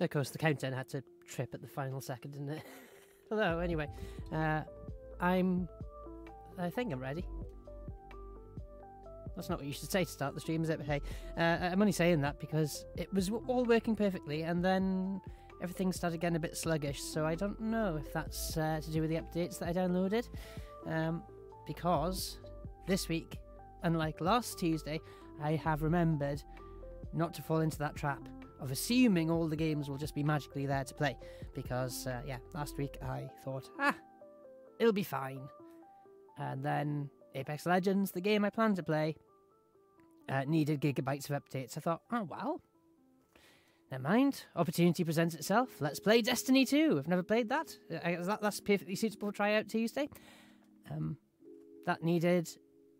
Of course, the countdown had to trip at the final second, didn't it? Although, anyway, uh, I'm. I think I'm ready. That's not what you should say to start the stream, is it? But hey, uh, I'm only saying that because it was all working perfectly, and then everything started getting a bit sluggish. So I don't know if that's uh, to do with the updates that I downloaded. Um, because this week, unlike last Tuesday, I have remembered not to fall into that trap of assuming all the games will just be magically there to play. Because, uh, yeah, last week I thought, ah, it'll be fine. And then Apex Legends, the game I planned to play, uh, needed gigabytes of updates. I thought, oh, well, never mind. Opportunity presents itself. Let's play Destiny 2. I've never played that. Uh, that that's perfectly suitable tryout Tuesday. Um, that needed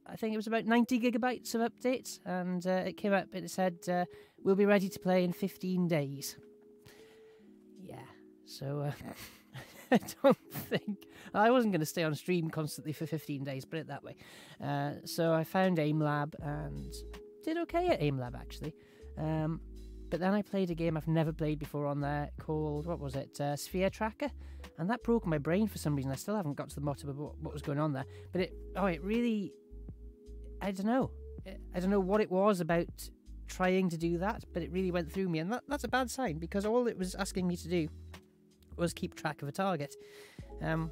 I think it was about 90 gigabytes of updates, and uh, it came up and it said, uh, We'll be ready to play in 15 days. Yeah, so uh, I don't think. I wasn't going to stay on stream constantly for 15 days, put it that way. Uh, so I found AimLab and did okay at AimLab actually. Um, but then I played a game I've never played before on there called, what was it, uh, Sphere Tracker? And that broke my brain for some reason. I still haven't got to the bottom of what, what was going on there. But it, oh, it really I don't know. I don't know what it was about trying to do that, but it really went through me, and that, that's a bad sign because all it was asking me to do was keep track of a target, um,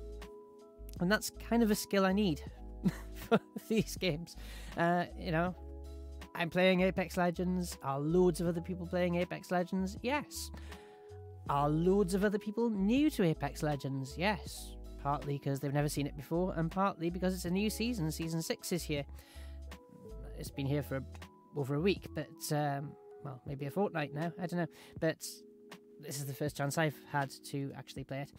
and that's kind of a skill I need for these games. Uh, you know, I'm playing Apex Legends. Are loads of other people playing Apex Legends? Yes. Are loads of other people new to Apex Legends? Yes. Partly because they've never seen it before, and partly because it's a new season. Season 6 is here it's been here for over a week, but um, well, maybe a fortnight now. I don't know, but this is the first chance I've had to actually play it.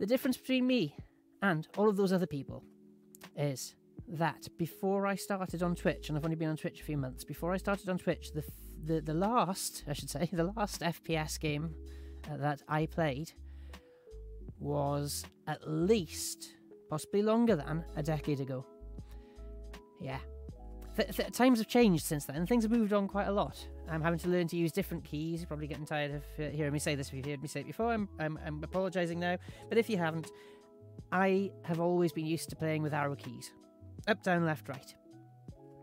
The difference between me and all of those other people is that before I started on Twitch, and I've only been on Twitch a few months, before I started on Twitch, the the, the last, I should say, the last FPS game uh, that I played was at least, possibly longer than, a decade ago. Yeah, th- th- times have changed since then. Things have moved on quite a lot. I'm having to learn to use different keys. You're probably getting tired of hearing me say this. If you've heard me say it before, I'm, I'm, I'm apologising now. But if you haven't, I have always been used to playing with arrow keys up, down, left, right.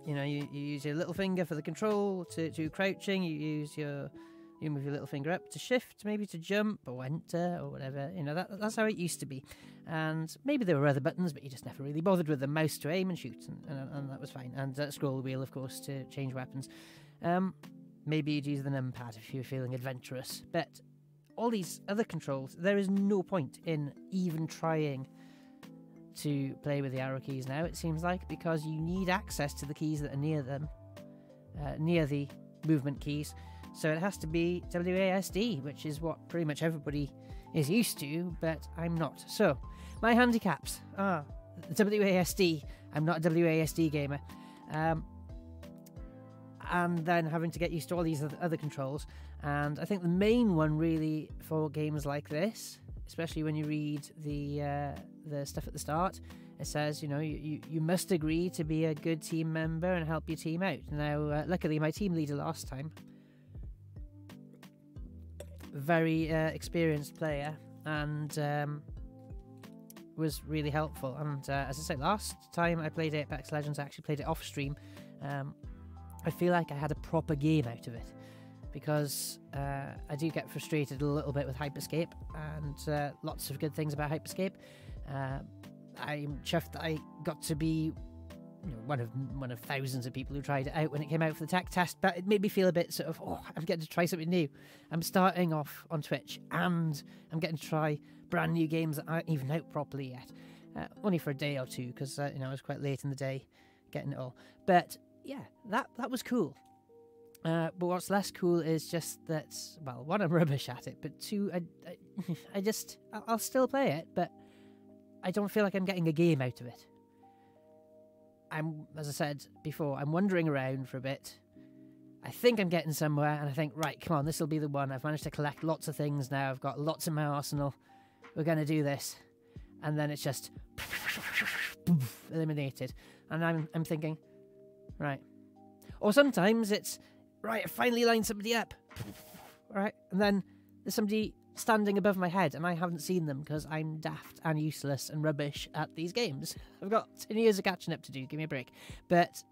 You know, you, you use your little finger for the control to, to crouching, you use your you move your little finger up to shift, maybe to jump or enter or whatever. You know, that, that's how it used to be. And maybe there were other buttons, but you just never really bothered with them. Mouse to aim and shoot, and, and, and that was fine. And uh, scroll wheel, of course, to change weapons. Um, maybe you'd use the numpad if you were feeling adventurous. But all these other controls, there is no point in even trying to play with the arrow keys now, it seems like, because you need access to the keys that are near them, uh, near the movement keys. So it has to be WASD, which is what pretty much everybody is used to, but I'm not. So, my handicaps are WASD. I'm not a WASD gamer. Um, and then having to get used to all these other controls. And I think the main one, really, for games like this, especially when you read the uh, the stuff at the start, it says, you know, you, you must agree to be a good team member and help your team out. Now, uh, luckily, my team leader last time very uh, experienced player and um, was really helpful. And uh, as I said, last time I played Apex Legends, I actually played it off stream. Um, I feel like I had a proper game out of it because uh, I do get frustrated a little bit with Hyperscape and uh, lots of good things about Hyperscape. Uh, I'm chuffed that I got to be you know, one of one of thousands of people who tried it out when it came out for the tech test, but it made me feel a bit sort of, oh, I'm getting to try something new. I'm starting off on Twitch, and I'm getting to try brand new games that aren't even out properly yet. Uh, only for a day or two, because uh, you know I was quite late in the day getting it all. But yeah, that that was cool. Uh, but what's less cool is just that, well, one, I'm rubbish at it, but two, I, I, I just, I'll still play it, but I don't feel like I'm getting a game out of it. I'm, as I said before, I'm wandering around for a bit. I think I'm getting somewhere, and I think, right, come on, this will be the one. I've managed to collect lots of things now. I've got lots in my arsenal. We're going to do this. And then it's just eliminated. And I'm, I'm thinking, right. Or sometimes it's, right, I finally lined somebody up. right? And then there's somebody standing above my head and I haven't seen them because I'm daft and useless and rubbish at these games. I've got 10 years of catching up to do, give me a break. But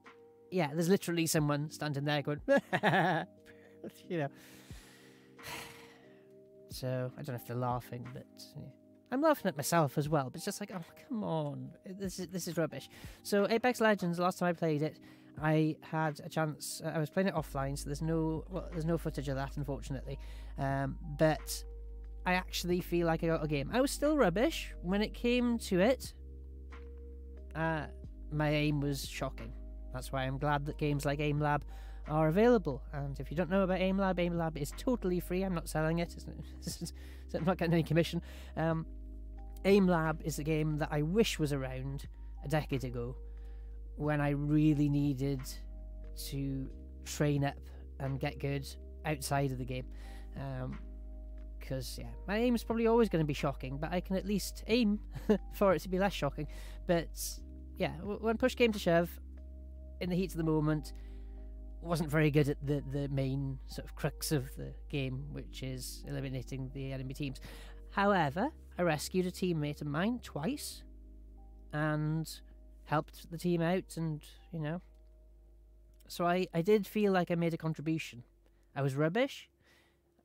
yeah, there's literally someone standing there going, you know. So I don't know if they're laughing, but yeah. I'm laughing at myself as well. But it's just like, oh come on, this is this is rubbish. So Apex Legends, last time I played it, I had a chance. I was playing it offline, so there's no well, there's no footage of that, unfortunately. Um, but I actually feel like I got a game. I was still rubbish when it came to it. Uh, my aim was shocking. That's why I'm glad that games like AimLab are available. And if you don't know about AimLab, AimLab is totally free. I'm not selling it. I'm not getting any commission. Um, AimLab is a game that I wish was around a decade ago when I really needed to train up and get good outside of the game. Because, yeah, my aim is probably always going to be shocking, but I can at least aim for it to be less shocking. But, yeah, when push came to shove, in the heat of the moment, wasn't very good at the, the main sort of crux of the game, which is eliminating the enemy teams. However, I rescued a teammate of mine twice and helped the team out, and you know. So I, I did feel like I made a contribution. I was rubbish.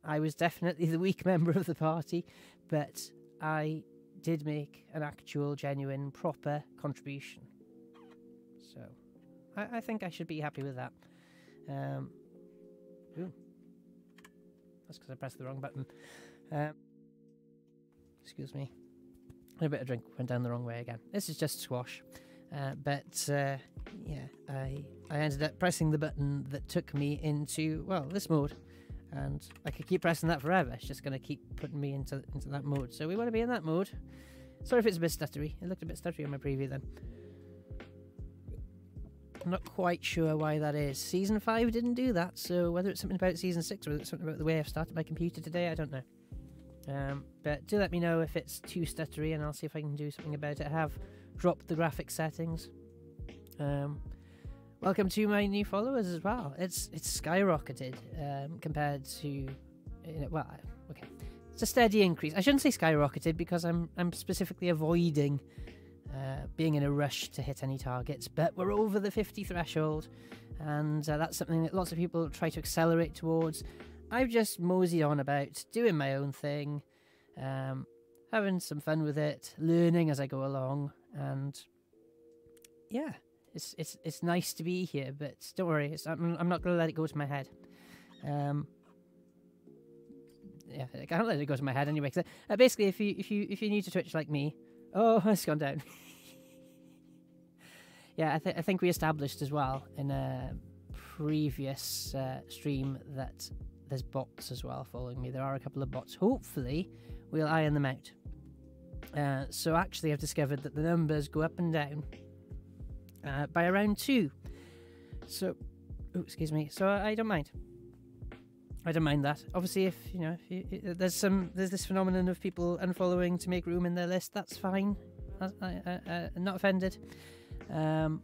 I was definitely the weak member of the party, but I did make an actual, genuine, proper contribution. So I, I think I should be happy with that. Um, ooh. That's because I pressed the wrong button. Um, excuse me. A bit of drink went down the wrong way again. This is just squash. Uh, but uh, yeah, I I ended up pressing the button that took me into well this mode, and I could keep pressing that forever. It's just going to keep putting me into into that mode. So we want to be in that mode. Sorry if it's a bit stuttery. It looked a bit stuttery on my preview then. I'm not quite sure why that is. Season 5 didn't do that, so whether it's something about Season 6 or whether it's something about the way I've started my computer today, I don't know. Um, but do let me know if it's too stuttery and I'll see if I can do something about it. I have dropped the graphic settings. Um, welcome to my new followers as well. It's it's skyrocketed um, compared to, you know, well, okay, it's a steady increase. I shouldn't say skyrocketed because I'm I'm specifically avoiding uh, being in a rush to hit any targets, but we're over the 50 threshold, and uh, that's something that lots of people try to accelerate towards. I've just moseyed on about doing my own thing, um, having some fun with it, learning as I go along, and yeah, it's it's it's nice to be here. But don't worry, I'm, I'm not to let it go to my head. Um, yeah, I can't let it go to my head anyway. Cause, uh, basically, if you if you if you're new to Twitch like me, oh, it's gone down. yeah, I, th- I think we established as well in a previous uh, stream that there's bots as well following me. There are a couple of bots. Hopefully, we'll iron them out. Uh, so actually, I've discovered that the numbers go up and down uh, by around two. So, oh, excuse me. So I don't mind. I don't mind that. Obviously, if you know, if you, there's some, there's this phenomenon of people unfollowing to make room in their list. That's fine. I, am not offended. Um,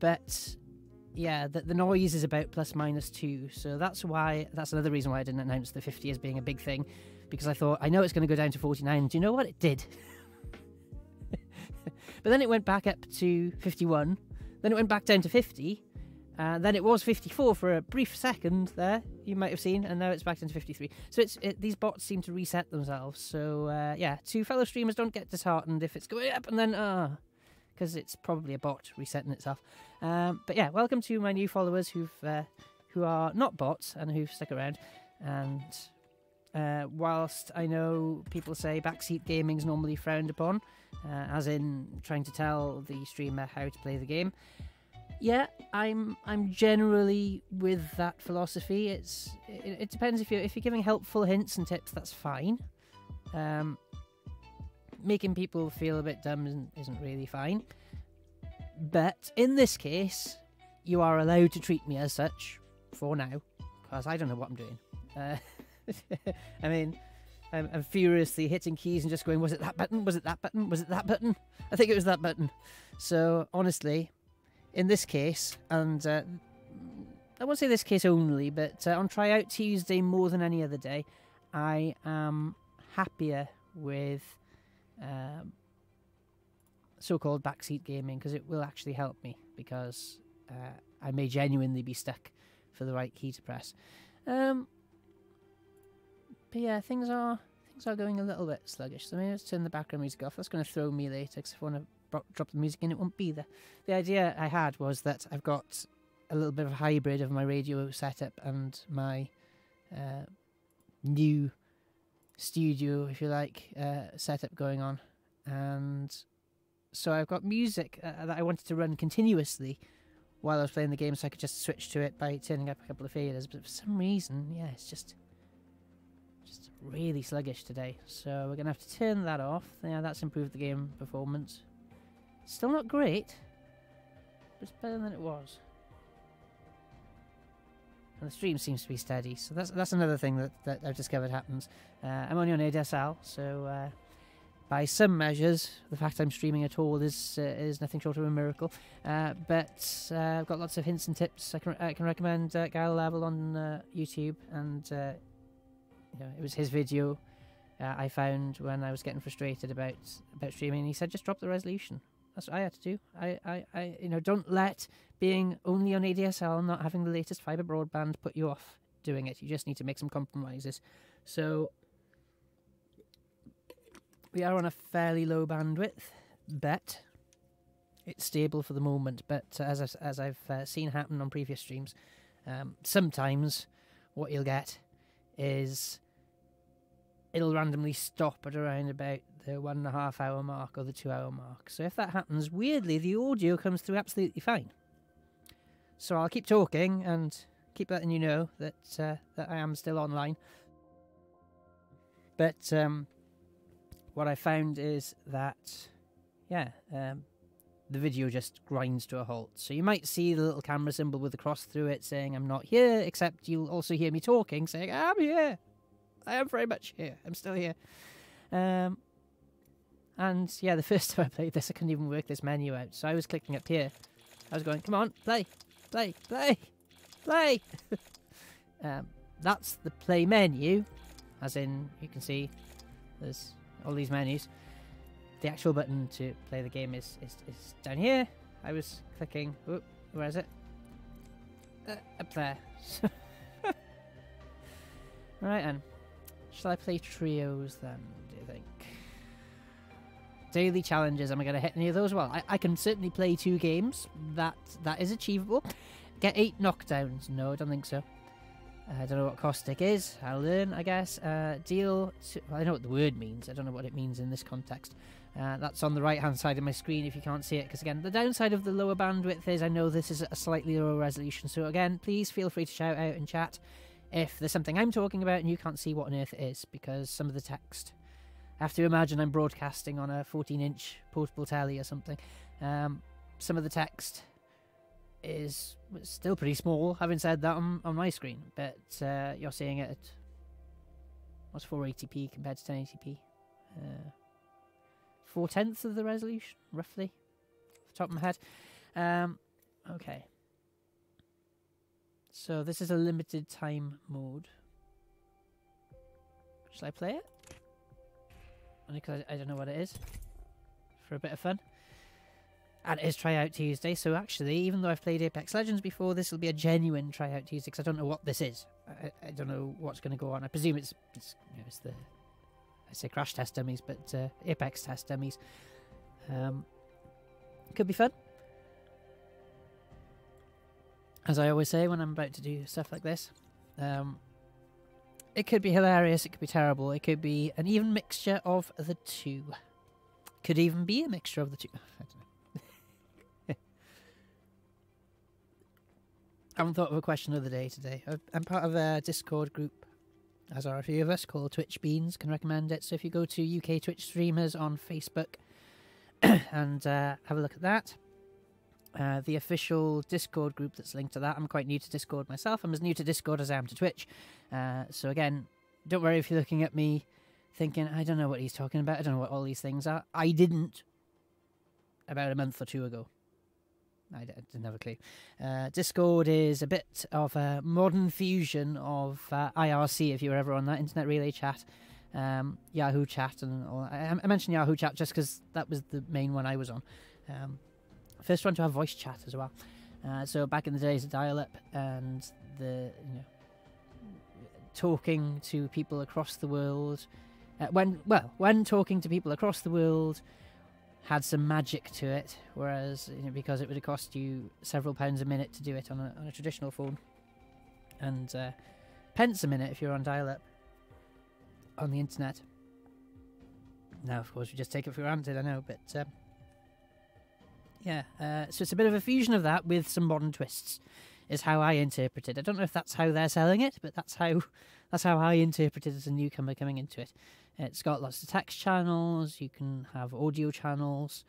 but yeah, the, the noise is about plus minus two. So that's why. That's another reason why I didn't announce the 50 as being a big thing, because I thought I know it's going to go down to 49. Do you know what it did? but then it went back up to 51. Then it went back down to 50. Uh, then it was 54 for a brief second there, you might have seen, and now it's back down to 53. So it's it, these bots seem to reset themselves. So uh, yeah, to fellow streamers, don't get disheartened if it's going up and then ah, uh, because it's probably a bot resetting itself. Um, but yeah, welcome to my new followers who've uh, who are not bots and who've stuck around. And uh, whilst I know people say backseat gaming is normally frowned upon, uh, as in trying to tell the streamer how to play the game yeah, I'm I'm generally with that philosophy. It's it, it, depends if you if you're giving helpful hints and tips, that's fine. Um, making people feel a bit dumb isn't, isn't really fine. But in this case, you are allowed to treat me as such for now, because I don't know what I'm doing. Uh, I mean, I'm, I'm, furiously hitting keys and just going, was it that button? Was it that button? Was it that button? I think it was that button. So honestly, in this case, and uh, I won't say this case only, but uh, on Tryout Tuesday more than any other day, I am happier with um, so-called backseat gaming because it will actually help me because uh, I may genuinely be stuck for the right key to press. Um, but yeah, things are things are going a little bit sluggish. So maybe let's turn the background music off. That's going to throw me later because if I want to drop the music in, it won't be there. The idea I had was that I've got a little bit of a hybrid of my radio setup and my uh, new studio, if you like, uh, setup going on, and so I've got music uh, that I wanted to run continuously while I was playing the game, so I could just switch to it by turning up a couple of faders. But for some reason, yeah, it's just just really sluggish today. So we're gonna have to turn that off. Yeah, that's improved the game performance. Still not great, but it's better than it was. And the stream seems to be steady, so that's that's another thing that, that I've discovered happens. Uh, I'm only on ADSL, so uh, by some measures, the fact I'm streaming at all is uh, is nothing short of a miracle. Uh, but uh, I've got lots of hints and tips. I can I can recommend uh, Level on uh, YouTube, and you know, it was his video uh, I found when I was getting frustrated about about streaming. He said just drop the resolution. That's what I had to do. I, I, I you know don't let being only on ADSL, not having the latest fiber broadband, put you off doing it. You just need to make some compromises. So we are on a fairly low bandwidth, but it's stable for the moment. But as I, as I've uh, seen happen on previous streams, um, sometimes what you'll get is it'll randomly stop at around about the one and a half hour mark or the two hour mark. So if that happens, weirdly the audio comes through absolutely fine. So I'll keep talking and keep letting you know that uh, that I am still online. But um, what I found is that, yeah, um, the video just grinds to a halt. So you might see the little camera symbol with the cross through it saying I'm not here, except you'll also hear me talking saying I'm here. I am very much here. I'm still here. Um, and yeah, the first time I played this, I couldn't even work this menu out. So I was clicking up here. I was going, come on, play, play, play, play. um, that's the play menu, as in you can see there's all these menus. The actual button to play the game is, is, is down here. I was clicking. Whoop, where is it? Uh, up there. right then. Shall I play trios then, do you think? Daily challenges, am I going to hit any of those? Well, I, I can certainly play two games. That That is achievable. Get eight knockdowns. No, I don't think so. I don't know what caustic is. I'll learn, I guess. Uh, deal. To, well, I know what the word means. I don't know what it means in this context. Uh, that's on the right hand side of my screen if you can't see it. Because again, the downside of the lower bandwidth is I know this is a slightly lower resolution. So again, please feel free to shout out in chat if there's something I'm talking about and you can't see what on earth it is. Because some of the text, I have to imagine I'm broadcasting on a 14 inch portable telly or something. Um, some of the text is still pretty small, having said that on, on my screen, but uh, you're seeing it at what's 480p compared to 1080p? Uh, four tenths of the resolution, roughly, off the top of my head. Um, okay. So this is a limited time mode. Shall I play it? Only because I, I don't know what it is. For a bit of fun and it is tryout Tuesday. So actually, even though I've played Apex Legends before, this will be a genuine tryout Tuesday because I don't know what this is. I, I don't know what's going to go on. I presume it's it's, you know, it's the I say crash test dummies, but uh, Apex test dummies. Um, could be fun. As I always say when I'm about to do stuff like this, um, it could be hilarious, it could be terrible, it could be an even mixture of the two. Could even be a mixture of the two. I haven't thought of a question of the day today. I'm part of a Discord group, as are a few of us, called Twitch Beans. Can recommend it. So if you go to UK Twitch streamers on Facebook and uh, have a look at that, uh, the official Discord group that's linked to that. I'm quite new to Discord myself. I'm as new to Discord as I am to Twitch. Uh, so again, don't worry if you're looking at me thinking, I don't know what he's talking about. I don't know what all these things are. I didn't about a month or two ago. I didn't have a clue. Uh, Discord is a bit of a modern fusion of uh, IRC, if you were ever on that internet relay chat, um, Yahoo chat, and all. I, I mentioned Yahoo chat just because that was the main one I was on. Um, first one to have voice chat as well. Uh, so back in the days of dial-up and the you know talking to people across the world. Uh, when well, when talking to people across the world had some magic to it, whereas you know, because it would have cost you several pounds a minute to do it on a, on a traditional phone, and uh, pence a minute if you're on dial-up on the internet. Now, of course, we just take it for granted, I know, but um, yeah. Uh, so it's a bit of a fusion of that with some modern twists, is how I interpret it. I don't know if that's how they're selling it, but that's how that's how I interpret it as a newcomer coming into it. It's got lots of text channels. You can have audio channels.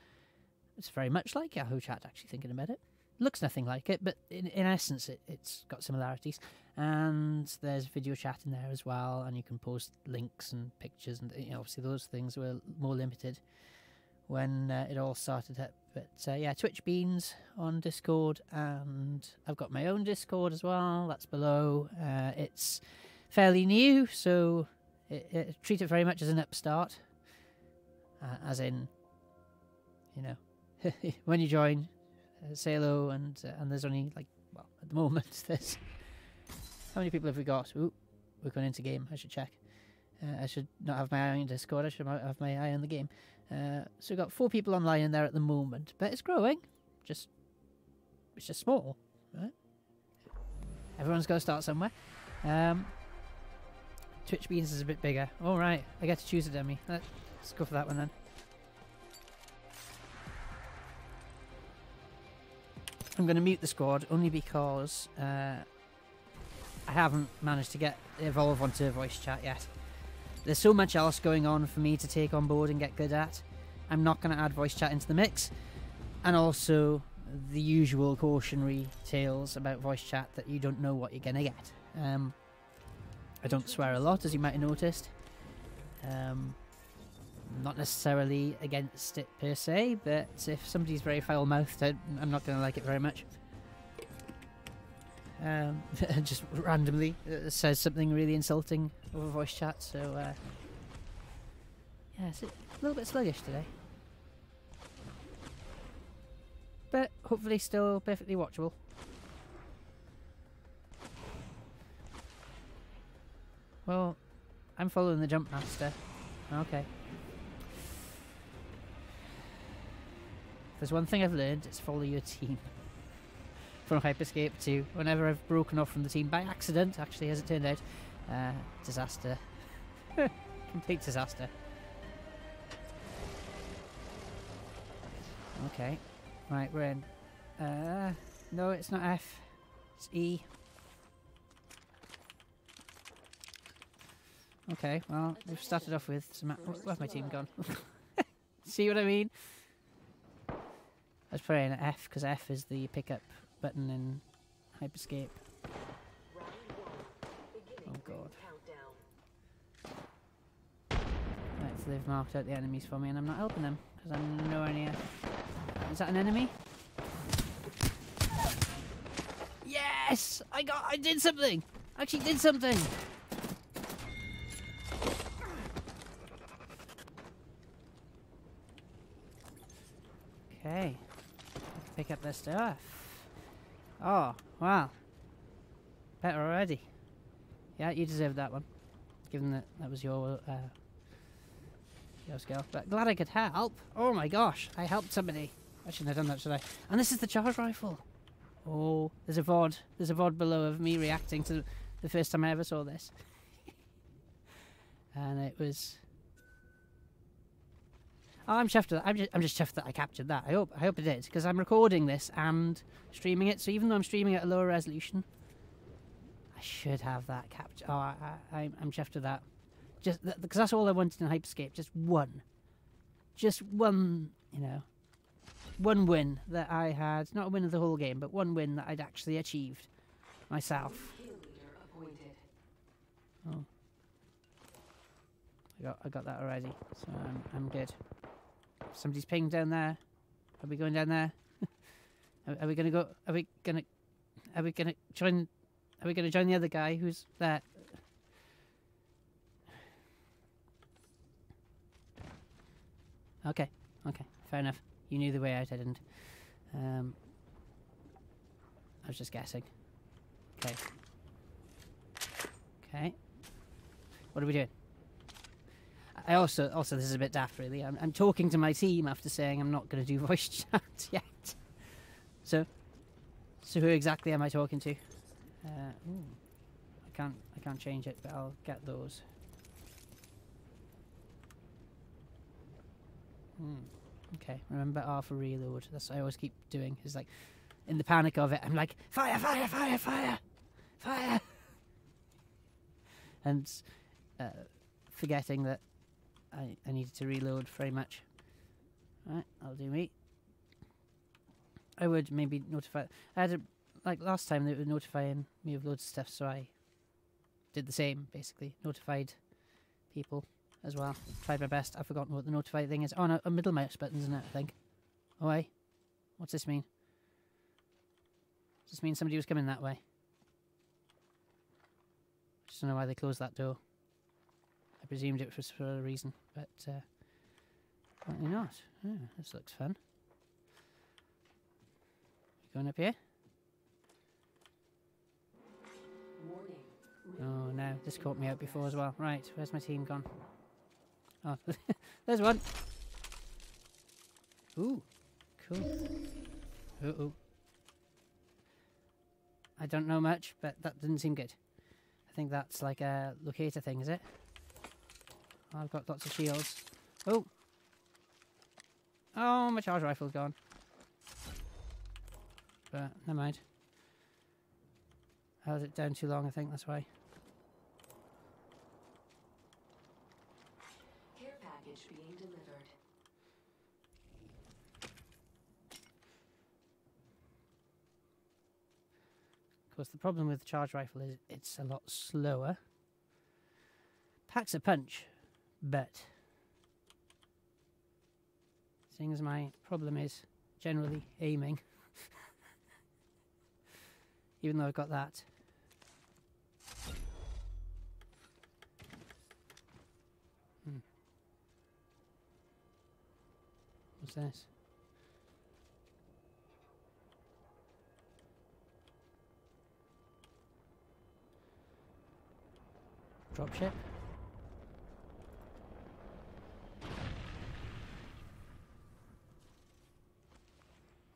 It's very much like Yahoo Chat, actually, thinking about it. Looks nothing like it, but in, in essence, it, it's got similarities. And there's video chat in there as well, and you can post links and pictures, and you know, obviously those things were more limited when uh, it all started up. But uh, yeah, Twitch Beans on Discord, and I've got my own Discord as well. That's below. Uh, it's fairly new, so it, it, treat it very much as an upstart, uh, as in, you know, when you join, uh, say hello, and uh, and there's only like, well, at the moment there's how many people have we got? Ooh, we're going into game. I should check. Uh, I should not have my eye on Discord. I should have my eye on the game. Uh, so we've got four people online in there at the moment, but it's growing. Just, it's just small, right? Everyone's got to start somewhere. Um, Twitch Beans is a bit bigger. All right, I get to choose a dummy. Let's go for that one then. I'm going to mute the squad only because uh, I haven't managed to get Evolve onto voice chat yet. There's so much else going on for me to take on board and get good at. I'm not going to add voice chat into the mix. And also the usual cautionary tales about voice chat that you don't know what you're going to get. Um, I don't swear a lot, as you might have noticed. Um, not necessarily against it per se, but if somebody's very foul-mouthed, I'm not going to like it very much. Um, just randomly uh, says something really insulting over voice chat, so uh, yeah, it's a little bit sluggish today. But hopefully still perfectly watchable. Well, I'm following the jump master. Okay. there's one thing I've learned, it's follow your team. From Hyperscape to whenever I've broken off from the team by accident, actually, as it turned out, uh, disaster. Complete disaster. Okay. Right, we're in. Uh, no, it's not F. It's E. Okay, well, we've started off with some... Where's my team gone? See what I mean? I was playing in F, because F is the pickup button in Hyperscape. Oh god. Right, so they've marked out the enemies for me and I'm not helping them, because I'm nowhere near... Is that an enemy? Yes! I got... I did something! I actually did something! Okay. Pick up their stuff. Oh, wow. Better already. Yeah, you deserved that one. Given that that was your, uh, your skill. But glad I could help. Oh my gosh, I helped somebody. I shouldn't have done that, should I? And this is the charge rifle. Oh, there's a VOD. There's a VOD below of me reacting to the first time I ever saw this. and it was I'm chuffed that. I'm just, I'm just chuffed that I captured that. I hope I hope it did because I'm recording this and streaming it. So even though I'm streaming at a lower resolution, I should have that captured. Oh, I, I, I'm chuffed with that. Just because th that's all I wanted in Hyperscape. Just one, just one. You know, one win that I had. Not a win of the whole game, but one win that I'd actually achieved myself. Oh. I got, I got that already, so I'm, I'm good. Somebody's pinged down there. Are we going down there? Are, are we gonna go? Are we gonna? Are we gonna join? Are we gonna join the other guy who's there? Okay, okay, fair enough. You knew the way out, I didn't. Um, I was just guessing. Okay. Okay. What are we doing? I also, also, this is a bit daft, really. I'm, I'm talking to my team after saying I'm not going to do voice chat yet. So, so who exactly am I talking to? Uh, I can't, I can't change it, but I'll get those. Hmm. Okay, remember R for reload. That's what I always keep doing. Is like, in the panic of it, I'm like, fire, fire, fire, fire, fire, and uh, forgetting that I, I needed to reload very much. Right, I'll do me. I would maybe notify. I had a, like last time they were notifying me of loads of stuff, so I did the same basically. Notified people as well. Tried my best. I've forgotten what the notify thing is. Oh no, a middle mouse button, isn't it? I think. Oh, hey. What's this mean? Does this mean somebody was coming that way? I Just don't know why they closed that door. Presumed it was for a reason, but uh, apparently not. Oh, this looks fun. Going up here? Oh no, this caught me out before as well. Right, where's my team gone? Oh, there's one. Ooh, cool. Uh oh. I don't know much, but that didn't seem good. I think that's like a locator thing, is it? I've got lots of shields. Oh! Oh, my charge rifle's gone. But, never mind. I held it down too long, I think, that's why. Care package being delivered. Of course, the problem with the charge rifle is it's a lot slower. Packs a punch, but seeing as my problem is generally aiming, even though I've got that. Hmm. What's this? Dropship?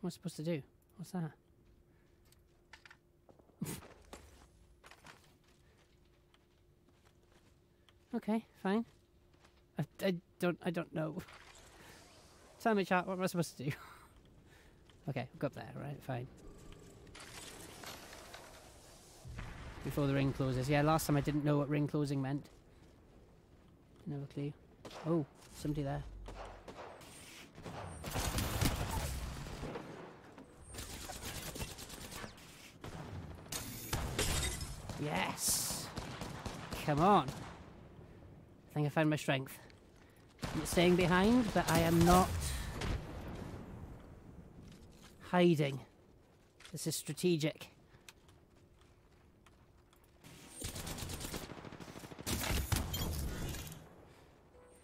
What am I supposed to do? What's that? okay, fine. I, I don't I don't know. Tell me, chat. What am I supposed to do? okay, go up there. Right, fine. Before the ring closes. Yeah, last time I didn't know what ring closing meant. No clue. Oh, somebody there. Yes! Come on. I think I found my strength. I'm staying behind, but I am not hiding. This is strategic.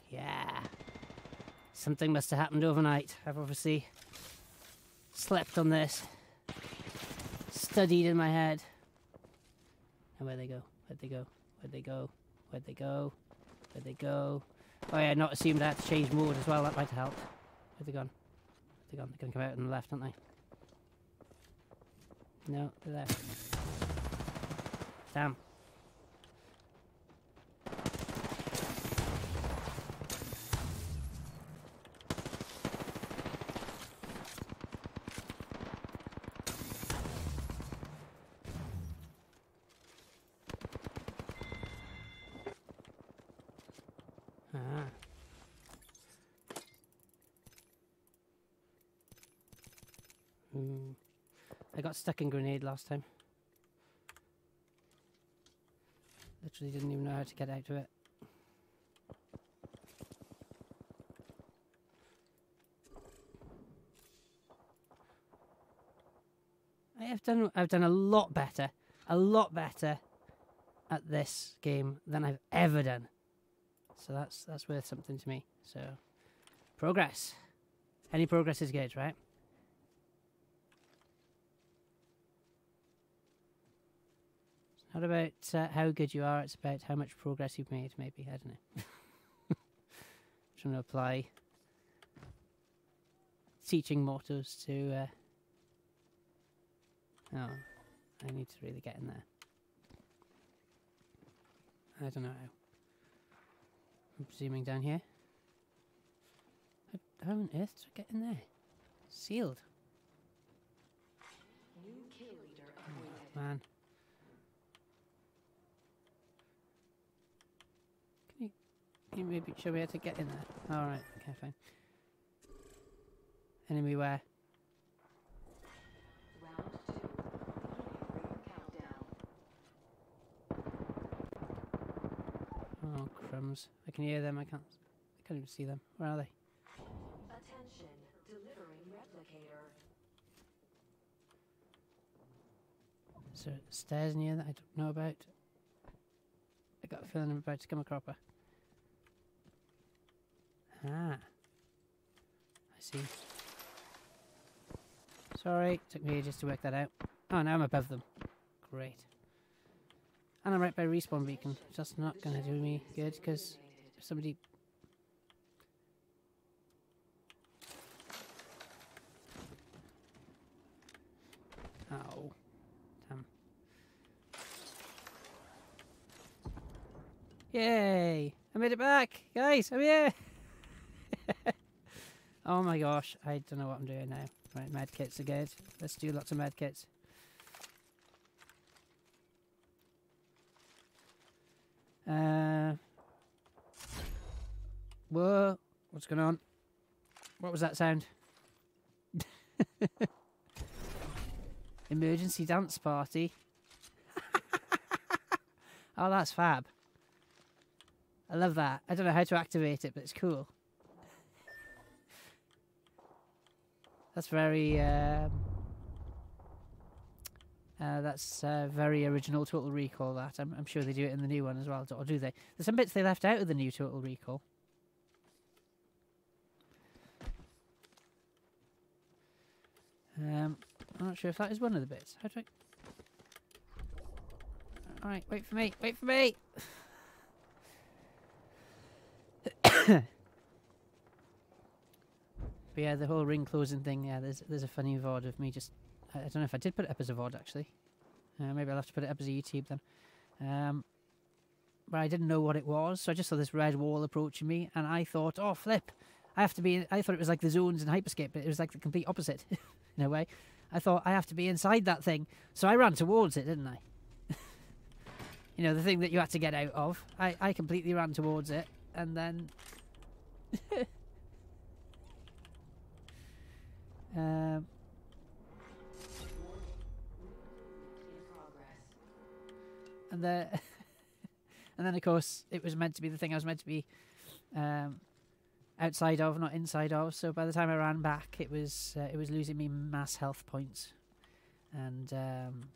Yeah. Something must have happened overnight. I've obviously slept on this. Studied in my head. And where'd they go? Where'd they go? Where'd they go? Where'd they go? Where'd they go? Oh yeah, not assumed I had to change mode as well, that might help. Where'd they gone? Where'd they gone? They're gonna come out on the left, aren't they? No, they're there. Damn. Stuck in grenade last time. Literally didn't even know how to get out of it. I have done I've done a lot better, a lot better at this game than I've ever done. So that's that's worth something to me. So progress. Any progress is good, right? Not about uh, how good you are, it's about how much progress you've made, maybe. I don't know. Trying to apply teaching mottos to. Uh... Oh, I need to really get in there. I don't know how. I'm presuming down here. How- on earth did I get in there? Sealed. New kill leader appointed. Man. Can you, can you maybe show me how to get in there? Alright, okay, fine. Enemy where? Round two. Beginning ring countdown. Oh, crumbs. I can hear them, I can't, I can't even see them. Where are they? Attention. Delivering replicator. Is there stairs near that I don't know about? I got a feeling I'm about to come a cropper. Ah. I see. Sorry, took me ages to work that out. Oh, now I'm above them. Great. And I'm right by respawn beacon. Just not gonna do me good because somebody. Oh. Damn. Yay! I made it back! Guys, I'm here! oh my gosh, I don't know what I'm doing now. Right, med kits good. Let's do lots of med kits. Uh, whoa, what's going on? What was that sound? Emergency dance party. oh, that's fab. I love that. I don't know how to activate it, but it's cool. That's very. Um, uh, that's uh, very original Total Recall. That I'm, I'm sure they do it in the new one as well, or do they? There's some bits they left out of the new Total Recall. Um, I'm not sure if that is one of the bits. How do I? All right, wait for me. Wait for me. But yeah, the whole ring closing thing. Yeah, there's there's a funny VOD of me just. I, don't know if I did put it up as a VOD actually. Uh, maybe I'll have to put it up as a YouTube then. Um, but I didn't know what it was, so I just saw this red wall approaching me, and I thought, oh flip, I have to be. I thought it was like the zones in Hyperscape, but it was like the complete opposite in a way. I thought I have to be inside that thing, so I ran towards it, didn't I? you know, the thing that you had to get out of. I I completely ran towards it, and then. um, and then and then of course it was meant to be the thing I was meant to be um, outside of, not inside of. So by the time I ran back, it was uh, it was losing me mass health points, and um,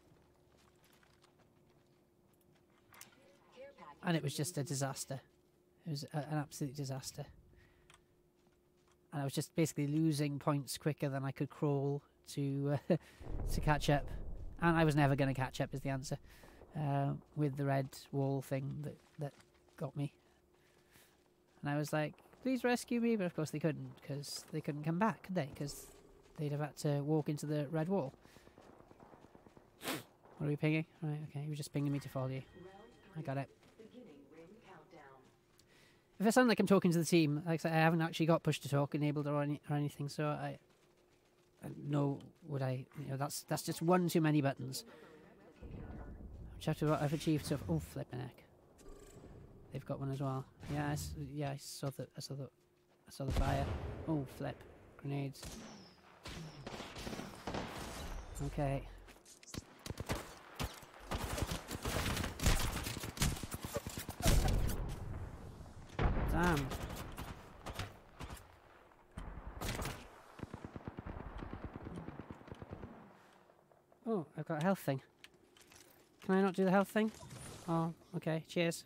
and it was just a disaster. It was a, an absolute disaster, and I was just basically losing points quicker than I could crawl to uh, to catch up, and I was never going to catch up. Is the answer uh, with the red wall thing that that got me, and I was like, "Please rescue me!" But of course they couldn't because they couldn't come back, could they? Because they'd have had to walk into the red wall. What are we pinging? Right, okay, you were just pinging me to follow you. I got it. three. Beginning ring countdown. If I sound like I'm talking to the team, like I I haven't actually got push to talk enabled or any or anything, so I, I know would I you know that's that's just one too many buttons. Which after what I've achieved so oh flipping heck. They've got one as well. Yeah, I yeah, I saw the I saw the I saw the fire. Oh flip. Grenades. Okay. Damn. Oh, I've got a health thing. Can I not do the health thing? Oh, okay. Cheers.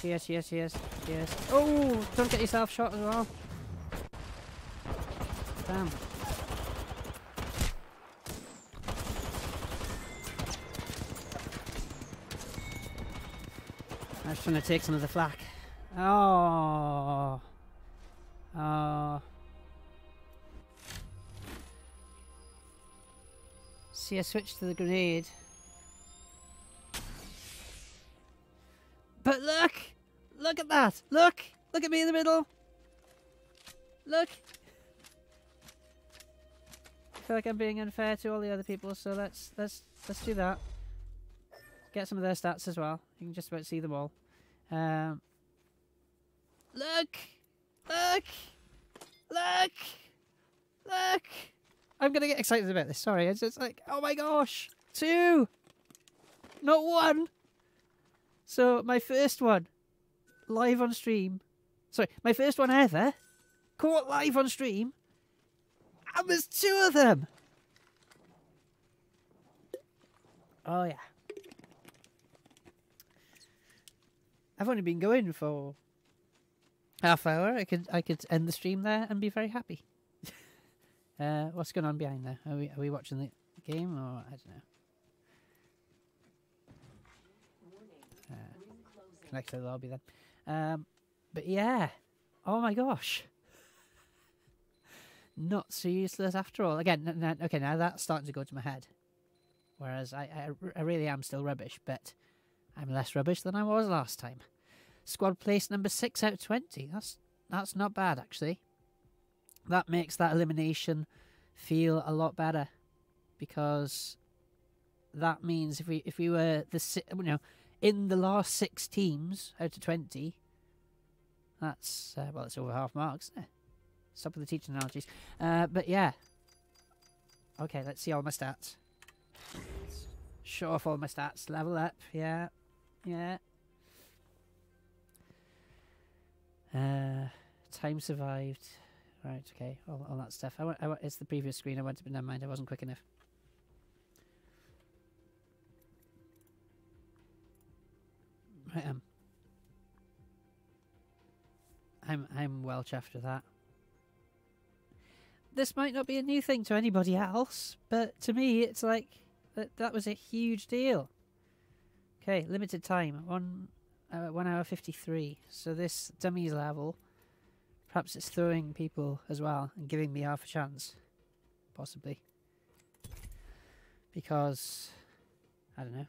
Cheers, cheers, cheers, cheers. Oh, don't get yourself shot as well. Damn. I was trying to take some of the flak. Oh. Oh. See, I switched to the grenade. But look! Look at that! Look! Look at me in the middle! Look! I feel like I'm being unfair to all the other people, so let's let's let's do that. Get some of their stats as well. You can just about see them all. Um, look! Look! Look! Look! I'm gonna get excited about this. Sorry, it's just like, oh my gosh, two, not one. So my first one, live on stream. Sorry, my first one ever, caught live on stream. And there's two of them. Oh yeah. I've only been going for half hour. I could I could end the stream there and be very happy. uh, what's going on behind there? Are we are we watching the game or I don't know? Uh, closing. connect to the lobby then. Um, but yeah, oh my gosh, not so useless after all. Again, okay, now that's starting to go to my head. Whereas I, I really am still rubbish, but I'm less rubbish than I was last time. Squad place number six out of twenty. That's that's not bad actually. That makes that elimination feel a lot better because that means if we if we were the you know in the last six teams out of 20, that's, uh, well, it's over half marks? Stop with the teaching analogies. Uh, but yeah. Okay, let's see all my stats. Show off all my stats. Level up. Yeah. Yeah. Uh, time survived. Right, okay. All, all that stuff. I, I, it's the previous screen. I went to, never mind. I wasn't quick enough. I am. I'm I'm well chuffed with that. This might not be a new thing to anybody else, but to me, it's like that. That was a huge deal. Okay, limited time one uh, one hour fifty three. So this dummies level, perhaps it's throwing people as well and giving me half a chance, possibly. Because I don't know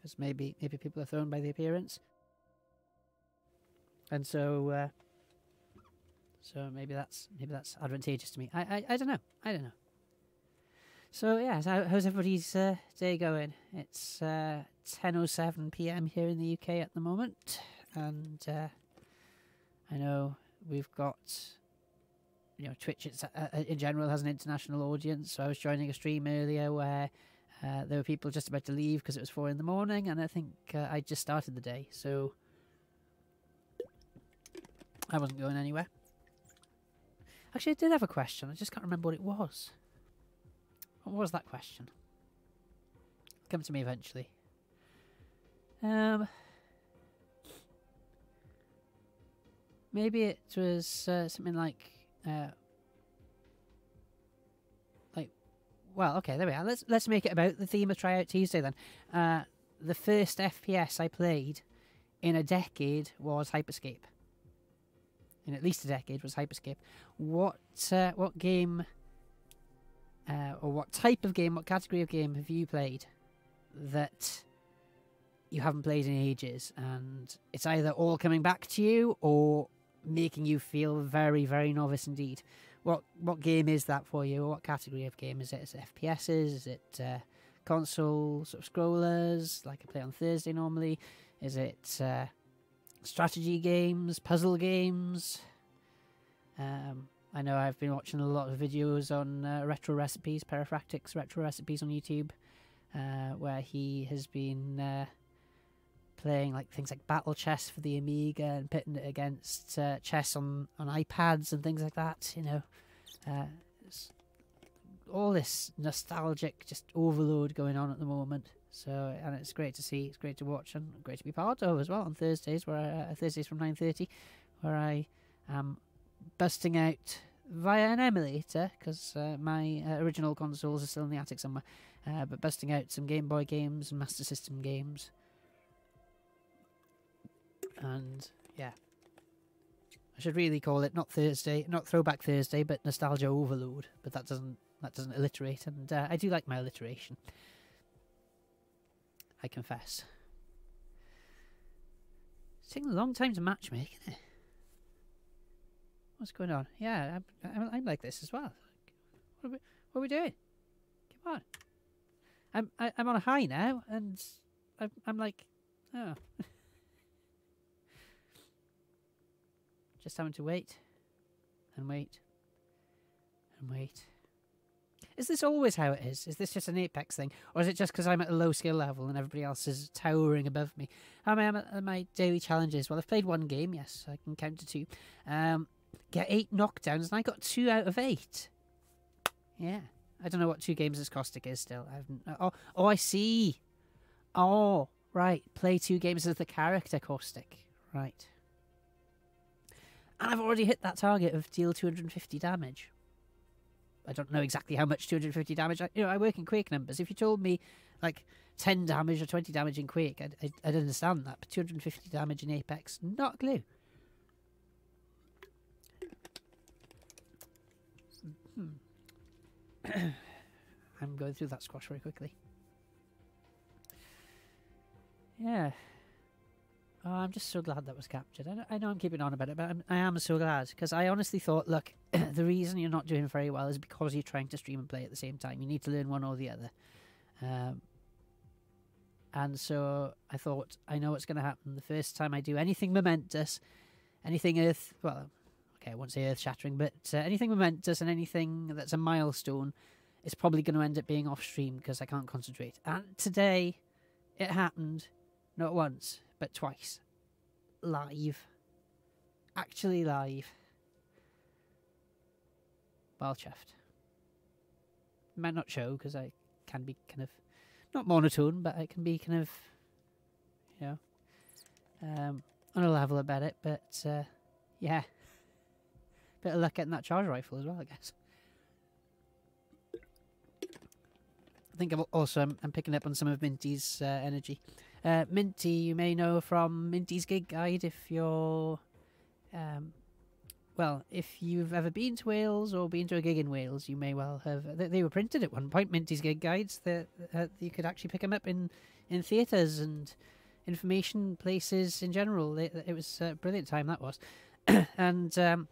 because maybe maybe people are thrown by the appearance, and so uh, so maybe that's maybe that's advantageous to me. I I, I don't know. I don't know. So yeah, so how's everybody's uh, day going? It's uh, 10:07 p.m. here in the UK at the moment, and uh, I know we've got you know Twitch. It's, uh, uh, in general has an international audience. So I was joining a stream earlier where uh, there were people just about to leave because it was four in the morning, and I think uh, I just started the day, so I wasn't going anywhere. Actually, I did have a question. I just can't remember what it was. What was that question? Come to me eventually. Um, maybe it was uh, something like, uh, like, well, okay, there we are. Let's let's make it about the theme of Tryout Tuesday then. Uh, the first FPS I played in a decade was Hyperscape. In at least a decade was Hyperscape. What uh, what game uh, or what type of game, what category of game have you played that you haven't played in ages, and it's either all coming back to you or making you feel very, very novice indeed? What what game is that for you? What category of game is it? Is it FPSs? Is it uh, console sort of scrollers like I play on Thursday normally? Is it uh, strategy games, puzzle games? Um, I know I've been watching a lot of videos on uh, retro recipes, Perifractics retro recipes on YouTube, uh, where he has been uh, playing like things like battle chess for the Amiga and pitting it against uh, chess on on iPads and things like that. You know, uh, all this nostalgic just overload going on at the moment. So and it's great to see, it's great to watch, and great to be part of as well on Thursdays, where I, uh, Thursdays from nine thirty, where I am busting out via an emulator because uh, my uh, original consoles are still in the attic somewhere, uh, but busting out some Game Boy games and Master System games, and yeah. I should really call it not Thursday, not Throwback Thursday, but Nostalgia Overload. But that doesn't that doesn't alliterate, and uh, I do like my alliteration. I confess. It's taking a long time to matchmake, isn't it? What's going on? Yeah, I'm, I'm, like this as well. What are we, what are we doing? Come on. I'm I, I'm on a high now, and I'm I'm like, oh. Just having to wait and wait and wait. Is this always how it is? Is this just an Apex thing? Or is it just because I'm at a low skill level and everybody else is towering above me? How am I at my daily challenges? Well, I've played one game, yes, I can count to two. Um, get eight knockdowns, and I got two out of eight. Yeah. I don't know what two games as caustic is still. I haven't. Oh, oh, I see. Oh, right. Play two games as the character caustic. Right. And I've already hit that target of deal 250 damage. I don't know exactly how much 250 damage. I, you know, I work in Quake numbers. If you told me like 10 damage or 20 damage in Quake, I'd, I'd, I'd understand that. But 250 damage in Apex, not a clue. Hmm. I'm going through that squash very quickly. Yeah. Oh, I'm just so glad that was captured. I know, I'm keeping on about it, but I'm, I am so glad because I honestly thought, look, the reason you're not doing very well is because you're trying to stream and play at the same time. You need to learn one or the other. Um, and so I thought, I know what's going to happen. The first time I do anything momentous, anything earth, well, okay, I won't say earth shattering, but uh, anything momentous and anything that's a milestone is probably going to end up being off stream because I can't concentrate. And today, it happened, not once, but twice. Live. Actually live. Well chuffed. Might not show because I can be kind of not monotone, but I can be kind of you know um, on a level about it. But uh, yeah, bit of luck getting that charge rifle as well, I guess. I think I've also I'm, I'm picking up on some of Minty's uh, energy. Uh, Minty, you may know from Minty's Gig Guide if you're, um, well, if you've ever been to Wales or been to a gig in Wales, you may well have. They, were printed at one point, Minty's Gig Guides. That you could actually pick them up in in theatres and information places in general. It, it was a brilliant time that was, and. Um,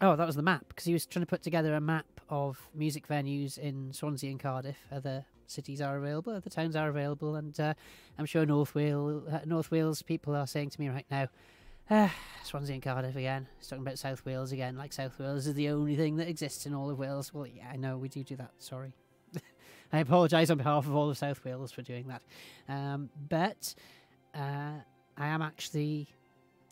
Oh, that was the map because he was trying to put together a map of music venues in Swansea and Cardiff, other cities are available, other towns are available, and uh, I'm sure North Wales, uh, North Wales people are saying to me right now, uh, Swansea and Cardiff again. He's talking about South Wales again, like South Wales is the only thing that exists in all of Wales. Well, yeah, I know we do do that. Sorry. I apologise on behalf of all of South Wales for doing that. Um, but uh, I am actually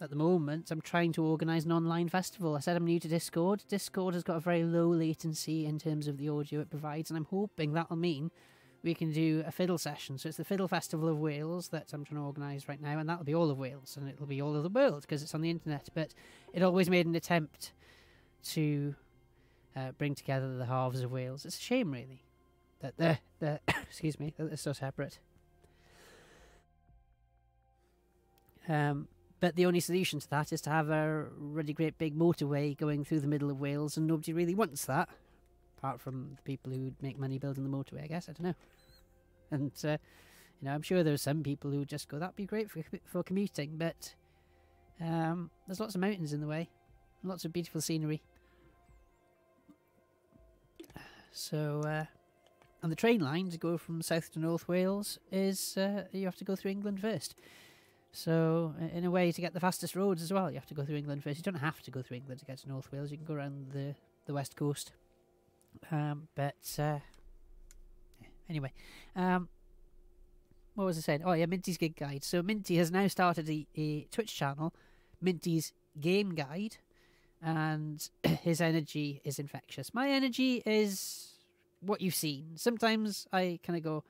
at the moment, I'm trying to organise an online festival. I said I'm new to Discord. Discord has got a very low latency in terms of the audio it provides, and I'm hoping that'll mean we can do a fiddle session. So it's the Fiddle Festival of Wales that I'm trying to organise right now, and that'll be all of Wales, and it'll be all of the world because it's on the internet. But it always made an attempt to uh, bring together the halves of Wales. It's a shame, really, that they're, they're excuse me, that they're so separate. Um, but the only solution to that is to have a really great big motorway going through the middle of Wales, and nobody really wants that, apart from the people who make money building the motorway. I guess I don't know. And uh, you know, I'm sure there's some people who just go, "That'd be great for for commuting," but um, there's lots of mountains in the way, lots of beautiful scenery. So, uh, and the train line to go from south to North Wales is uh, you have to go through England first. So, in a way, to get the fastest roads as well, you have to go through England first. You don't have to go through England to get to North Wales. You can go around the the west coast. Um, but uh, anyway, um, what was I saying? Oh yeah, Minty's Gig Guide. So Minty has now started a, a Twitch channel, Minty's Game Guide, and his energy is infectious. My energy is what you've seen. Sometimes I kind of go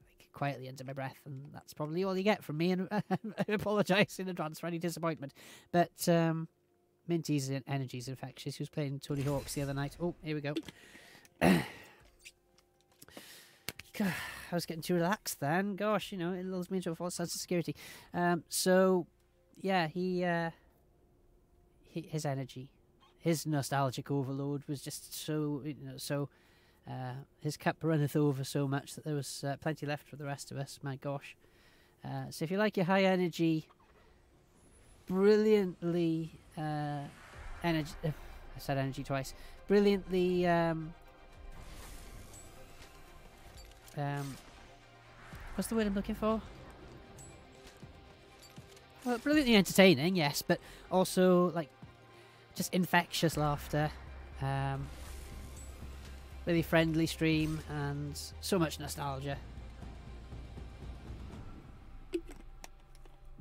like quietly under my breath, and that's probably all you get from me. And I apologise in advance for any disappointment. But um, Minty's energy is infectious. He was playing Tony Hawk's the other night. Oh, here we go. I was getting too relaxed then. Gosh, you know, it lulls me into a false sense of security. Um, so, yeah, he, uh, he, his energy, his nostalgic overload was just so, you know, so. Uh, his cup runneth over so much that there was uh, plenty left for the rest of us. My gosh. Uh, so if you like your high energy, brilliantly uh, energy, I said energy twice. Brilliantly um, um, what's the word I'm looking for? Well, brilliantly entertaining, yes, but also like just infectious laughter. Um, really friendly stream and so much nostalgia.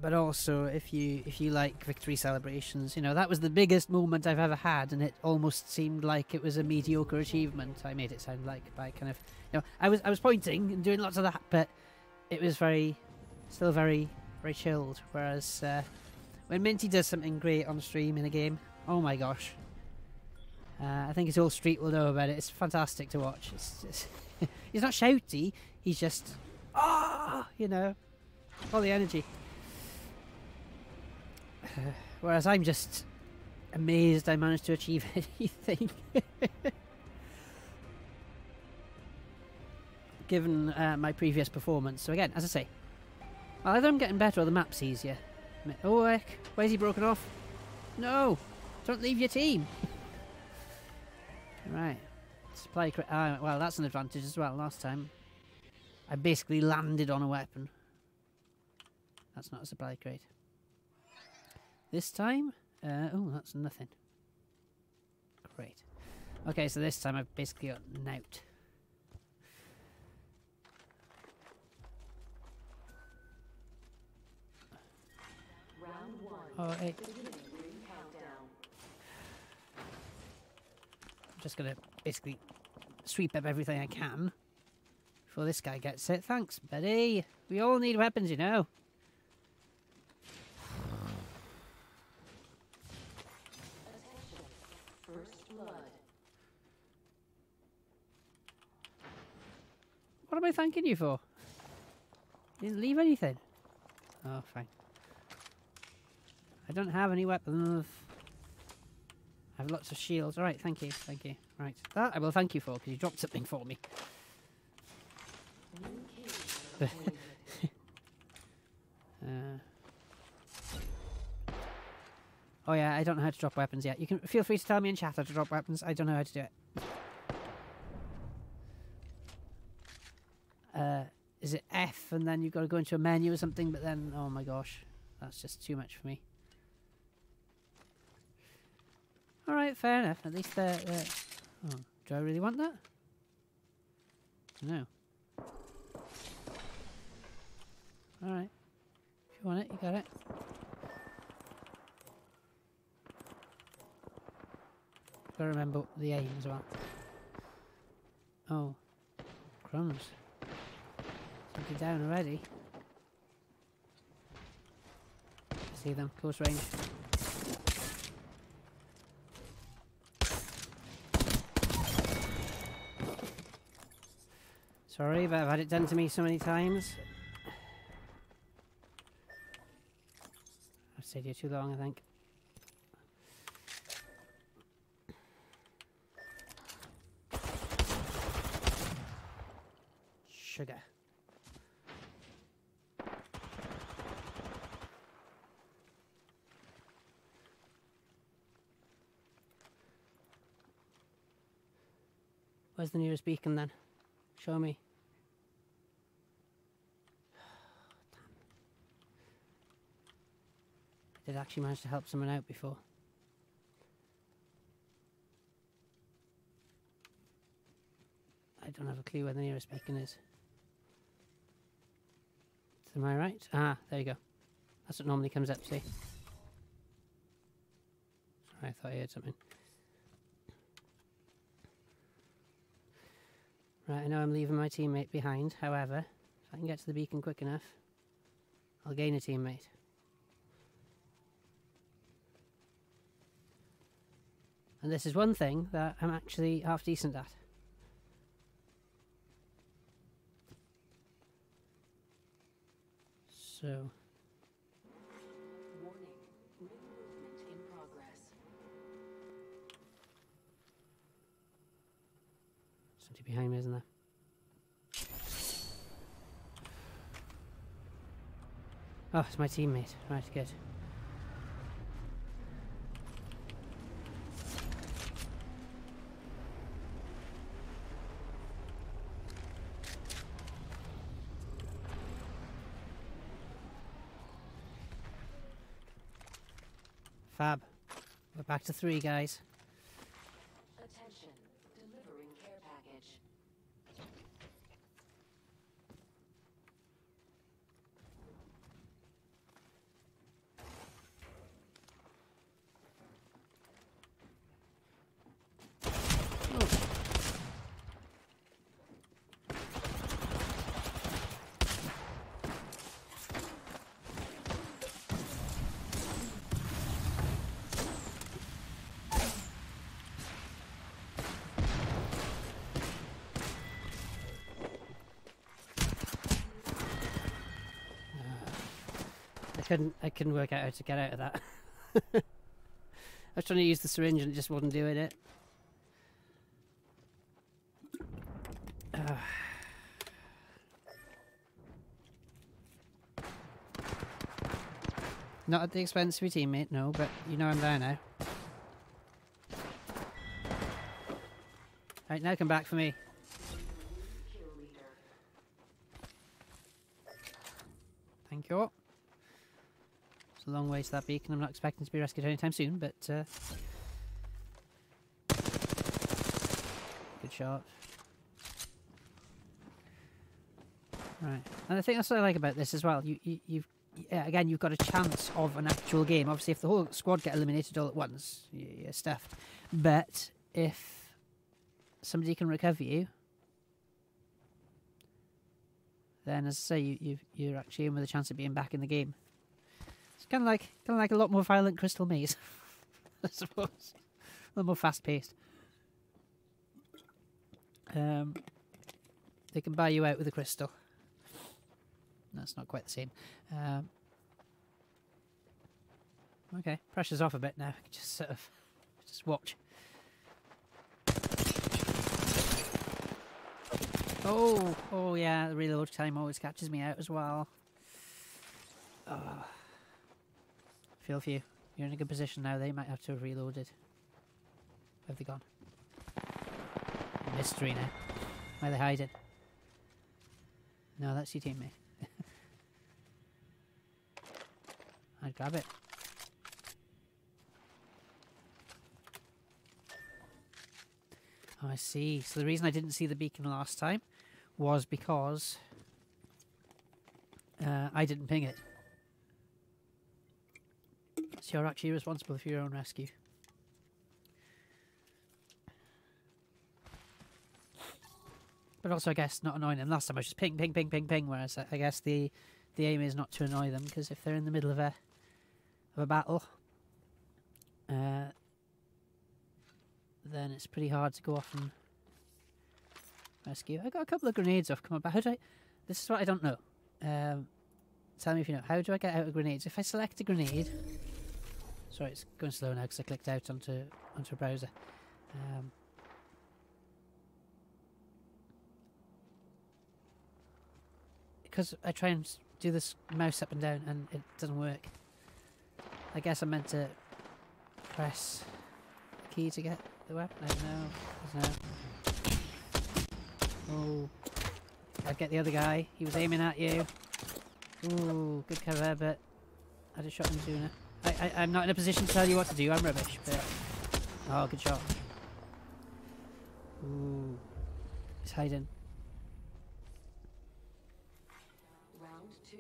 But also, if you if you like victory celebrations, you know that was the biggest moment I've ever had, and it almost seemed like it was a mediocre achievement. I made it sound like by kind of, you know, I was I was pointing and doing lots of that, but it was very, still very very chilled. Whereas uh, when Minty does something great on stream in a game, oh my gosh, uh, I think it's all street will know about it. It's fantastic to watch. It's just he's not shouty. He's just ah, you know, all the energy. Whereas I'm just amazed I managed to achieve anything. Given uh, my previous performance. So again, as I say, either I'm getting better or the map's easier. Oh heck, where's he broken off? No! Don't leave your team! Right. Supply cra- ah, well, that's an advantage as well. Last time, I basically landed on a weapon. That's not a supply crate. This time, uh, oh, that's nothing. Great. Okay, so this time I've basically got nout. Round one. Oh, hey, Beginning ring countdown. I'm just gonna basically sweep up everything I can before this guy gets it. Thanks, buddy. We all need weapons, you know. What am I thanking you for? You didn't leave anything. Oh, fine. I don't have any weapons. I have lots of shields. Alright, thank you, thank you. Right, that I will thank you for, because you dropped something for me. Uh, oh yeah, I don't know how to drop weapons yet. You can feel free to tell me in chat how to drop weapons. I don't know how to do it. Uh, is it F and then you've got to go into a menu or something? But then, oh my gosh, that's just too much for me. All right, fair enough. At least they're. they're oh, do I really want that? No. All right. If you want it, you got it. Gotta remember the aim as well. Oh, crumbs. Something down already. See them, close range. Sorry, but I've had it done to me so many times. I've stayed here too long, I think. Sugar. Where's the nearest beacon then? Show me. I did actually manage to help someone out before. I don't have a clue where the nearest beacon is. Am I right? Ah, there you go. That's what normally comes up, see? Sorry, I thought I heard something. Right, I know I'm leaving my teammate behind. However, if I can get to the beacon quick enough, I'll gain a teammate. And this is one thing that I'm actually half decent at. So, behind me, isn't there? Oh, it's my teammate. Right, good. Fab. We're back to three, guys. Couldn't. I couldn't work out how to get out of that. I was trying to use the syringe and it just wasn't doing it. Not at the expense of your teammate, no, but you know I'm there now. Right, now come back for me. Kill leader. Thank you. It's a long way to that beacon. I'm not expecting to be rescued anytime soon, but uh, good shot. Right, and I think that's what I like about this as well. You, you you've yeah, again, you've got a chance of an actual game. Obviously, if the whole squad get eliminated all at once, you- you're stuffed. But if somebody can recover you, then as I say, you, you you're actually in with a chance of being back in the game. It's kind of like kind of like a lot more violent Crystal Maze, I suppose. A little more fast paced. Um, they can buy you out with a crystal. That's not quite the same. Um, okay, pressure's off a bit now. Just sort of just watch. Oh, oh yeah, the reload time always catches me out as well. Oh. Feel for you. You're in a good position now. They might have to have reloaded. Where have they gone? Mystery now. Where are they hiding? No, that's your teammate. I'd grab it. Oh, I see. So the reason I didn't see the beacon last time was because uh, I didn't ping it. So you're actually responsible for your own rescue. But also, I guess not annoying them. Last time I was just ping, ping, ping, ping, ping. Whereas I- I guess the the aim is not to annoy them because if they're in the middle of a of a battle, uh, then it's pretty hard to go off and rescue. I got a couple of grenades off. Come on, but how do I? This is what I don't know. Um, tell me if you know. How do I get out of grenades? If I select a grenade, sorry, it's going slow now because I clicked out onto onto a browser. Um, because I try and do this mouse up and down and it doesn't work. I guess I'm meant to press the key to get the weapon. I. I don't know. Oh. I'd get the other guy. He was aiming at you. Ooh, good cover, but I'd have shot him sooner. I, I, I'm not in a position to tell you what to do. I'm rubbish, but... Oh, good shot. Ooh. He's hiding. Round two.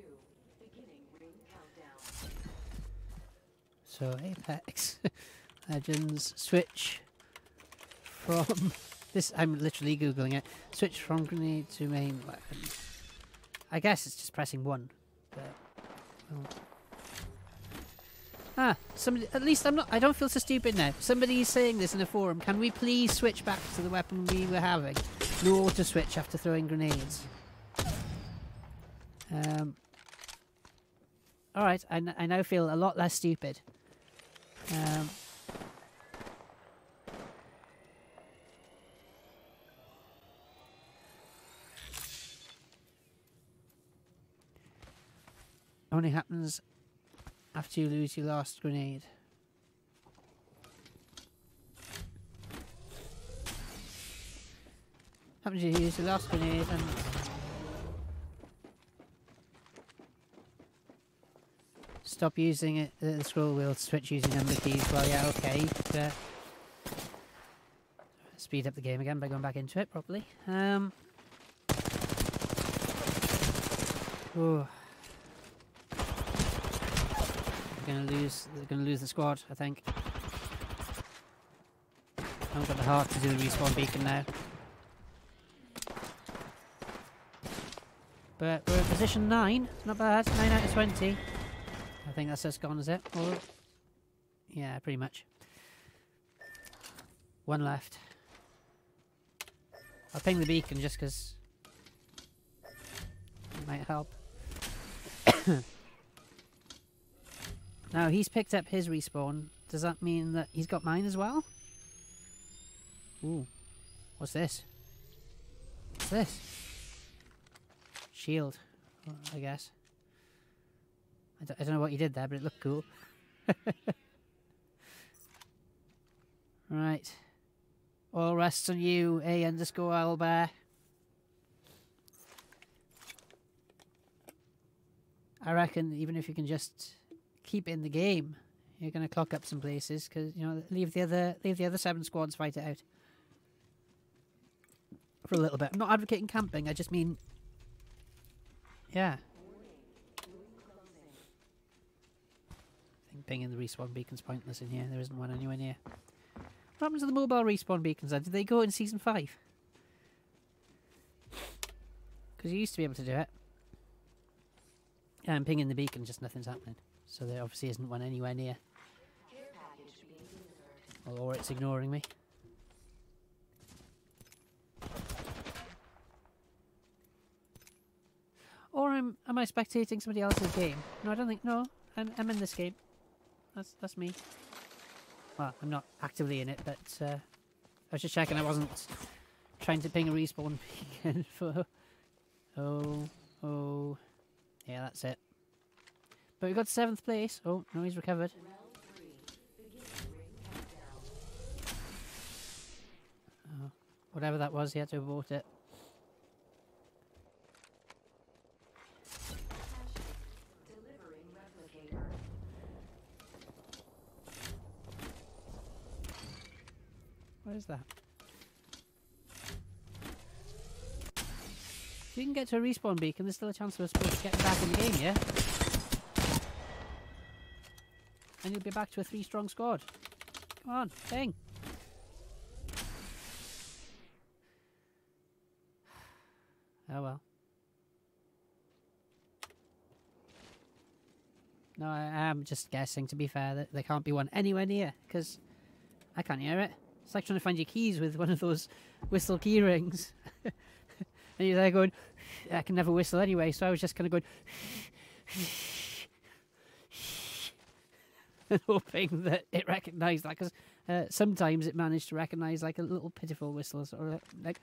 Beginning ring countdown. So Apex Legends switch from This I'm literally googling it. Switch from grenade to main weapon. I guess it's just pressing one. But, well. Ah, somebody. At least I'm not. I don't feel so stupid now. Somebody's saying this in a forum. Can we please switch back to the weapon we were having? No auto switch after throwing grenades. Um. All right. I, I now feel a lot less stupid. Um. Only happens after you lose your last grenade. Happens you use your last grenade and stop using it the scroll wheel switch using number keys. Well, yeah, okay. But speed up the game again by going back into it properly. Um. Oh. They're gonna lose. They're gonna lose the squad. I think. I haven't got the heart to do the respawn beacon now. But we're in position nine. Not bad. Nine out of twenty. I think that's as gone as it. Or yeah, pretty much. One left. I'll ping the beacon just because it might help. now he's picked up his respawn. Does that mean that he's got mine as well? Ooh, what's this? What's this? Shield, I guess. I don't know what you did there, but it looked cool. right. All rests on you, A underscore Owlbear. I reckon even if you can just keep in the game, you're going to clock up some places because you know leave the other leave the other seven squads fight it out for a little bit. I'm not advocating camping. I just mean, yeah. I think pinging the respawn beacon's pointless in here. There isn't one anywhere near. What happens to the mobile respawn beacons? then? Did they go in season five? Because you used to be able to do it. Yeah, I'm pinging the beacon, just nothing's happening. So there obviously isn't one anywhere near. Or it's ignoring me. Or am, am I spectating somebody else's game? No, I don't think. No, I'm, I'm in this game. That's that's me. Well, I'm not actively in it, but uh, I was just checking I wasn't trying to ping a respawn beacon for. Oh, oh, yeah, that's it. But we got seventh place. Oh no, he's recovered. Oh, whatever that was, he had to abort it. What is that? If you can get to a respawn beacon, there's still a chance of us getting back in the game, yeah? And you'll be back to a three strong squad. Come on, ping. Oh well. No, I am just guessing, to be fair, that there can't be one anywhere near, because I can't hear it. It's like trying to find your keys with one of those whistle key rings. and you're there going, I can never whistle anyway, so I was just kind of going, hoping that it recognised that, because uh, sometimes it managed to recognise like a little pitiful whistle, sort of like,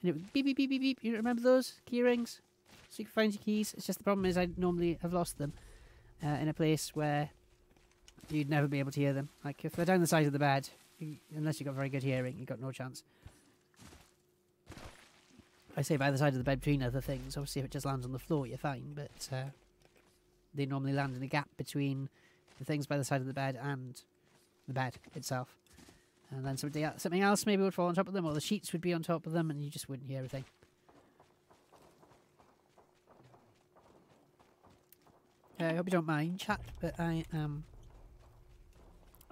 and it would beep, beep, beep, beep, beep. You remember those key rings? So you can find your keys. It's just the problem is I normally have lost them uh, in a place where you'd never be able to hear them. Like if they're down the side of the bed, you, unless you've got very good hearing, you've got no chance. I say by the side of the bed between other things. Obviously, if it just lands on the floor, you're fine. But uh, they normally land in a gap between the things by the side of the bed and the bed itself. And then something el- something else maybe would fall on top of them, or the sheets would be on top of them, and you just wouldn't hear everything. Uh, I hope you don't mind, chat, but I am.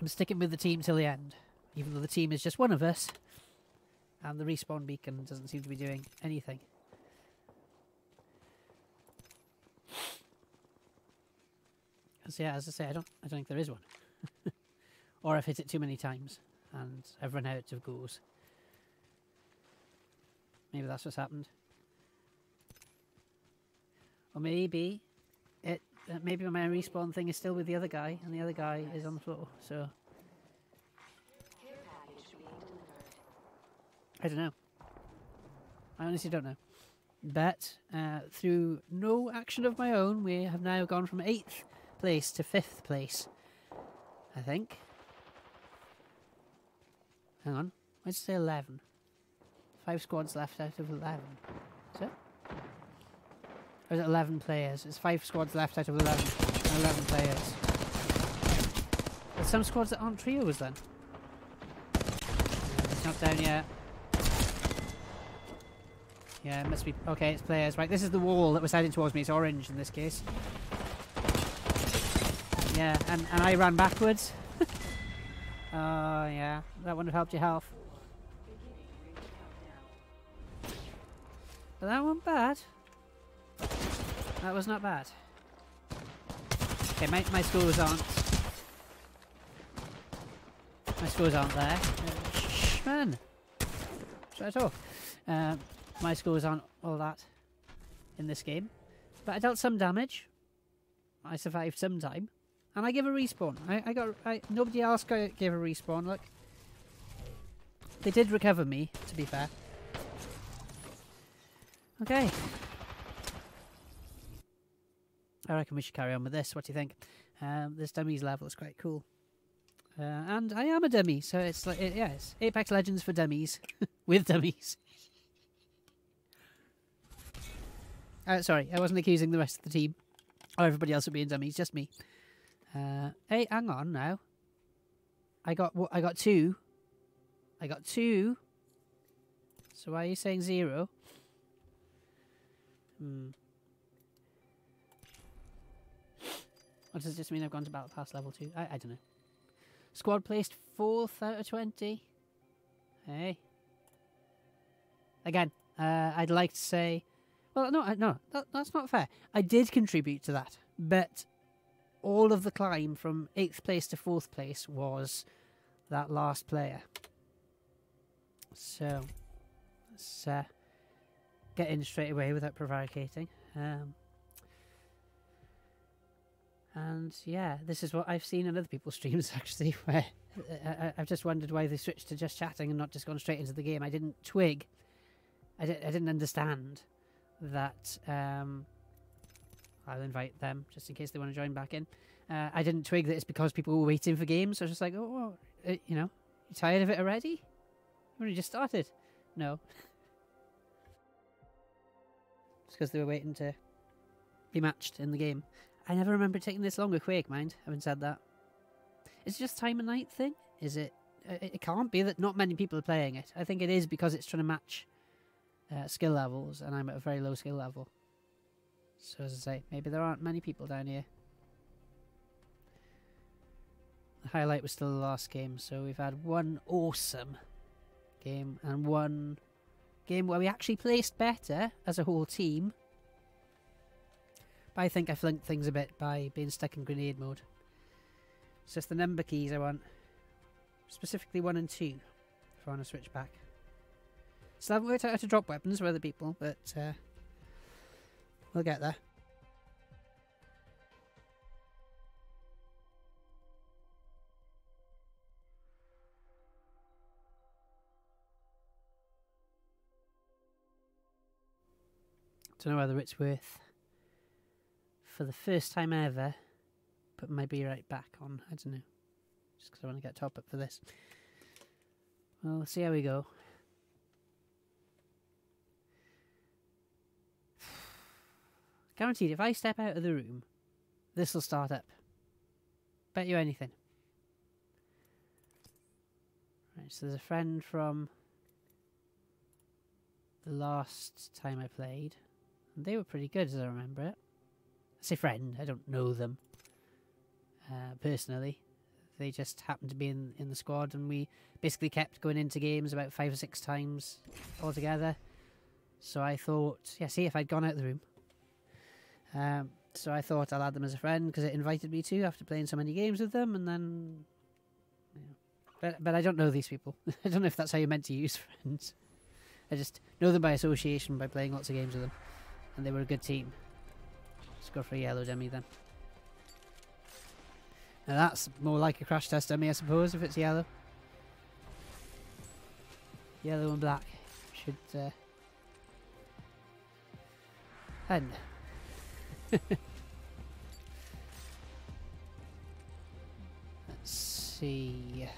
I'm sticking with the team till the end. even though the team is just one of us, and the respawn beacon doesn't seem to be doing anything. So yeah, as I say, I don't, I don't think there is one, or I've hit it too many times and I've run out of goes. Maybe that's what's happened. Or maybe it, uh, maybe my respawn thing is still with the other guy, and the other guy is on the floor. So. I don't know. I honestly don't know. But uh, through no action of my own, we have now gone from place to fifth place. I think. Hang on. It say 11? Five squads left out of 11. Is it? It 11 players? It's five squads left out of 11. 11 players. There's some squads that aren't trios then. It's not down yet. Yeah, it must be. Okay, it's players. Right, this is the wall that was heading towards me. It's orange in this case. Yeah, and, and I ran backwards. Oh, yeah. That wouldn't have helped your health. But that wasn't bad. That was not bad. Okay, my, my scores aren't... My scores aren't there. Uh, shh, man! Shut off. Uh, my scores aren't all that in this game. But I dealt some damage. I survived some time. And I give a respawn. I, I got I, nobody else gave a respawn. Look, they did recover me. To be fair. Okay. I reckon we should carry on with this. What do you think? Um, this dummies level is quite cool. Uh, and I am a dummy, so it's like it, yeah, it's Apex Legends for dummies with dummies. Uh, sorry, I wasn't accusing the rest of the team or everybody else of being dummies, just me. Uh, hey, hang on now. I got what? I got two. I got two. So why are you saying zero? Hmm. What does this mean? I've gone to battle pass level two. I I don't know. Squad placed fourth out of twenty. Hey. Again, uh, I'd like to say, well, no, no, that, that's not fair. I did contribute to that, but all of the climb from eighth place to fourth place was that last player. So let's uh, get in straight away without prevaricating. Um, and yeah, this is what I've seen in other people's streams actually, where I, I, I've just wondered why they switched to just chatting and not just gone straight into the game. I didn't twig, I, di- I didn't understand that. Um, I'll invite them just in case they want to join back in. Uh, I didn't twig that it's because people were waiting for games. I was just like, oh, well, uh, you know, you tired of it already? You only just started. No. It's because they were waiting to be matched in the game. I never remember taking this long with Quake, mind, having said that. Is it just time of night thing? Is it? uh, It, it can't be that not many people are playing it. I think it is because it's trying to match uh, skill levels, and I'm at a very low skill level. So as I say, maybe there aren't many people down here. The highlight was still the last game, so we've had one awesome game and one game where we actually placed better as a whole team. But I think I flunked things a bit by being stuck in grenade mode. It's just the number keys I want. Specifically one and two, if I want to switch back. Still haven't worked out how to drop weapons for other people, but uh, we'll get there. Don't know whether it's worth, for the first time ever, putting my B right back on. I don't know. Just because I want to get top up for this. Well, let's see how we go. Guaranteed, if I step out of the room, this will start up. Bet you anything. Right, so there's a friend from the last time I played. And they were pretty good as I remember it. I say friend, I don't know them uh, personally. they just happened to be in in the squad, and we basically kept going into games about five or six times altogether. So I thought, yeah, see if I'd gone out of the room. Um, so I thought I'll add them as a friend because it invited me to after playing so many games with them, and then. But but I don't know these people. I don't know if that's how you're meant to use friends. I just know them by association by playing lots of games with them, and they were a good team. Let's go for a yellow dummy then. Now that's more like a crash test dummy, I suppose, if it's yellow. Yellow and black should uh, and let's see.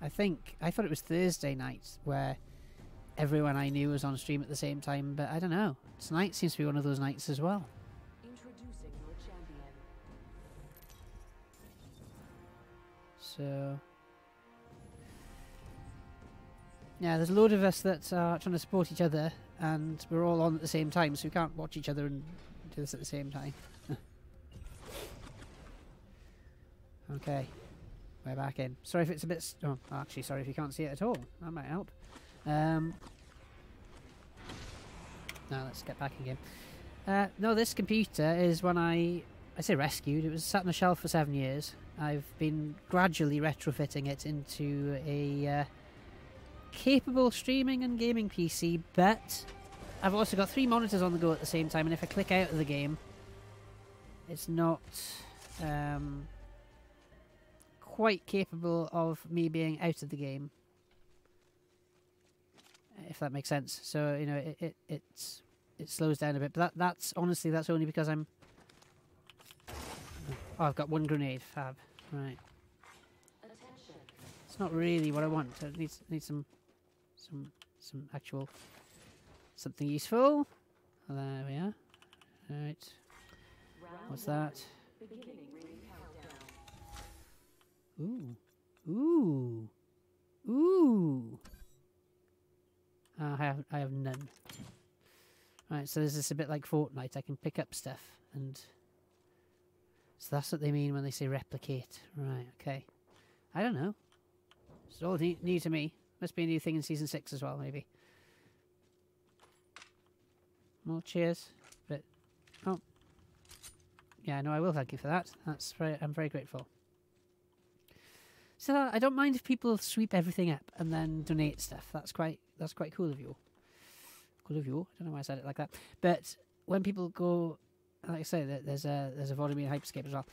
I think I thought it was Thursday night where everyone I knew was on stream at the same time, but I don't know. Tonight seems to be one of those nights as well. Introducing your champion. So yeah, there's a load of us that are trying to support each other, and we're all on at the same time, so we can't watch each other and do this at the same time. okay, we're back in. Sorry if it's a bit. oh, actually, sorry if you can't see it at all. That might help. Um, now let's get back again. Uh, no, this computer is when I I say rescued. It was sat on a shelf for seven years. I've been gradually retrofitting it into a uh, capable streaming and gaming PC, but I've also got three monitors on the go at the same time, and if I click out of the game, it's not um, quite capable of me being out of the game. If that makes sense. So you know, it it it's, it slows down a bit. But that that's honestly that's only because I'm. Oh, I've got one grenade. Fab. Right. It's not really what I want. I need need some some some actual something useful. Oh, there we are. Right. What's that? Ooh. Ooh. Ooh. Uh, I have I have none. Right, so there's this a bit like Fortnite. I can pick up stuff and so that's what they mean when they say replicate. Right, okay. I don't know. It's all new, new to me. Must be a new thing in season six as well, maybe. More cheers. But oh. Yeah, no, I will thank you for that. That's very I'm very grateful. So I don't mind if people sweep everything up and then donate stuff. That's quite that's quite cool of you. Cool of you. I don't know why I said it like that. But when people go, like I say, there- there's a there's a Vodemir Hyperscape as well.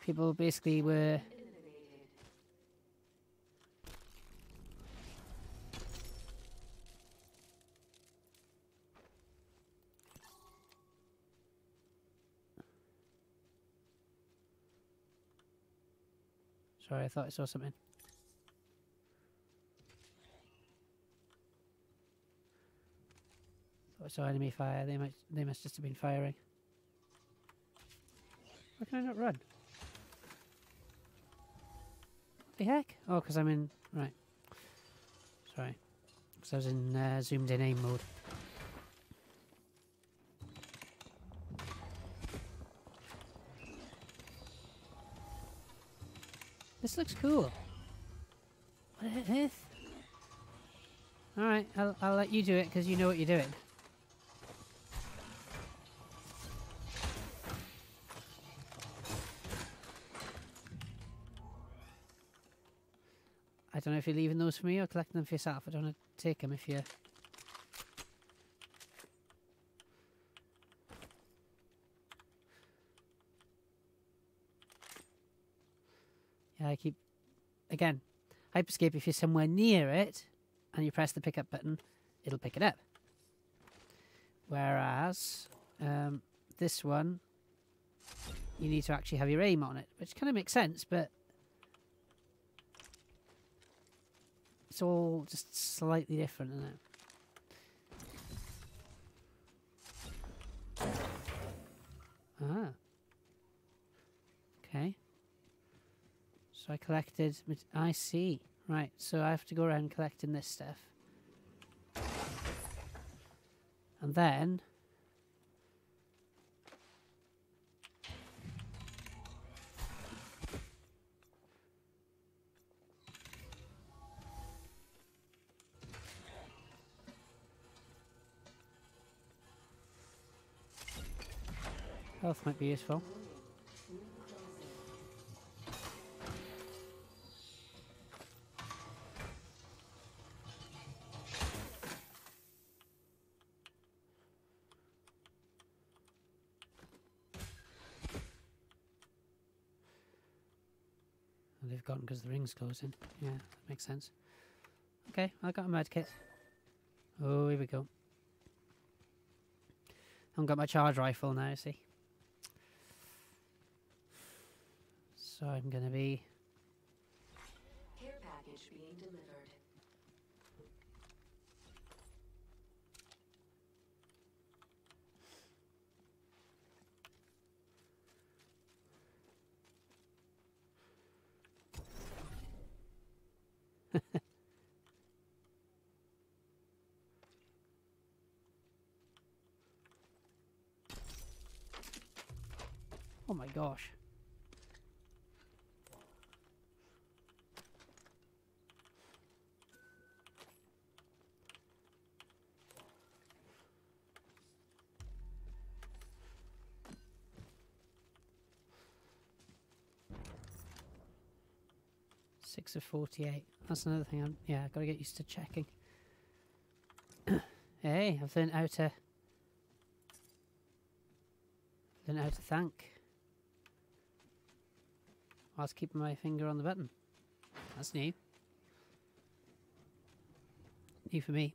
People basically were Sorry, I thought I saw something. Thought I saw enemy fire. They might they must just have been firing. Why can I not run? What the heck? Oh, because I'm in right. Sorry, because I was in uh, zoomed in aim mode. This looks cool. What on earth? Alright, I'll, I'll let you do it because you know what you're doing. I don't know if you're leaving those for me or collecting them for yourself. I don't want to take them if you... I keep... Again, Hyperscape, if you're somewhere near it and you press the pickup button, it'll pick it up. Whereas um, this one, you need to actually have your aim on it, which kind of makes sense, but it's all just slightly different, isn't it? Ah. Okay. So I collected... I see. Right, so I have to go around collecting this stuff. And then... Health might be useful. Because the ring's closing. Yeah, that makes sense. Okay, I got a med kit. Oh, here we go. I've got my charge rifle now, see. So I'm gonna be Care package being delivered. Oh my gosh. Six of forty-eight. That's another thing. I'm yeah. I've got to get used to checking. hey, I've learned how to learned how to thank whilst keeping my finger on the button. That's new. New for me.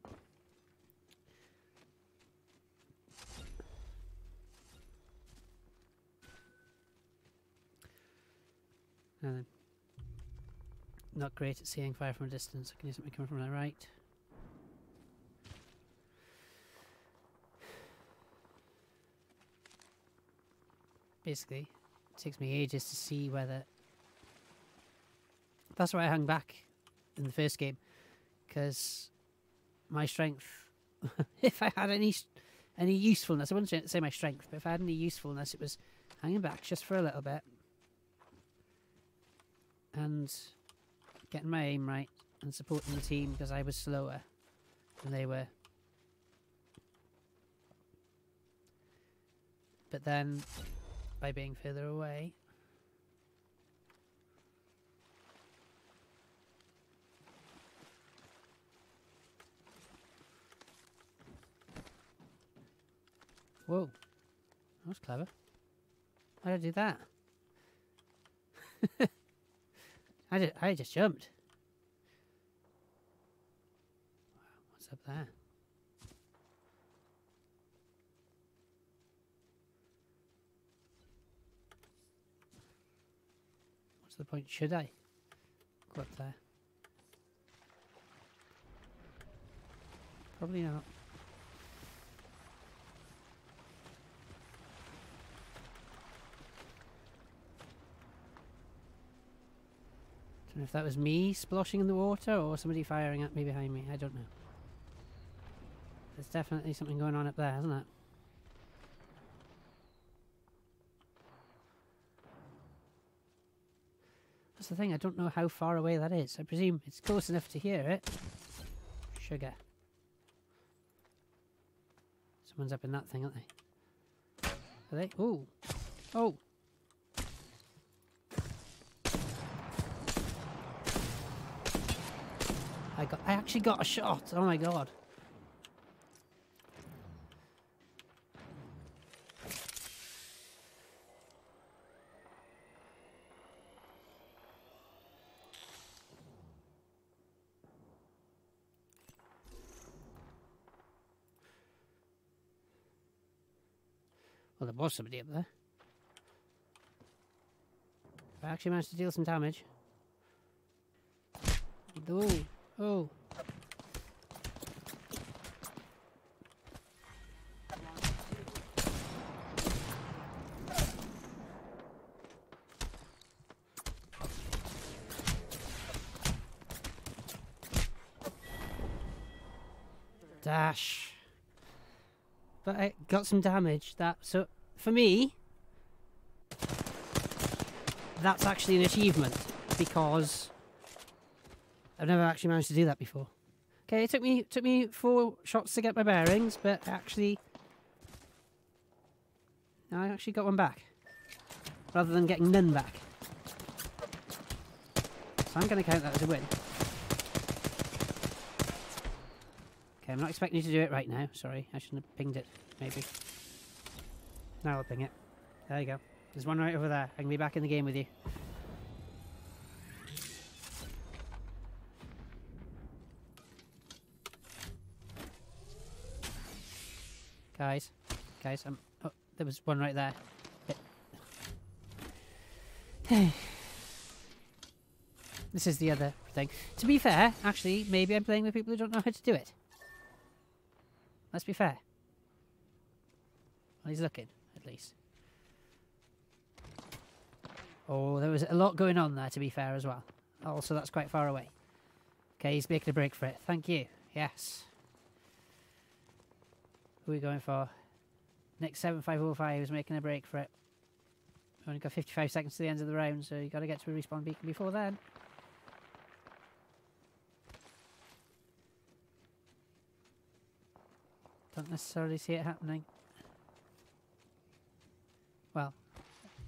And then not great at seeing fire from a distance. I can hear something coming from my right. Basically, it takes me ages to see whether that's why I hung back in the first game, because my strength, if I had any any usefulness, I wouldn't say- say my strength, but if I had any usefulness, it was hanging back just for a little bit and getting my aim right and supporting the team because I was slower than they were. But then, by being further away, Whoa. That was clever. How did I do that? I, did, I just jumped. What's up there? What's the point? Should I go up there? Probably not. Don't know if that was me splashing in the water or somebody firing at me behind me. I don't know. There's definitely something going on up there, isn't it? That's the thing, I don't know how far away that is. I presume it's close enough to hear it. Sugar. Someone's up in that thing, aren't they? Are they? Oh! Oh! I got. I actually got a shot. Oh my god. Well, there was somebody up there. I actually managed to deal some damage. Oh, oh. Dash. But I got some damage. That so for me, that's actually an achievement because I've never actually managed to do that before. Okay, it took me took me four shots to get my bearings, but actually I actually got one back. Rather than getting none back. So I'm going to count that as a win. Okay, I'm not expecting you to do it right now. Sorry, I shouldn't have pinged it, maybe. Now I'll ping it. There you go. There's one right over there. I can be back in the game with you. Guys, guys, um, oh, there was one right there. It- this is the other thing. To be fair, actually, maybe I'm playing with people who don't know how to do it. Let's be fair. Well, he's looking, at least. Oh, there was a lot going on there, to be fair, as well. Also, that's quite far away. Okay, he's making a break for it. Thank you. Yes. We going for? Nick 7505 is making a break for it. Only got 55 seconds to the end of the round, so you got to get to a respawn beacon before then. Don't necessarily see it happening. Well,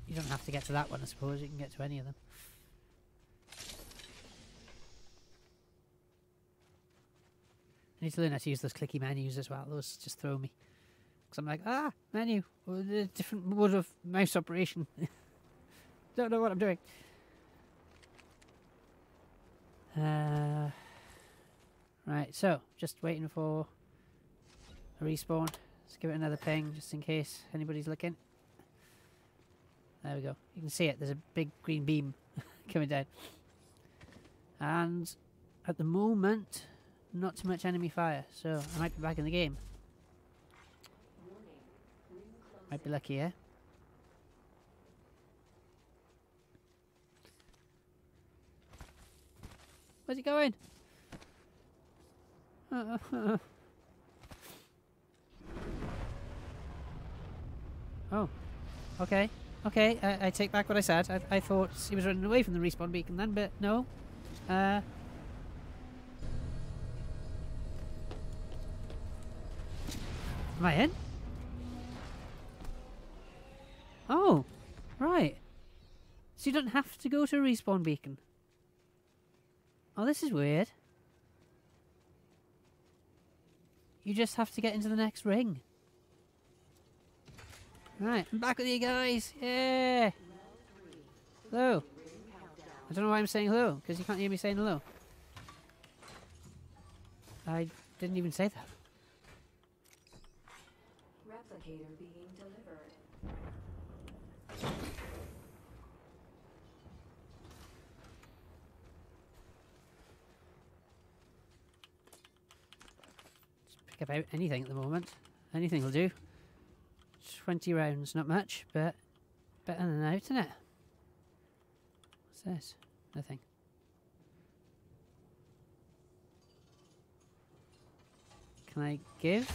you don't have to get to that one, I suppose. You can get to any of them. Need to learn how to use those clicky menus as well. Those just throw me. Because I'm like, ah, menu. A different mode of mouse operation. don't know what I'm doing. Uh, right, so just waiting for a respawn. Let's give it another ping just in case anybody's looking. There we go. You can see it. There's a big green beam coming down. And at the moment, not too much enemy fire, so I might be back in the game. Might be lucky, yeah? Where's he going? oh, okay. Okay, I, I take back what I said. I, I thought he was running away from the respawn beacon then, but no. Uh, am I in? Oh, right. So you don't have to go to a respawn beacon. Oh, this is weird. You just have to get into the next ring. Right, I'm back with you guys. Yeah. Hello. I don't know why I'm saying hello, because you can't hear me saying hello. I didn't even say that. Replicator being delivered. Pick up out anything at the moment. Anything will do. 20 rounds, not much, but better than out, isn't it? What's this? Nothing. Can I give?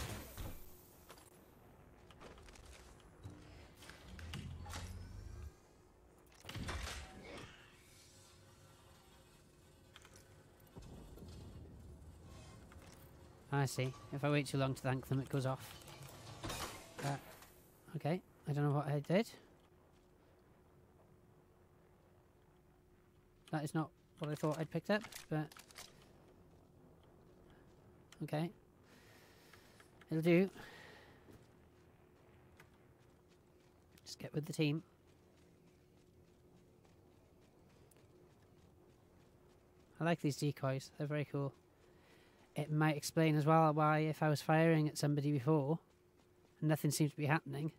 I see. If I wait too long to thank them, it goes off. Uh, okay, I don't know what I did. That is not what I thought I'd picked up, but... Okay. It'll do. Just get with the team. I like these decoys, they're very cool. It might explain as well why if I was firing at somebody before and nothing seemed to be happening,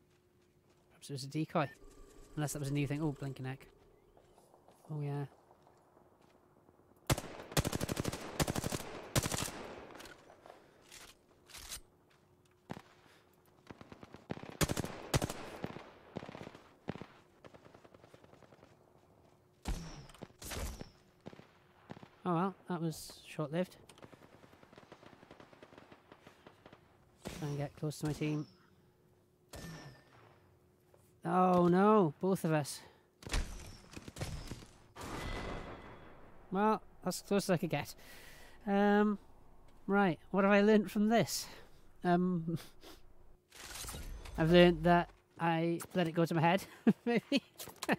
perhaps it was a decoy. Unless that was a new thing. Oh, blinking egg. Oh yeah. Oh well, that was short-lived. Try and get close to my team. Oh no, both of us. Well, that's as close as I could get. Um, right, what have I learnt from this? Um, I've learnt that I let it go to my head, maybe.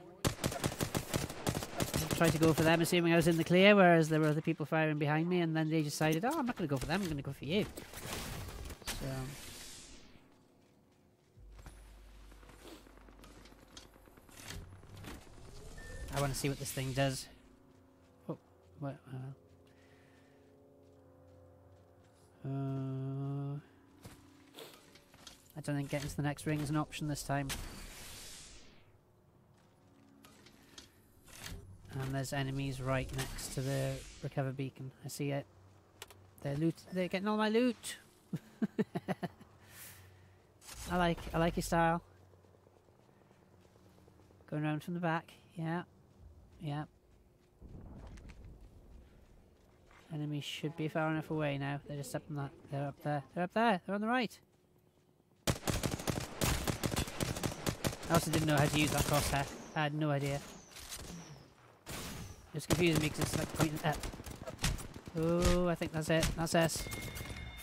Tried to go for them, assuming I was in the clear, whereas there were other people firing behind me, and then they decided, oh, I'm not going to go for them, I'm going to go for you. So. Want to see what this thing does. Oh, what? Uh, uh, I don't think getting to the next ring is an option this time. And there's enemies right next to the recover beacon. I see it. They're loot. They're getting all my loot. I like. I like your style. Going around from the back. Yeah. Yeah. Enemies should be far enough away now. They're just up that. They're up there. They're up there. They're on the right. I also didn't know how to use that crosshair. I had no idea. It's confusing me because it's like pointing up. Oh, I think that's it. That's us.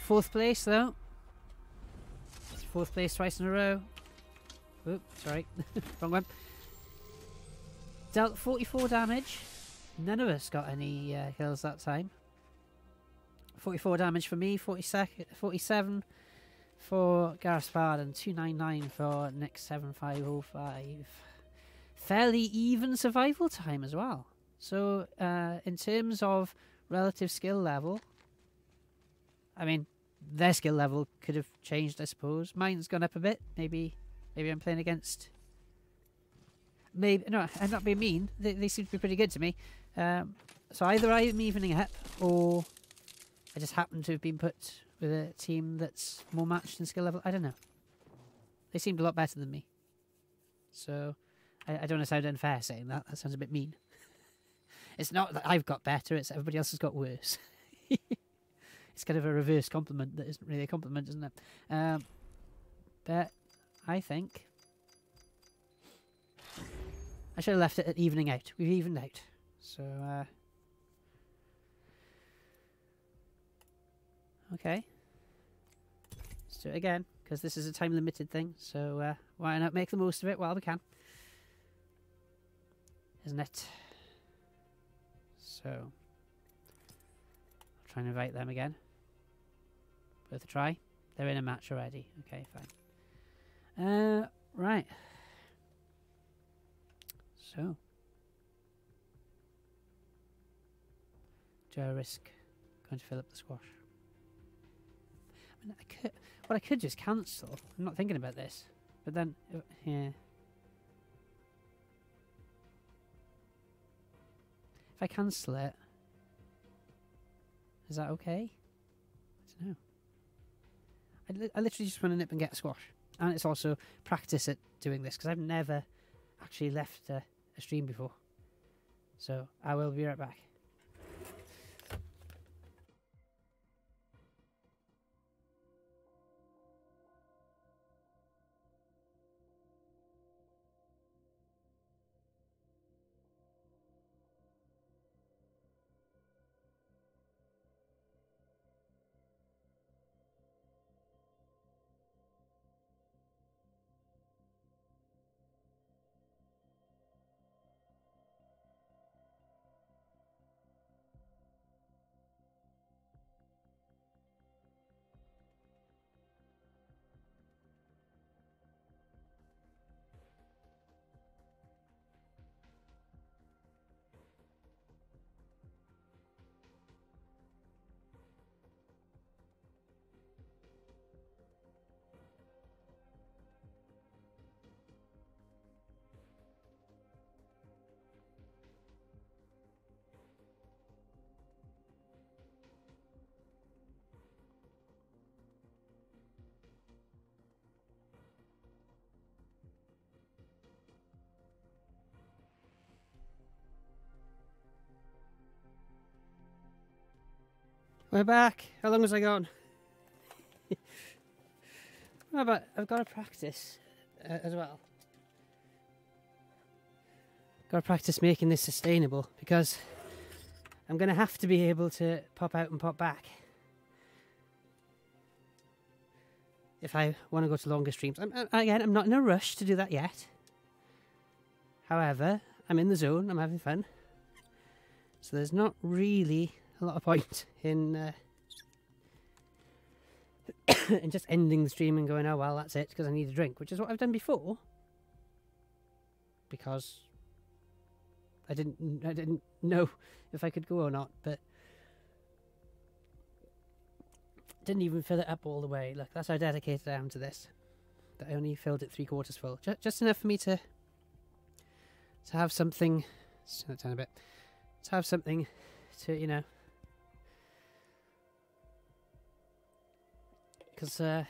Fourth place though. Fourth place twice in a row. Oop, sorry. Wrong one. Dealt 44 damage. None of us got any uh, kills that time. 44 damage for me, 47 for Gareth and 299 for Nick 7505. Fairly even survival time as well. So, uh, in terms of relative skill level, I mean, their skill level could have changed, I suppose. Mine's gone up a bit. Maybe, maybe I'm playing against. Maybe no, I'm not being mean. They, they seem to be pretty good to me. Um, so either I'm evening up, or I just happen to have been put with a team that's more matched in skill level. I don't know. They seemed a lot better than me. So I, I don't want to Sound unfair saying that. That sounds a bit mean. It's not that I've got better, it's everybody else has got worse. it's kind of a reverse compliment that isn't really a compliment, isn't it? Um, but I think I should have left it at evening out. We've evened out. So, uh, okay. Let's do it again, because this is a time limited thing, so uh, why not make the most of it while we can? Isn't it? So, I'll try and invite them again. Worth a try. They're in a match already. Okay, fine. Uh, right. So, do I risk going to fill up the squash? I mean, I could. What I could just cancel. I'm not thinking about this, but then, uh, yeah. If I cancel it, is that okay? I don't know. I, li I literally just want to nip and get a squash. And it's also practice at doing this, because I've never actually left a, a stream before. So, I will be right back. We're back. How long was I gone? no, but I've got to practice uh, as well. Got to practice making this sustainable because I'm going to have to be able to pop out and pop back. if I want to go to longer streams. I'm, again, I'm not in a rush to do that yet. However, I'm in the zone. I'm having fun. So there's not really a lot of point in uh, just ending the stream and going, oh well, that's it, because I need a drink, which is what I've done before. Because I didn't, I didn't know if I could go or not, but didn't even fill it up all the way. Look, that's how dedicated I am to this. That I only filled it three quarters full, just, just enough for me to to have something. Turn down a bit. To have something to you know. Because uh,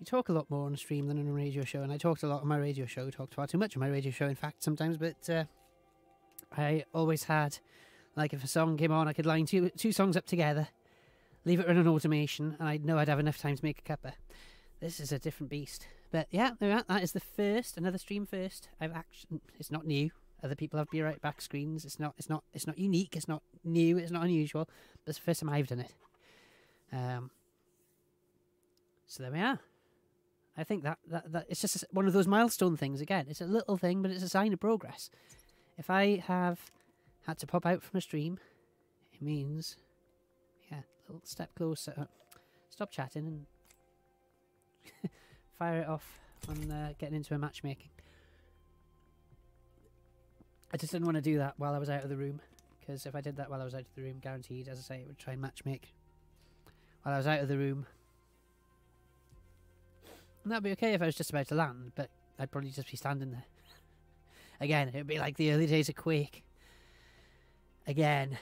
you talk a lot more on a stream than on a radio show, and I talked a lot on my radio show. Talked far too much on my radio show, in fact, sometimes. But uh, I always had, like, if a song came on, I could line two two songs up together, leave it run on automation, and I'd know I'd have enough time to make a cuppa. This is a different beast. But yeah, that is the first, another stream first. I've actually, it's not new. Other people have be right back screens. It's not, it's not, it's not unique. It's not new. It's not unusual. But it's the first time I've done it. Um. So there we are. I think that, that, that it's just one of those milestone things again. It's a little thing, but it's a sign of progress. If I have had to pop out from a stream, it means, yeah, a little step closer. Stop chatting and fire it off on uh, getting into a matchmaking. I just didn't want to do that while I was out of the room, because if I did that while I was out of the room, guaranteed, as I say, it would try and matchmake. While I was out of the room, that'd be okay if I was just about to land, but I'd probably just be standing there. Again, it'd be like the early days of Quake. Again,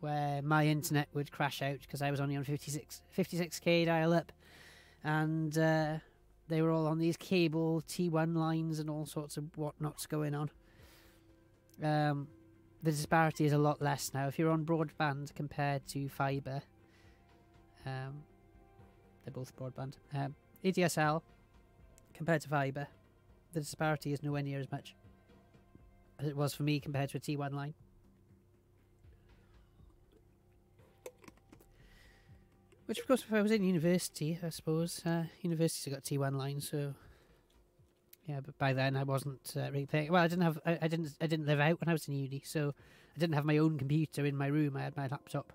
where my internet would crash out because I was only on 56, 56k dial up, and uh, they were all on these cable T1 lines and all sorts of whatnots going on. Um, the disparity is a lot less now. If you're on broadband compared to fibre, um, they're both broadband. Um, ADSL compared to fibre, the disparity is nowhere near as much as it was for me compared to a T1 line. Which, of course, if I was in university, I suppose uh, universities have got T1 lines, so yeah. But by then, I wasn't uh, really. Well, I didn't have. I, I didn't. I didn't live out when I was in uni, so I didn't have my own computer in my room. I had my laptop.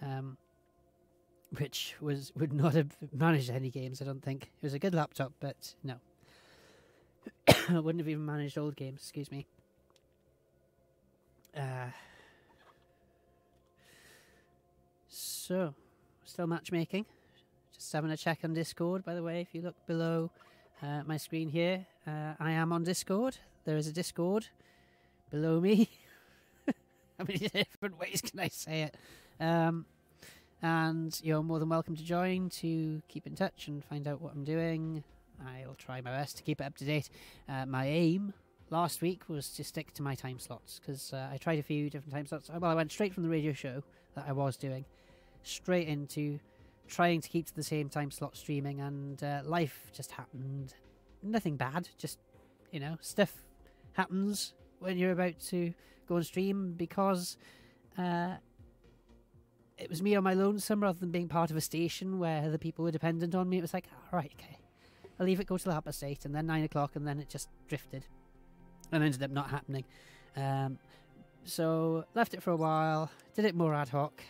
Um, which was would not have managed any games. I don't think it was a good laptop, but no, I wouldn't have even managed old games. Excuse me. Uh, so, still matchmaking. Just having a check on Discord. By the way, if you look below uh, my screen here, uh, I am on Discord. There is a Discord below me. How many different ways can I say it? Um, and you're more than welcome to join to keep in touch and find out what I'm doing. I'll try my best to keep it up to date. Uh, my aim last week was to stick to my time slots because uh, I tried a few different time slots. Well, I went straight from the radio show that I was doing straight into trying to keep to the same time slot streaming, and uh, life just happened. Nothing bad, just you know, stuff happens when you're about to go and stream because uh, it was me on my lonesome rather than being part of a station where the people were dependent on me. It was like, all right, okay, I'll leave it go to the Harper State, and then nine o'clock, and then it just drifted, and ended up not happening. Um, so left it for a while, did it more ad hoc,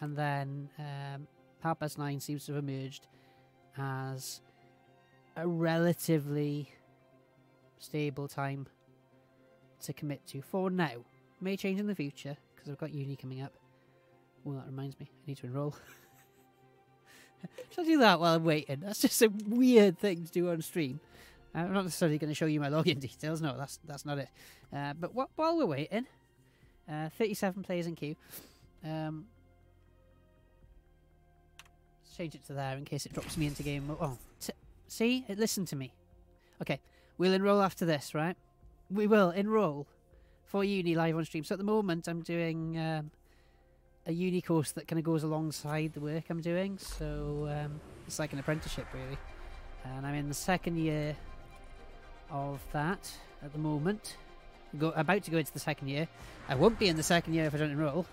and then um, half past nine seems to have emerged as a relatively stable time to commit to for now. May change in the future because I've got uni coming up. Oh, that reminds me, I need to enroll. Should I do that while I'm waiting? That's just a weird thing to do on stream. I'm not necessarily going to show you my login details. No, that's that's not it. Uh, but wh- while we're waiting, uh, 37 players in queue. Um, let's change it to there in case it drops me into game. Oh, t- see, it listened to me. Okay, we'll enroll after this, right? We will enroll for uni live on stream. So at the moment, I'm doing um, a uni course that kind of goes alongside the work I'm doing. So um, it's like an apprenticeship, really. And I'm in the second year of that at the moment. Go about to go into the second year. I won't be in the second year if I don't enroll.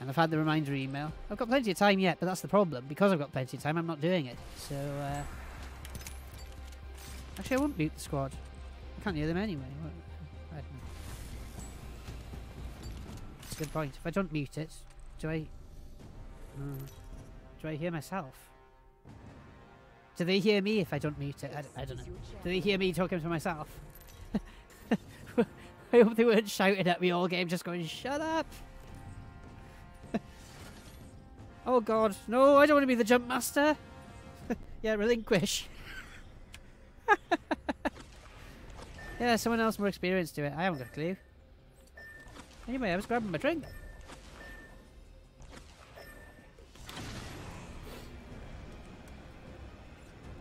And I've had the reminder email. I've got plenty of time yet, but that's the problem. Because I've got plenty of time, I'm not doing it. So, uh, actually, I won't mute the squad. I can't hear them anyway. That's a good point. If I don't mute it, do I? Hmm. do I hear myself? Do they hear me if I don't mute it? I don't know. Do they hear me talking to myself? I hope they weren't shouting at me all game, just going, "Shut up!" oh God, no! I don't want to be the jump master. yeah, relinquish. yeah, someone else more experienced do it. I haven't got a clue. Anyway, I was grabbing my drink.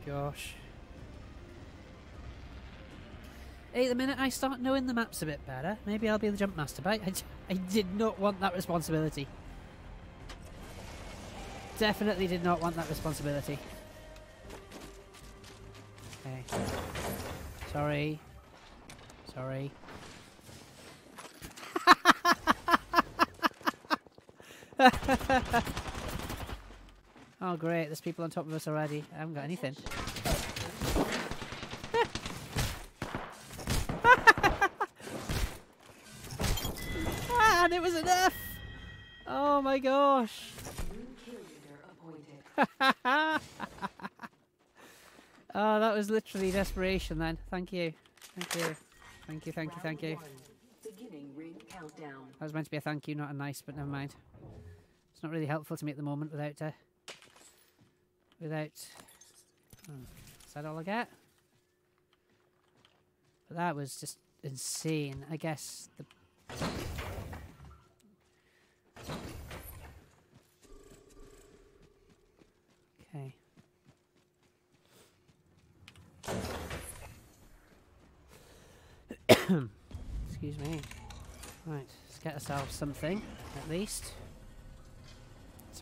Gosh. Hey, the minute I start knowing the maps a bit better, maybe I'll be the jump master. But I, I did not want that responsibility. Definitely did not want that responsibility. Okay. Sorry. Sorry. oh great, there's people on top of us already. I haven't got anything. Ah, and it was enough! Oh my gosh! New kill leader appointed. Oh, that was literally desperation then. Thank you. Thank you. Thank you, thank you, thank you. Beginning ring countdown. That was meant to be a thank you, not a nice, but never mind. Not really helpful to me at the moment without, uh, without, oh, is that all I get? But that was just insane. I guess the Okay. Excuse me. Right, let's get ourselves something, at least.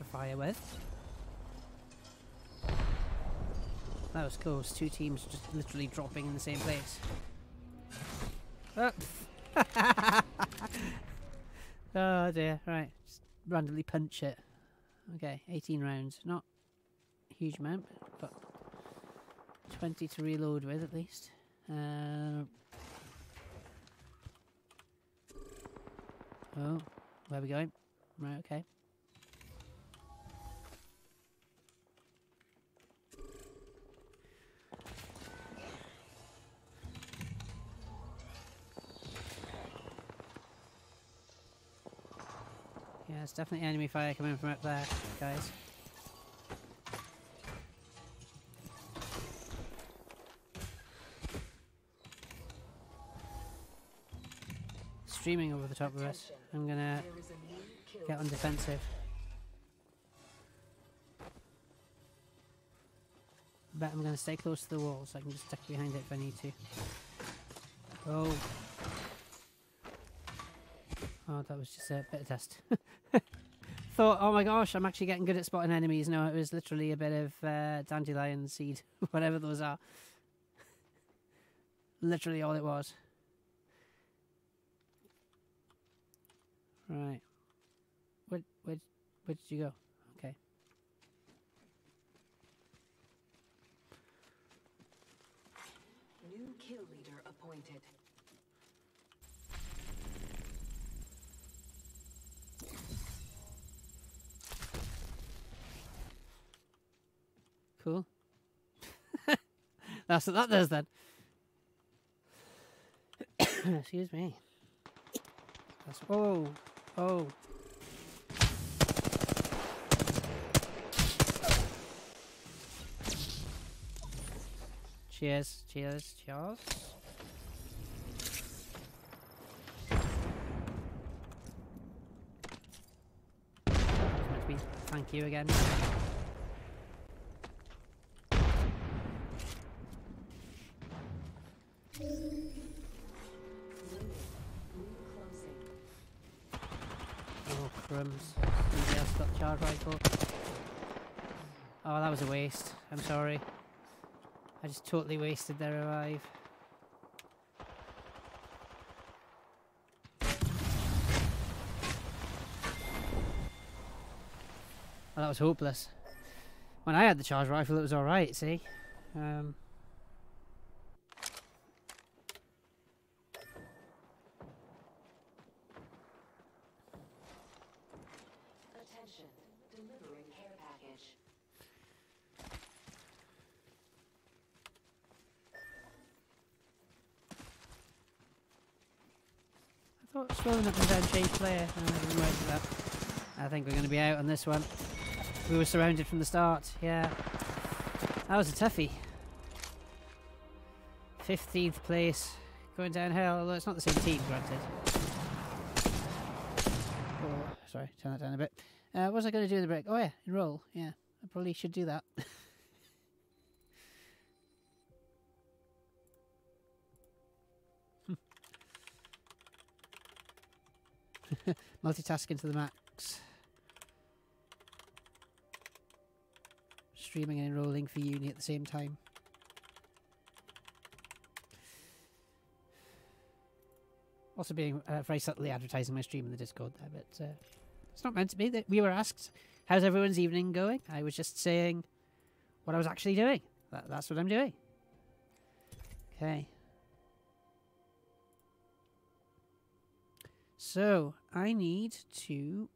Fire with. That was close. Two teams just literally dropping in the same place. Ah. oh dear. Right, just randomly punch it. Okay, 18 rounds. Not huge amount, but 20 to reload with at least. Uh, oh, where are we going? Right, okay. It's definitely enemy fire coming from up there, guys. Streaming over the top of us. I'm gonna get on defensive. Bet I'm gonna stay close to the wall so I can just duck behind it if I need to. Oh. Oh, that was just a bit of test. Thought, oh my gosh, I'm actually getting good at spotting enemies. No, it was literally a bit of uh, dandelion seed, whatever those are. literally all it was. Right. Where, where, where did you go? Okay. New kill leader appointed. Cool. That's what that does then. Excuse me. That's oh oh. Cheers, cheers, cheers. Thank you again. Rifle. Oh, that was a waste. I'm sorry. I just totally wasted their revive. Well, that was hopeless. When I had the charge rifle, it was all right. See, um, Attention. Delivering care package. I thought scrolling up and down change player. Oh, didn't work for that. I think we're going to be out on this one. We were surrounded from the start. Yeah, that was a toughie. Fifteenth place, going downhill. Although it's not the same team, granted. Oh, sorry, turn that down a bit. Uh, what was I going to do with the break? Oh yeah, enroll. Yeah, I probably should do that. Multitasking to the max. Streaming and enrolling for uni at the same time. Also being uh, very subtly advertising my stream in the Discord there, but uh, it's not meant to be. That we were asked, "How's everyone's evening going?" I was just saying what I was actually doing. That, that's what I'm doing. Okay. So I need to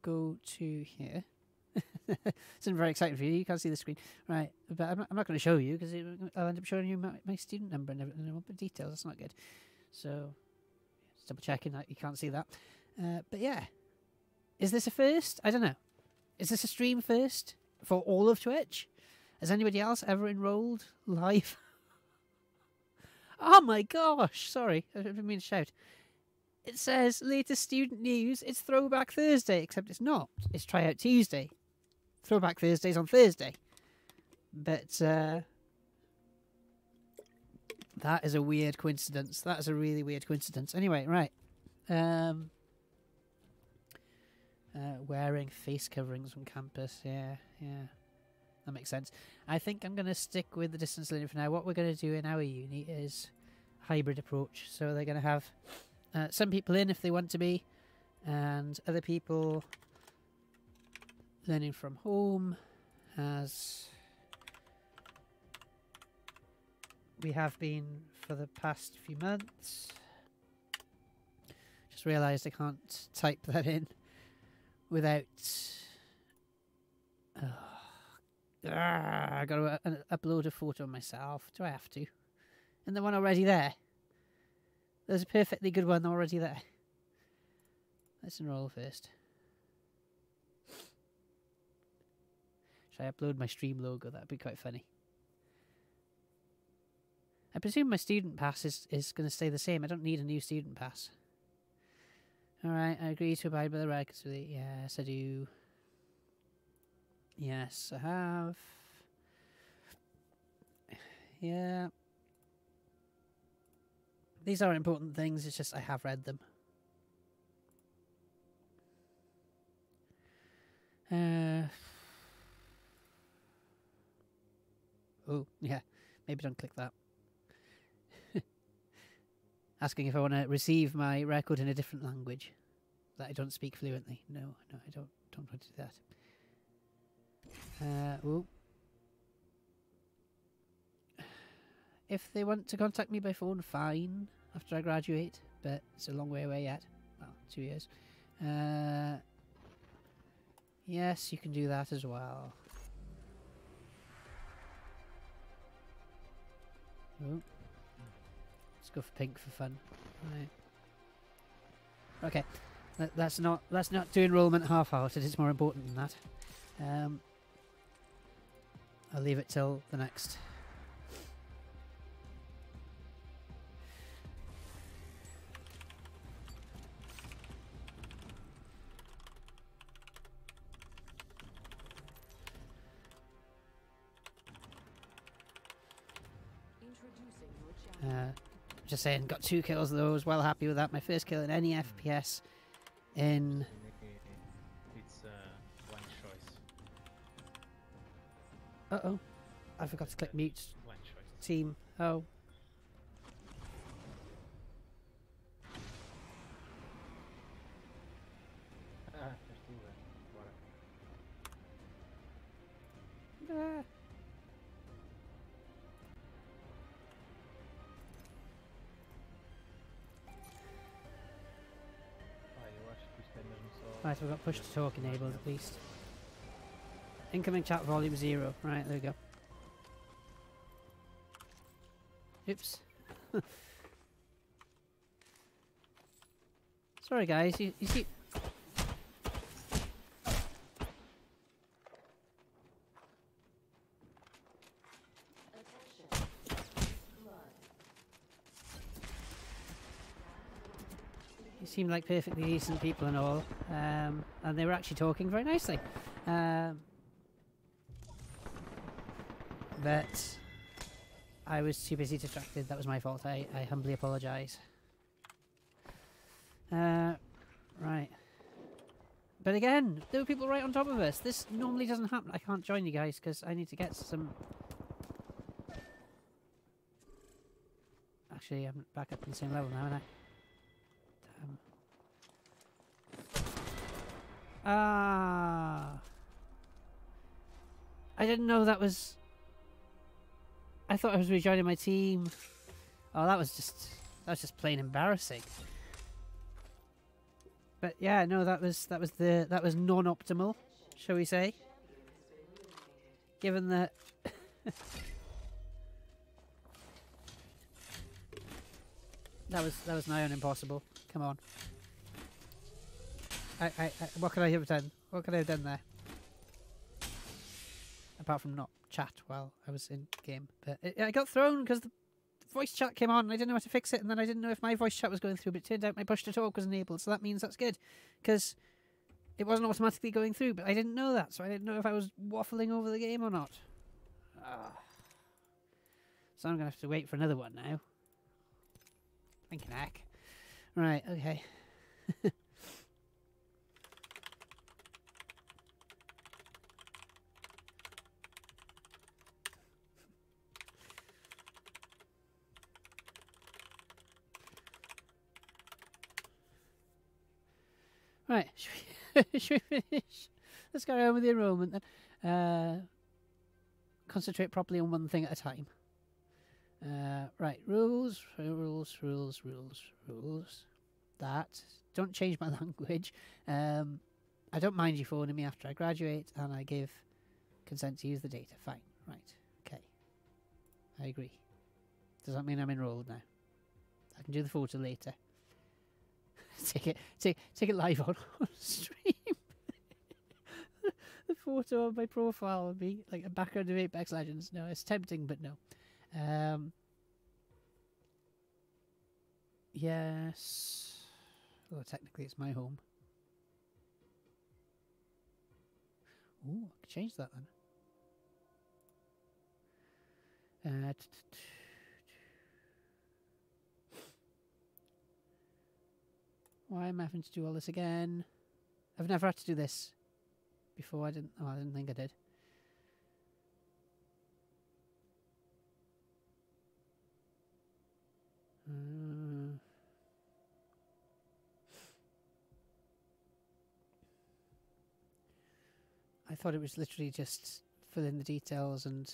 go to here. it's not very exciting for you. You can't see the screen, right? But I'm not, I'm not going to show you because I'll end up showing you my, my student number and everything. all the details. That's not good. So just double checking that you can't see that. Uh, but yeah, is this a first? I don't know. Is this a stream first for all of Twitch? Has anybody else ever enrolled live? oh my gosh! Sorry, I didn't mean to shout. It says latest student news. It's Throwback Thursday, except it's not. It's Tryout Tuesday. Throwback Thursday's on Thursday. But uh, that is a weird coincidence. That is a really weird coincidence. Anyway, right. Um, uh, wearing face coverings on campus. Yeah, yeah. That makes sense. I think I'm going to stick with the distance learning for now. What we're going to do in our uni is hybrid approach. So they're going to have uh, some people in if they want to be, and other people learning from home as we have been for the past few months. Just realised I can't type that in without. Oh, I got to uh, upload a photo of myself. Do I have to? And the one already there. There's a perfectly good one already there. Let's enroll first. I upload my stream logo? That'd be quite funny. I presume my student pass is, is going to stay the same. I don't need a new student pass. Alright, I agree to abide by the regs. Yes, I do. Yes, I have. Yeah. These are important things, it's just I have read them. Uh, oh, yeah. Maybe don't click that. Asking if I want to receive my record in a different language that I don't speak fluently. No, no, I don't. Don't want to do that. Uh, oh. If they want to contact me by phone, fine. After I graduate, but it's a long way away yet. Well, two years. Uh, yes, you can do that as well. Let's go for pink for fun. Right. Okay. Let's not let's not do enrollment half-hearted. It's more important than that. Um, I'll leave it till the next. Just saying, got two kills though. Was well happy with that. My first kill in any FPS in It's uh, one choice. Uh oh. I forgot to click mute team. Oh. We've got push to talk enabled at least. Incoming chat volume zero. Right, there we go. Oops. Sorry, guys. You, you see. You seem like perfectly decent people and all, um, and they were actually talking very nicely. Um, but I was too busy distracted. That was my fault. I, I humbly apologise. Uh, right. But again, there were people right on top of us. This normally doesn't happen. I can't join you guys because I need to get some. Actually, I'm back up in the same level now, aren't I? Damn. Ah. I didn't know that was. I thought I was rejoining my team. Oh, that was just that was just plain embarrassing. But yeah, no, that was that was the that was non-optimal, shall we say? Given that. that was that was nigh on impossible. Come on. I, I, what could I have done? What could I have done there? Apart from not chat while I was in game, but it, I got thrown because the voice chat came on. and I didn't know how to fix it, and then I didn't know if my voice chat was going through. But it turned out my push to talk was enabled, so that means that's good because it wasn't automatically going through. But I didn't know that, so I didn't know if I was waffling over the game or not. Ah. So I'm gonna have to wait for another one now. Thinking heck. Right. Okay. Right, should we, finish? Let's carry on with the enrolment then. Uh, concentrate properly on one thing at a time. Uh, right, rules, rules, rules, rules, rules. That. Don't change my language. Um, I don't mind you phoning me after I graduate, and I give consent to use the data. Fine. Right. Okay. I agree. Does that mean I'm enrolled now? I can do the photo later. take it, take, take it live on, on stream. the photo of my profile would be like a background of Apex Legends. No, it's tempting, but no. Um, yes. Well, technically, it's my home. Ooh, I could change that then. Uh, Why am I having to do all this again? I've never had to do this before. I didn't. Oh, I didn't think I did. Uh, I thought it was literally just fill in the details and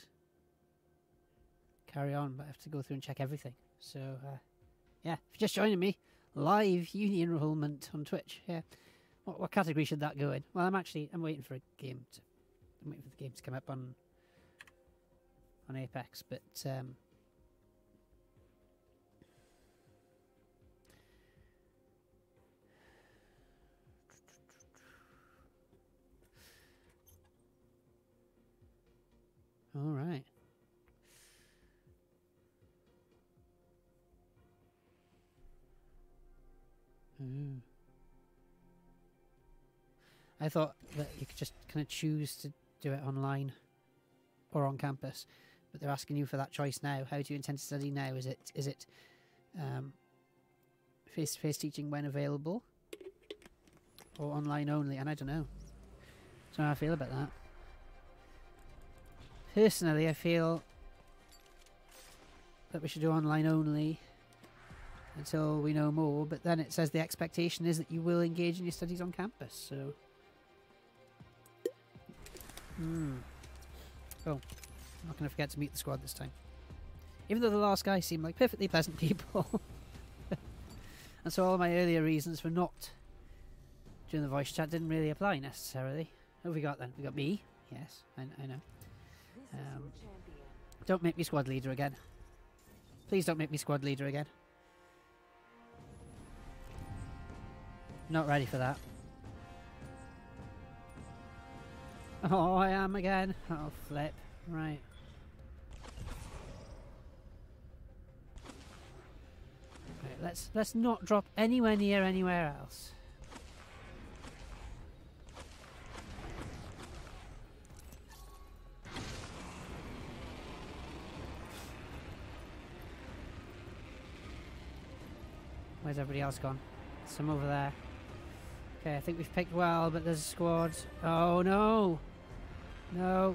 carry on, but I have to go through and check everything. So, uh, yeah, if you're just joining me, live uni enrollment on Twitch. Yeah, what, what category should that go in? Well, I'm actually I'm waiting for a game to I'm waiting for the game to come up on on Apex, but um, all right. Mm. I thought that you could just kind of choose to do it online or on campus, but they're asking you for that choice now. How do you intend to study now? Is it is it um, face-to-face teaching when available, or online only? And I don't know. So how I feel about that. Personally, I feel that we should do online only until we know more. But then it says the expectation is that you will engage in your studies on campus. So, hmm. Oh, I'm not going to forget to meet the squad this time. Even though the last guy seemed like perfectly pleasant people. and so all my earlier reasons for not doing the voice chat didn't really apply necessarily. Who have we got then? We got me. Yes, I, I know. Um. Don't make me squad leader again. Please don't make me squad leader again. Not ready for that. Oh, I am again. Oh, flip. Right. Right, let's let's not drop anywhere near anywhere else. Where's everybody else gone? Some over there. Okay, I think we've picked well, but there's a squad. Oh no! No.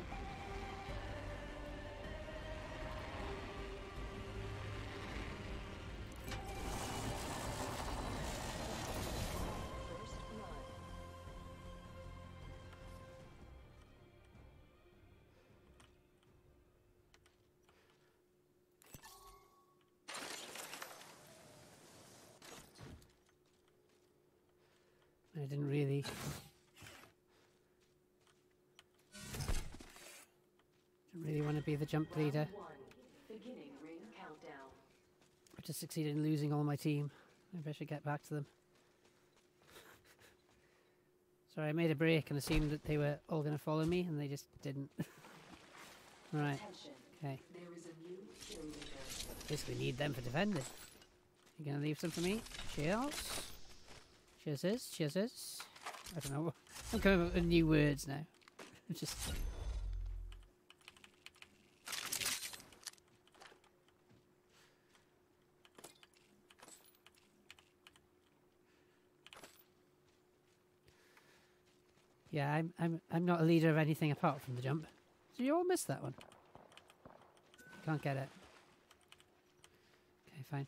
Jump leader. Round one. Beginning ring countdown. I just succeeded in losing all my team. Maybe I should get back to them. Sorry, I made a break and assumed that they were all going to follow me, and they just didn't. right, okay. There is a new kill leader. Basically need them for defending. You gonna leave some for me? Cheers. Cheers. Cheers. I don't know. I'm coming up with new words now. Just. Yeah, I'm I'm I'm not a leader of anything apart from the jump. So you all missed that one. Can't get it. Okay, fine.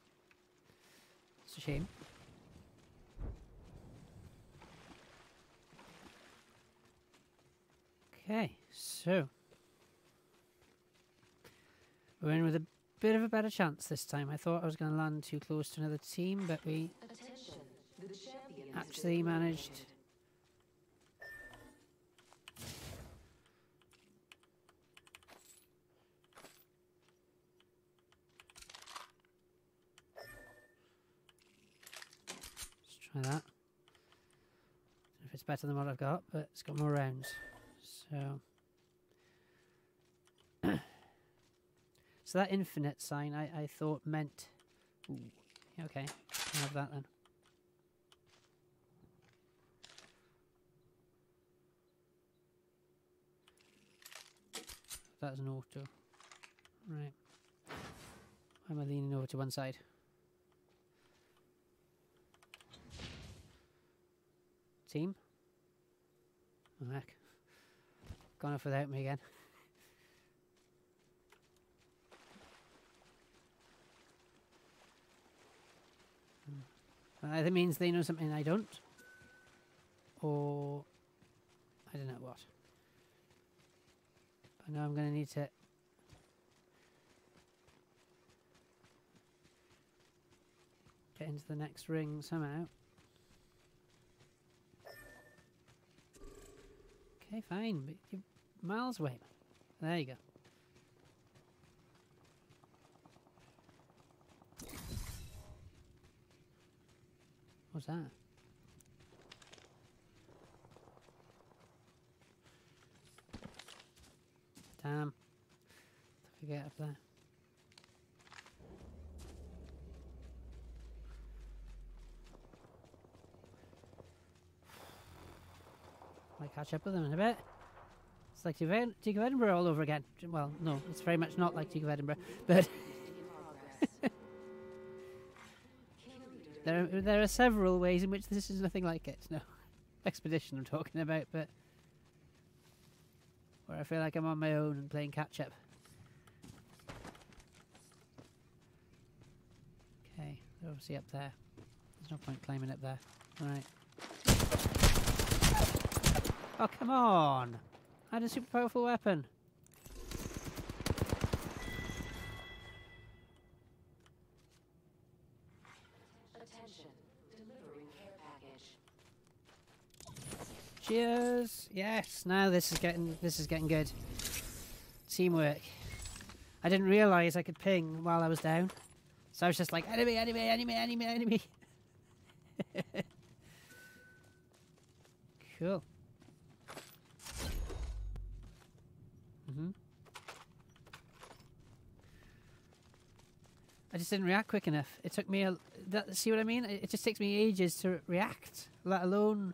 It's a shame. Okay, so we're in with a bit of a better chance this time. I thought I was going to land too close to another team, but we Attention. The champion has actually managed. Try that. If it's better than what I've got, but it's got more rounds. So. so that infinite sign I, I thought meant. Ooh. Okay, I'll have that then. That's an auto. Right. Why am I leaning over to one side? Team? Oh. Gone off without me again. Hmm. Either means they know something I don't, or I don't know what. I know I'm going to need to. Get into the next ring somehow. Okay, fine, but you're miles away. There you go. What's that? Damn. Took a get up there. Catch up with them in a bit. It's like Duke of Edinburgh all over again. Well, no, it's very much not like Duke of Edinburgh, but there are, there are several ways in which this is nothing like it. No, expedition I'm talking about, but where I feel like I'm on my own and playing catch up. Okay, they're obviously up there. There's no point climbing up there. Right. Oh, come on. I had a super powerful weapon. Cheers. Yes, now this is getting this is getting good. Teamwork. I didn't realise I could ping while I was down. So I was just like, enemy, enemy, enemy, enemy, enemy. cool. I just didn't react quick enough. It took me a. That, see what I mean? It, it just takes me ages to react, let alone.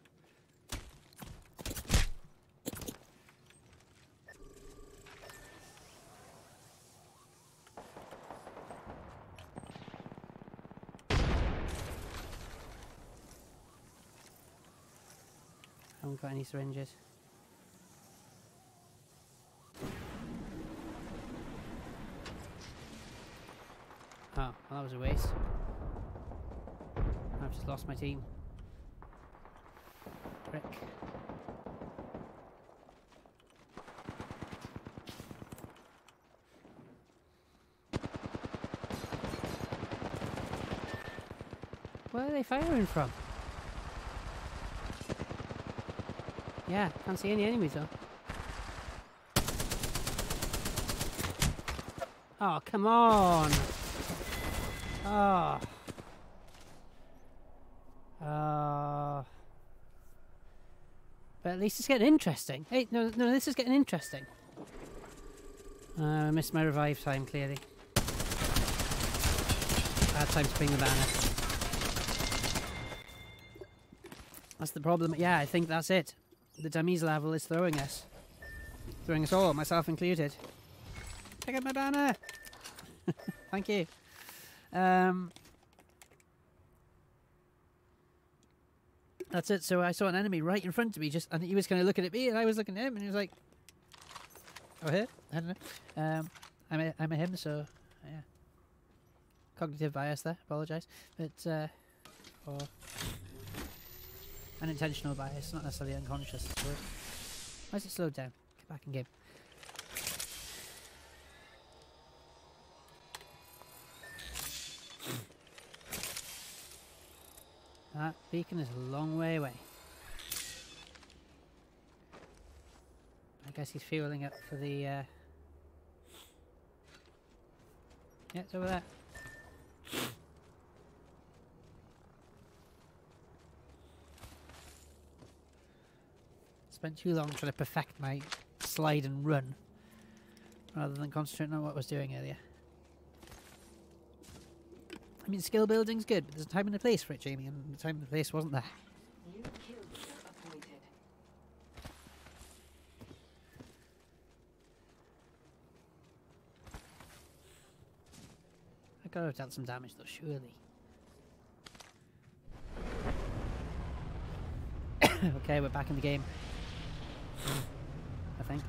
I haven't got any syringes. Oh, well, that was a waste. I've just lost my team. Frick. Where are they firing from? Yeah, can't see any enemies though. Oh, come on! Oh. Uh, but at least it's getting interesting. Hey, no, no, this is getting interesting. Uh, I missed my revive time, clearly. Bad time to bring the banner. That's the problem. Yeah, I think that's it. The dummies level is throwing us. Throwing us all, myself included. Pick up my banner! Thank you. Um, that's it. So I saw an enemy right in front of me, just and he was kind of looking at me, and I was looking at him, and he was like, "Oh, here? I don't know." Um, I'm a, I'm a him, so yeah. Cognitive bias there. Apologise, but uh, or unintentional bias, not necessarily unconscious. Why is it slowed down? Get back in game. That beacon is a long way away. I guess he's fueling up for the. Uh... Yeah, it's over there. Spent too long trying to perfect my slide and run rather than concentrating on what I was doing earlier. I mean, skill building's good, but there's a time and a place for it, Jamie, and the time and the place wasn't there. I gotta have done some damage though, surely. okay, we're back in the game. I think.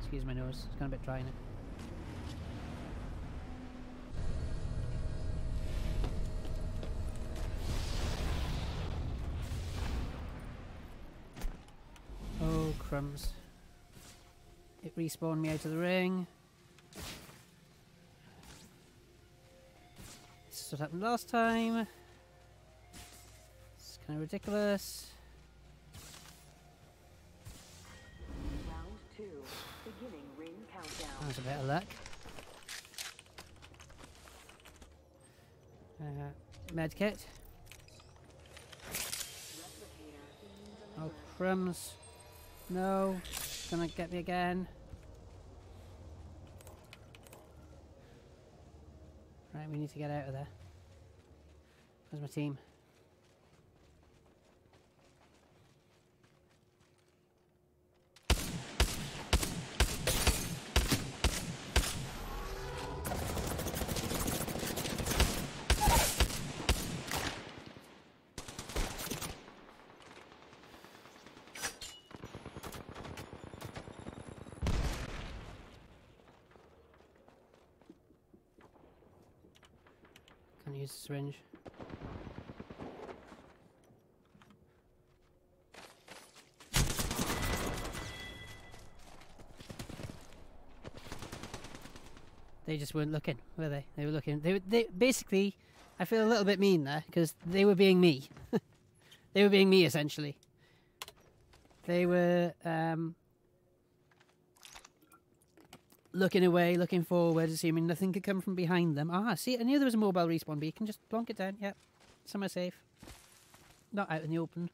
Excuse my nose, it's gone a bit dry now. It respawned me out of the ring. This is what happened last time. It's kind of ridiculous. Round two. Beginning ring countdown. That was a bit of luck. Uh, medkit. Oh, crumbs. No. Gonna get me again. Right, we need to get out of there. Where's my team? Syringe. They just weren't looking, were they? They were looking. They, were- they basically. I feel a little bit mean there because they were being me. they were being me essentially. They were um, looking away, looking forward, assuming nothing could come from behind them. Ah, see, I knew there was a mobile respawn beacon. Just plonk it down. Yep, somewhere safe. Not out in the open.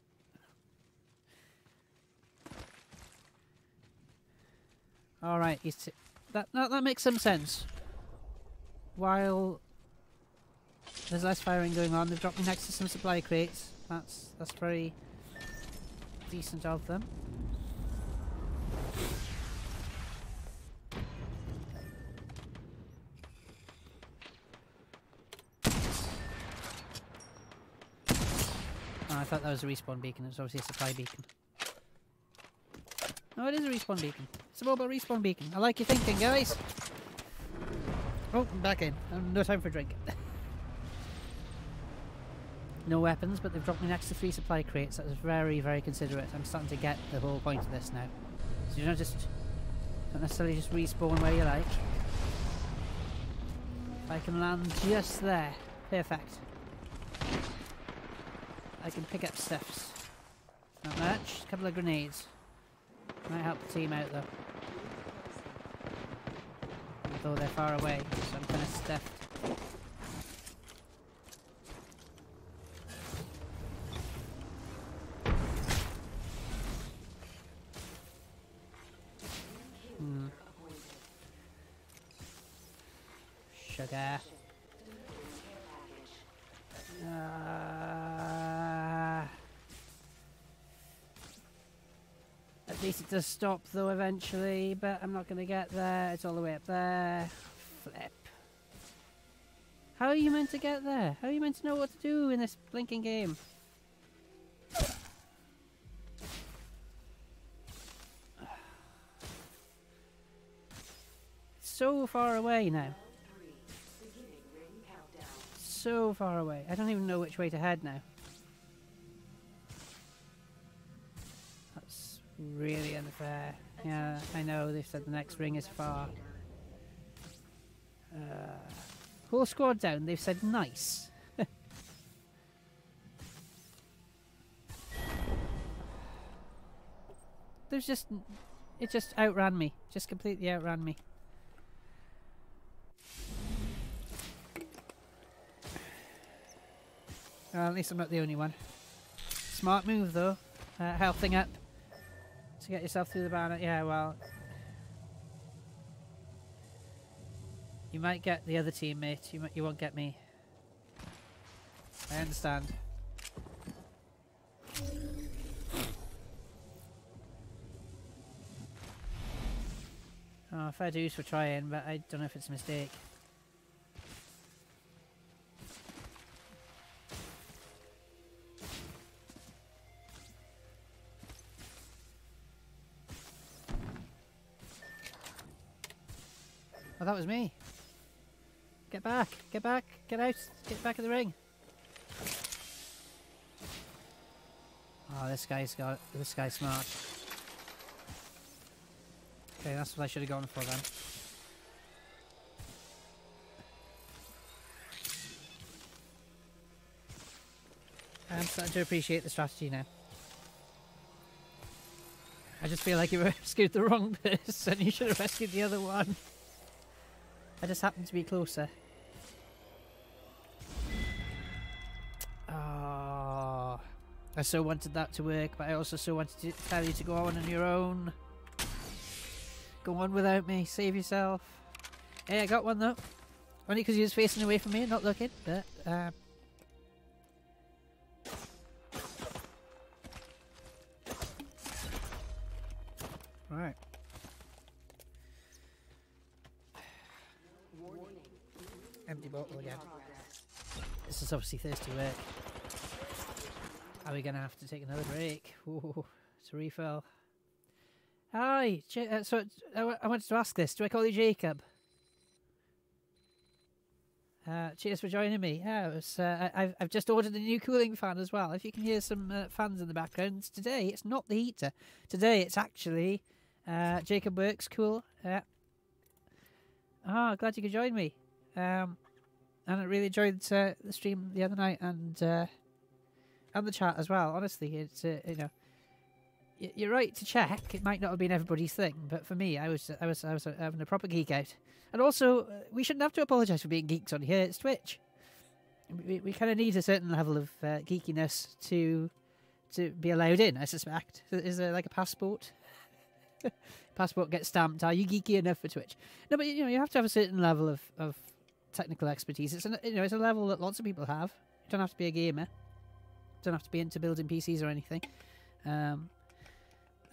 All right, he's t- that, that that makes some sense. While there's less firing going on, they've dropped me next to some supply crates. That's that's very decent of them. Thought that was a respawn beacon. It was obviously a supply beacon. No, it is a respawn beacon. It's a mobile respawn beacon. I like your thinking, guys. Oh, I'm back in. Um, no time for a drink. no weapons, but they've dropped me next to three supply crates. That was very, very considerate. I'm starting to get the whole point of this now. So you don't just don't necessarily just respawn where you like. I can land just there, perfect. I can pick up stuffs. Not much. A couple of grenades. Might help the team out though. Although they're far away, so I'm kind of stuffed. Hmm. Sugar. Uh, does stop though eventually, but I'm not going to get there. It's all the way up there. Flip. How are you meant to get there? How are you meant to know what to do in this blinking game? So far away now. So far away. I don't even know which way to head now. Really unfair. Yeah, I know they said the next ring is far. Uh, whole squad down. They've said nice. There's just, it just outran me. Just completely outran me. Well, at least I'm not the only one. Smart move though, uh, healthing up to get yourself through the banner. Yeah, well, you might get the other teammate. You might, you won't get me. I understand. Oh, fair dues for trying, but I don't know if it's a mistake. That was me. Get back, get back, get out, get back in the ring. Oh, this guy's got, this guy's smart. Okay, that's what I should have gone for then. I'm starting to appreciate the strategy now. I just feel like you rescued the wrong person. You should have rescued the other one. I just happened to be closer. Oh, I so wanted that to work, but I also so wanted to tell you to go on on your own. Go on without me. Save yourself. Hey, I got one though. Only because he was facing away from me, not looking. But um, Obviously thirsty work. Are we going to have to take another break? Ooh, it's a refill. Hi, uh, so I, wanted to ask this. Do I call you Jacob? Uh, cheers for joining me. Yeah, was, uh, I've, I've just ordered a new cooling fan as well. If you can hear some uh, fans in the background, today it's not the heater. Today it's actually uh, Jacob Works Cool. Yeah. Ah, glad you could join me. Um, and I really enjoyed uh, the stream the other night and uh, and the chat as well. Honestly, it's uh, you know you're right to check. It might not have been everybody's thing, but for me, I was I was I was uh, having a proper geek out. And also, uh, we shouldn't have to apologise for being geeks on here. It's Twitch. We, we kind of need a certain level of uh, geekiness to to be allowed in. I suspect is there like a passport? passport gets stamped. Are you geeky enough for Twitch? No, but you know you have to have a certain level of, of technical expertise. It's an, you know it's a level that lots of people have. You don't have to be a gamer. You Don't have to be into building PCs or anything. Um,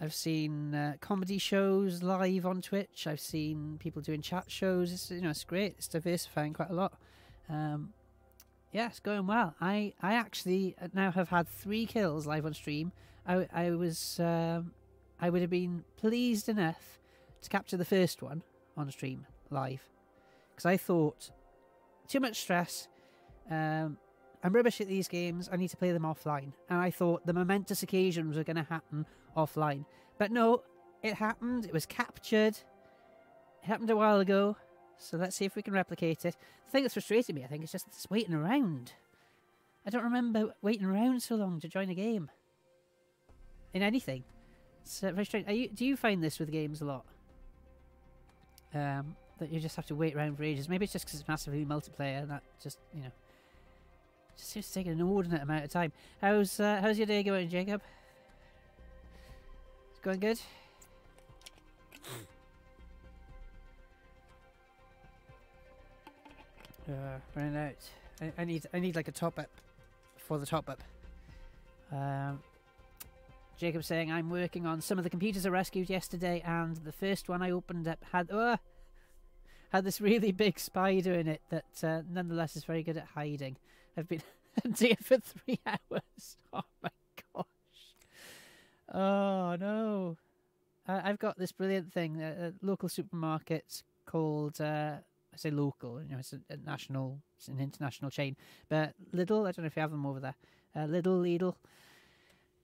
I've seen uh, comedy shows live on Twitch. I've seen people doing chat shows. It's, you know, it's great. It's diversifying quite a lot. Um, yeah, it's going well. I, I actually now have had three kills live on stream. I, I was um, I would have been pleased enough to capture the first one on stream live because I thought too much stress. Um, I'm rubbish at these games. I need to play them offline. And I thought the momentous occasions were going to happen offline. But no, it happened. It was captured. It happened a while ago. So let's see if we can replicate it. The thing that's frustrating me, I think, is just waiting around. I don't remember waiting around so long to join a game. In anything. It's very strange. You, do you find this with games a lot? Um, that you just have to wait around for ages. Maybe it's just because it's massively multiplayer and that just, you know, just seems to take an inordinate amount of time. How's uh, how's your day going, Jacob? It's going good. Uh, running out. I, I need I need like a top up for the top up. Um, Jacob saying I'm working on some of the computers I rescued yesterday, and the first one I opened up had uh, had this really big spider in it that uh, nonetheless is very good at hiding. I've been empty for three hours. Oh my gosh. Oh no. I, I've got this brilliant thing, a, a local supermarket called, uh, I say local, you know, it's a, a national, it's an international chain, but Lidl, I don't know if you have them over there. Uh, Lidl, Lidl.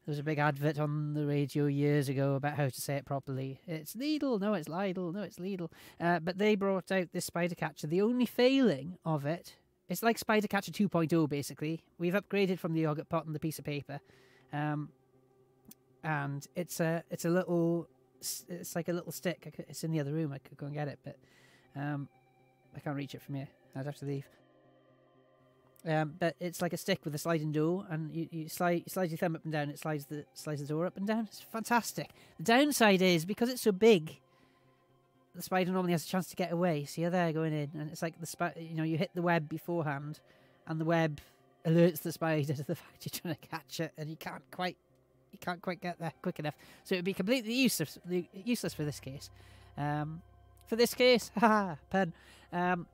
There was a big advert on the radio years ago about how to say it properly. It's Lidl, no, it's Lidl, no, it's Lidl. Uh, but they brought out this spider catcher. The only failing of it it's like Spider Catcher 2.0, basically. We've upgraded from the yogurt pot and the piece of paper, um, and it's a it's a little it's like a little stick. It's in the other room. I could go and get it, but um, I can't reach it from here. I'd have to leave. Um, but it's like a stick with a sliding door, and you, you slide you slide your thumb up and down. It slides the slides the door up and down. It's fantastic. The downside is because it's so big, the spider normally has a chance to get away. So you're there going in, and it's like the spider. You know, you hit the web beforehand, and the web alerts the spider to the fact you're trying to catch it, and you can't quite, you can't quite get there quick enough. So it would be completely useless, useless for this case. Um, for this case, haha, pen. Um,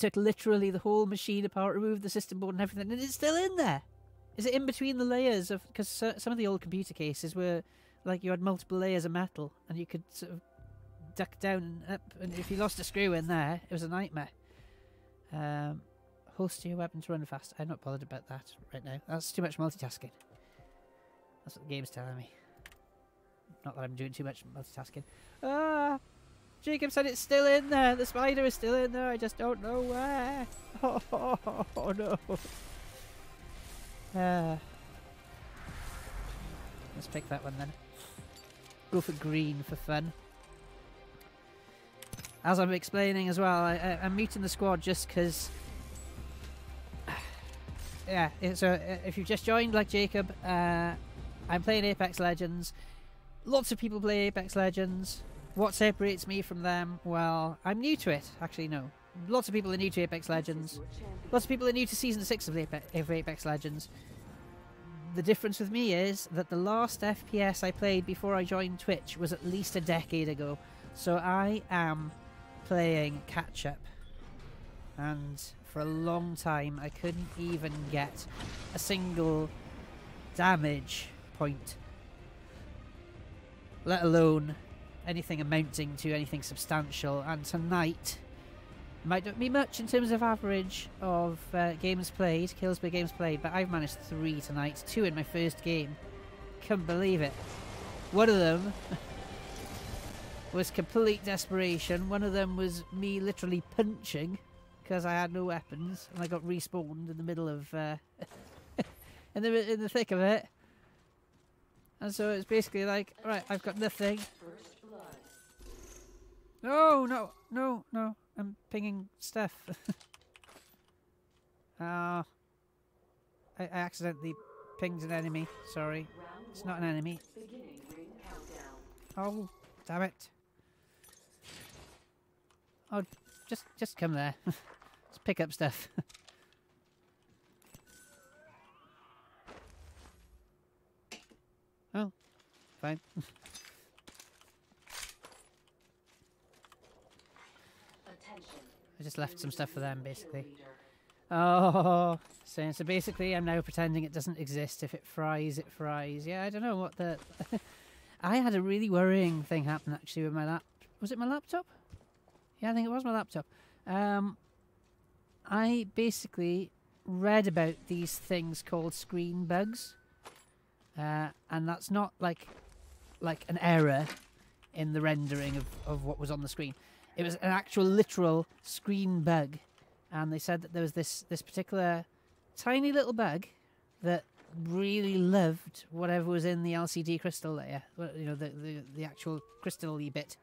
took literally the whole machine apart, removed the system board and everything, and it's still in there. Is it in between the layers of? Because some of the old computer cases were like you had multiple layers of metal, and you could sort of duck down and up, and if you lost a screw in there, it was a nightmare. Um, holster your weapon to run fast. I'm not bothered about that right now. That's too much multitasking. That's what the game's telling me. Not that I'm doing too much multitasking. Ah, Jacob said it's still in there. The spider is still in there. I just don't know where. Oh, oh, oh, no. Uh, let's pick that one then. Go for green for fun. As I'm explaining as well, I, I'm meeting the squad just because. yeah, so uh, if you've just joined, like Jacob, uh, I'm playing Apex Legends. Lots of people play Apex Legends. What separates me from them? Well, I'm new to it. Actually, no. Lots of people are new to Apex Legends. Lots of people are new to Season 6 of, Apex, of Apex Legends. The difference with me is that the last FPS I played before I joined Twitch was at least a decade ago. So I am playing catch up. And for a long time, I couldn't even get a single damage point, let alone anything amounting to anything substantial. And tonight might not be much in terms of average of uh, games played, kills per games played, but I've managed three tonight, two in my first game. Can't believe it. One of them was complete desperation. One of them was me literally punching because I had no weapons and I got respawned in the middle of uh, in the in the thick of it. And so it's basically like, right, I've got nothing. No, no, no, no. I'm pinging stuff. Ah. I, I accidentally pinged an enemy. Sorry. It's not an enemy. Oh, damn it. Oh, just just come there. Let's pick up stuff. oh, fine. I just left some stuff for them, basically. Oh, so, so basically, I'm now pretending it doesn't exist. If it fries, it fries. Yeah, I don't know what the. I had a really worrying thing happen actually with my lap. Was it my laptop? Yeah, I think it was my laptop. Um, I basically read about these things called screen bugs, uh, and that's not like like an error in the rendering of, of what was on the screen. It was an actual literal screen bug and they said that there was this this particular tiny little bug that really loved whatever was in the LCD crystal layer. You know, the the, the actual crystal-y bit.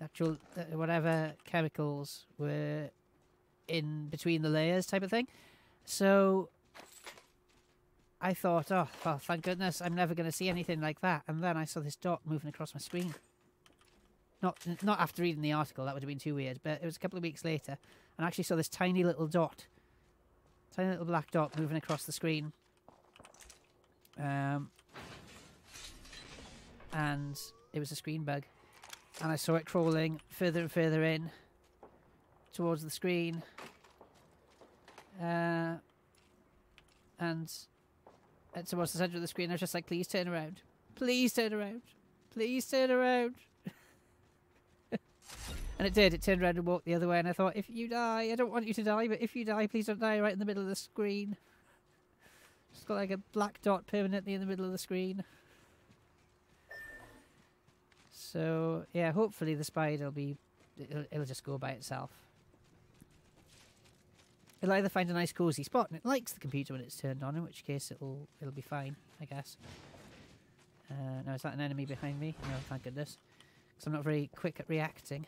Actual uh, whatever chemicals were in between the layers, type of thing. So I thought, oh, thank goodness, I'm never going to see anything like that. And then I saw this dot moving across my screen. Not not after reading the article, that would have been too weird. But it was a couple of weeks later, and I actually saw this tiny little dot, tiny little black dot moving across the screen. Um, and it was a screen bug, and I saw it crawling further and further in towards the screen. Uh, and towards the centre of the screen, I was just like, "Please turn around! Please turn around! Please turn around!" And it did. It turned around and walked the other way. And I thought, if you die, I don't want you to die, but if you die, please don't die right in the middle of the screen. It's got like a black dot permanently in the middle of the screen. So yeah, hopefully the spider will be. It'll, it'll just go by itself. It'll either find a nice cozy spot and it likes the computer when it's turned on, in which case it'll it'll be fine, I guess. Uh, now is that an enemy behind me? No, thank goodness. Because I'm not very quick at reacting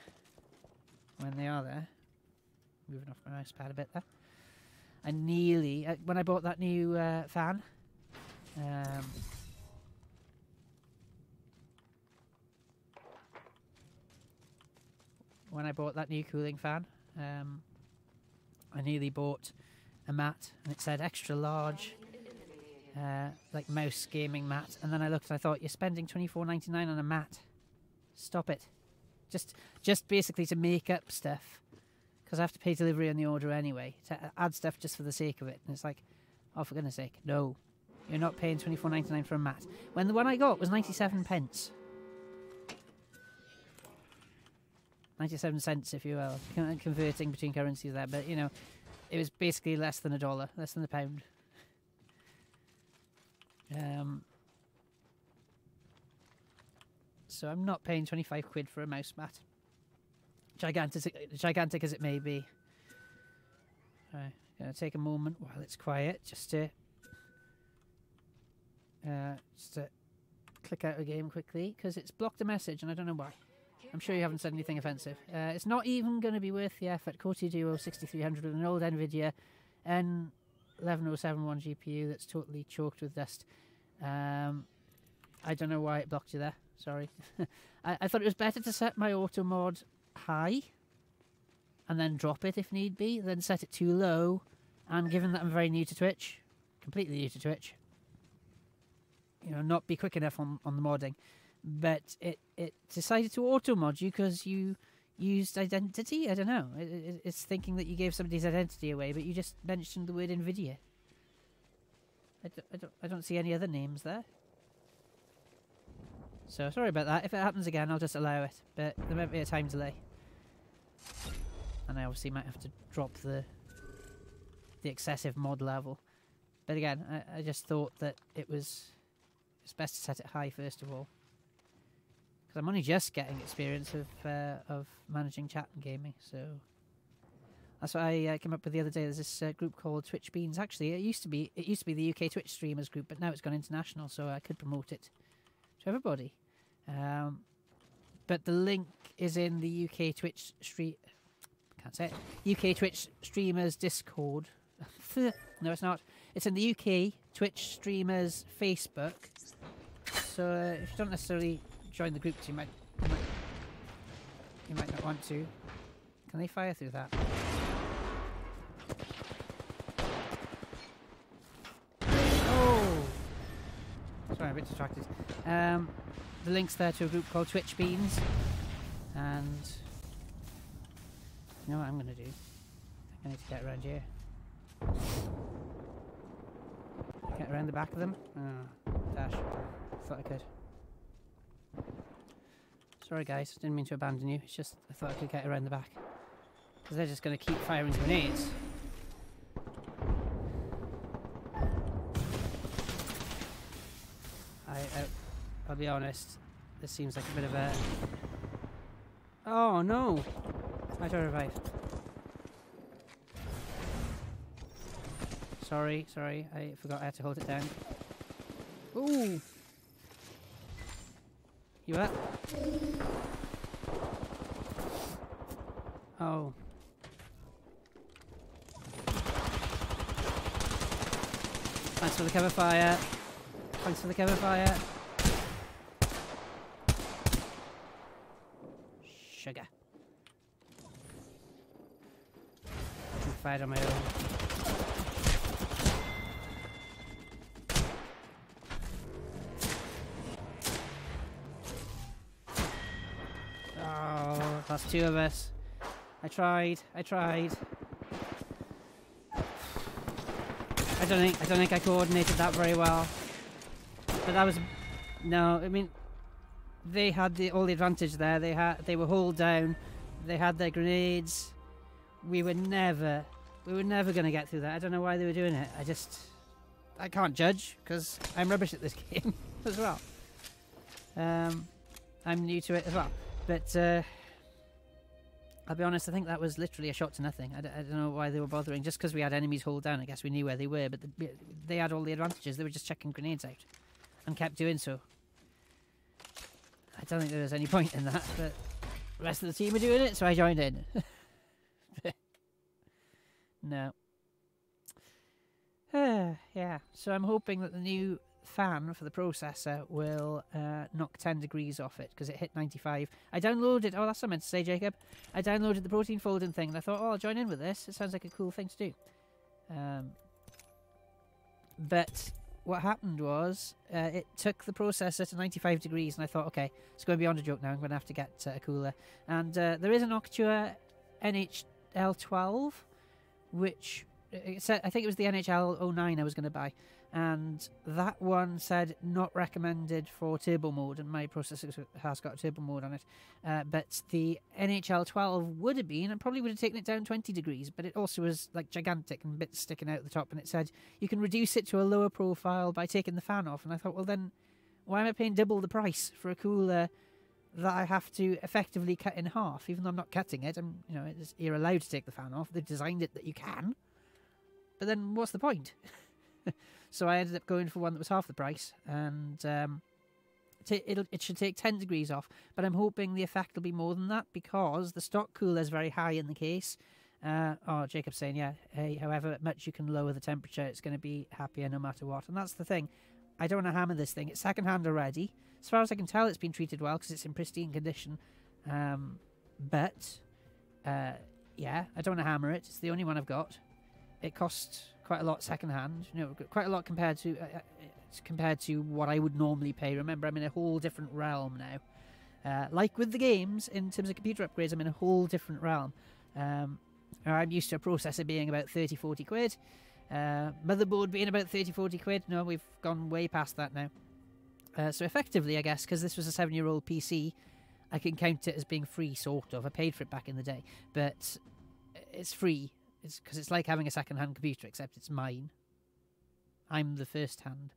when they are there. Moving off my mouse pad a bit there. I nearly, uh, when I bought that new uh, fan, um, when I bought that new cooling fan, um, I nearly bought a mat and it said extra large, uh, like mouse gaming mat. And then I looked and I thought, you're spending twenty four ninety nine on a mat. Stop it. Just, just basically to make up stuff, because I have to pay delivery on the order anyway. To add stuff just for the sake of it, and it's like, oh for goodness sake, no, you're not paying twenty four ninety nine for a mat. When the one I got was ninety seven pence. 97 cents, if you will, converting between currencies there, but you know, it was basically less than a dollar, less than a pound. Um, so I'm not paying 25 quid for a mouse mat. Gigantic, gigantic as it may be. Right, gonna take a moment while it's quiet, just to, uh, just to click out a game quickly because it's blocked a message and I don't know why. I'm sure you haven't said anything offensive. Uh, it's not even going to be worth the effort. Core 2 Duo 6300 with an old NVIDIA N11071 GPU that's totally choked with dust. Um, I don't know why it blocked you there. Sorry. I, I thought it was better to set my auto mod high and then drop it if need be, than set it too low. And given that I'm very new to Twitch, completely new to Twitch, you know, not be quick enough on, on the modding but it it decided to auto mod you because you used identity. I don't know. It, it, it's thinking that you gave somebody's identity away, but you just mentioned the word Nvidia. I don't, I don't, I don't see any other names there. So sorry about that. If it happens again, I'll just allow it. But there might be a time delay, and I obviously might have to drop the the excessive mod level. But again, I, I just thought that it was it's best to set it high first of all because I'm only just getting experience of uh, of managing chat and gaming. So That's what I uh, came up with the other day. There's this uh, group called Twitch Beans. Actually, it used to be it used to be the UK Twitch streamers group, but now it's gone international, so I could promote it to everybody. Um, but the link is in the UK Twitch street. Can't say it. UK Twitch streamers Discord. no, it's not. It's in the UK Twitch streamers Facebook. So uh, if you don't necessarily join the group, you might, you might you might not want to. Can they fire through that? Oh! Sorry, I'm a bit distracted. Um, the link's there to a group called Twitch Beans. And... You know what I'm to do? I need to get around here. Get around the back of them? Oh, dash. Thought I could. Sorry guys, didn't mean to abandon you. It's just I thought I could get around the back. Because they're just to keep firing grenades. Be honest, this seems like a bit of a... Oh no! My turn revive. Sorry, sorry, I forgot I had to hold it down. Ooh! You up? Oh. Thanks for the cover fire. Thanks for the cover fire. Sugar. Fired on my own. Oh, that's two of us. I tried. I tried. I don't think I don't think I coordinated that very well. But that was no. I mean, they had the all the advantage there. They had they were hauled down. They had their grenades. We were never we were never going to get through that. I don't know why they were doing it. I just I can't judge because I'm rubbish at this game as well. Um, I'm new to it as well. But uh, I'll be honest, I think that was literally a shot to nothing. I, d- I don't know why they were bothering. Just because we had enemies hold down, I guess we knew where they were, but the, they had all the advantages. They were just checking grenades out and kept doing so. I don't think there was any point in that, but the rest of the team were doing it, so I joined in. no. yeah, so I'm hoping that the new fan for the processor will uh, knock 10 degrees off it because it hit 95. I downloaded, oh, that's what I meant to say, Jacob. I downloaded the protein folding thing and I thought, oh, I'll join in with this. It sounds like a cool thing to do. Um, but what happened was uh, it took the processor to 95 degrees and I thought, okay, it's going beyond a joke now. I'm going to have to get uh, a cooler. And uh, there is an Noctua NH-L12, which said, I think it was the NHL 09 I was going to buy and that one said not recommended for turbo mode, and my processor has got turbo mode on it. Uh, but the NH-L12 would have been, and probably would have taken it down 20 degrees, but it also was like gigantic and bits sticking out the top, and it said you can reduce it to a lower profile by taking the fan off. And I thought, well, then why am I paying double the price for a cooler that I have to effectively cut in half, even though I'm not cutting it? I'm, you know, you're allowed to take the fan off. They've designed it that you can. But then what's the point? So I ended up going for one that was half the price, and um, it should take 10 degrees off. But I'm hoping the effect will be more than that because the stock cooler is very high in the case. Uh, oh, Jacob's saying, yeah, hey, however much you can lower the temperature, it's going to be happier no matter what. And that's the thing. I don't want to hammer this thing. It's second-hand already. As far as I can tell, it's been treated well because it's in pristine condition. Um, but, uh, yeah, I don't want to hammer it. It's the only one I've got. It costs quite a lot second hand. You know, quite a lot compared to uh, compared to what I would normally pay. Remember, I'm in a whole different realm now. Uh, like with the games, in terms of computer upgrades, I'm in a whole different realm. Um, I'm used to a processor being about 30, 40 quid. Uh, motherboard being about 30, 40 quid. No, we've gone way past that now. Uh, so effectively, I guess, because this was a seven-year-old PC, I can count it as being free, sort of. I paid for it back in the day, but it's free it's because it's like having a second-hand computer, except it's mine. I'm the first hand.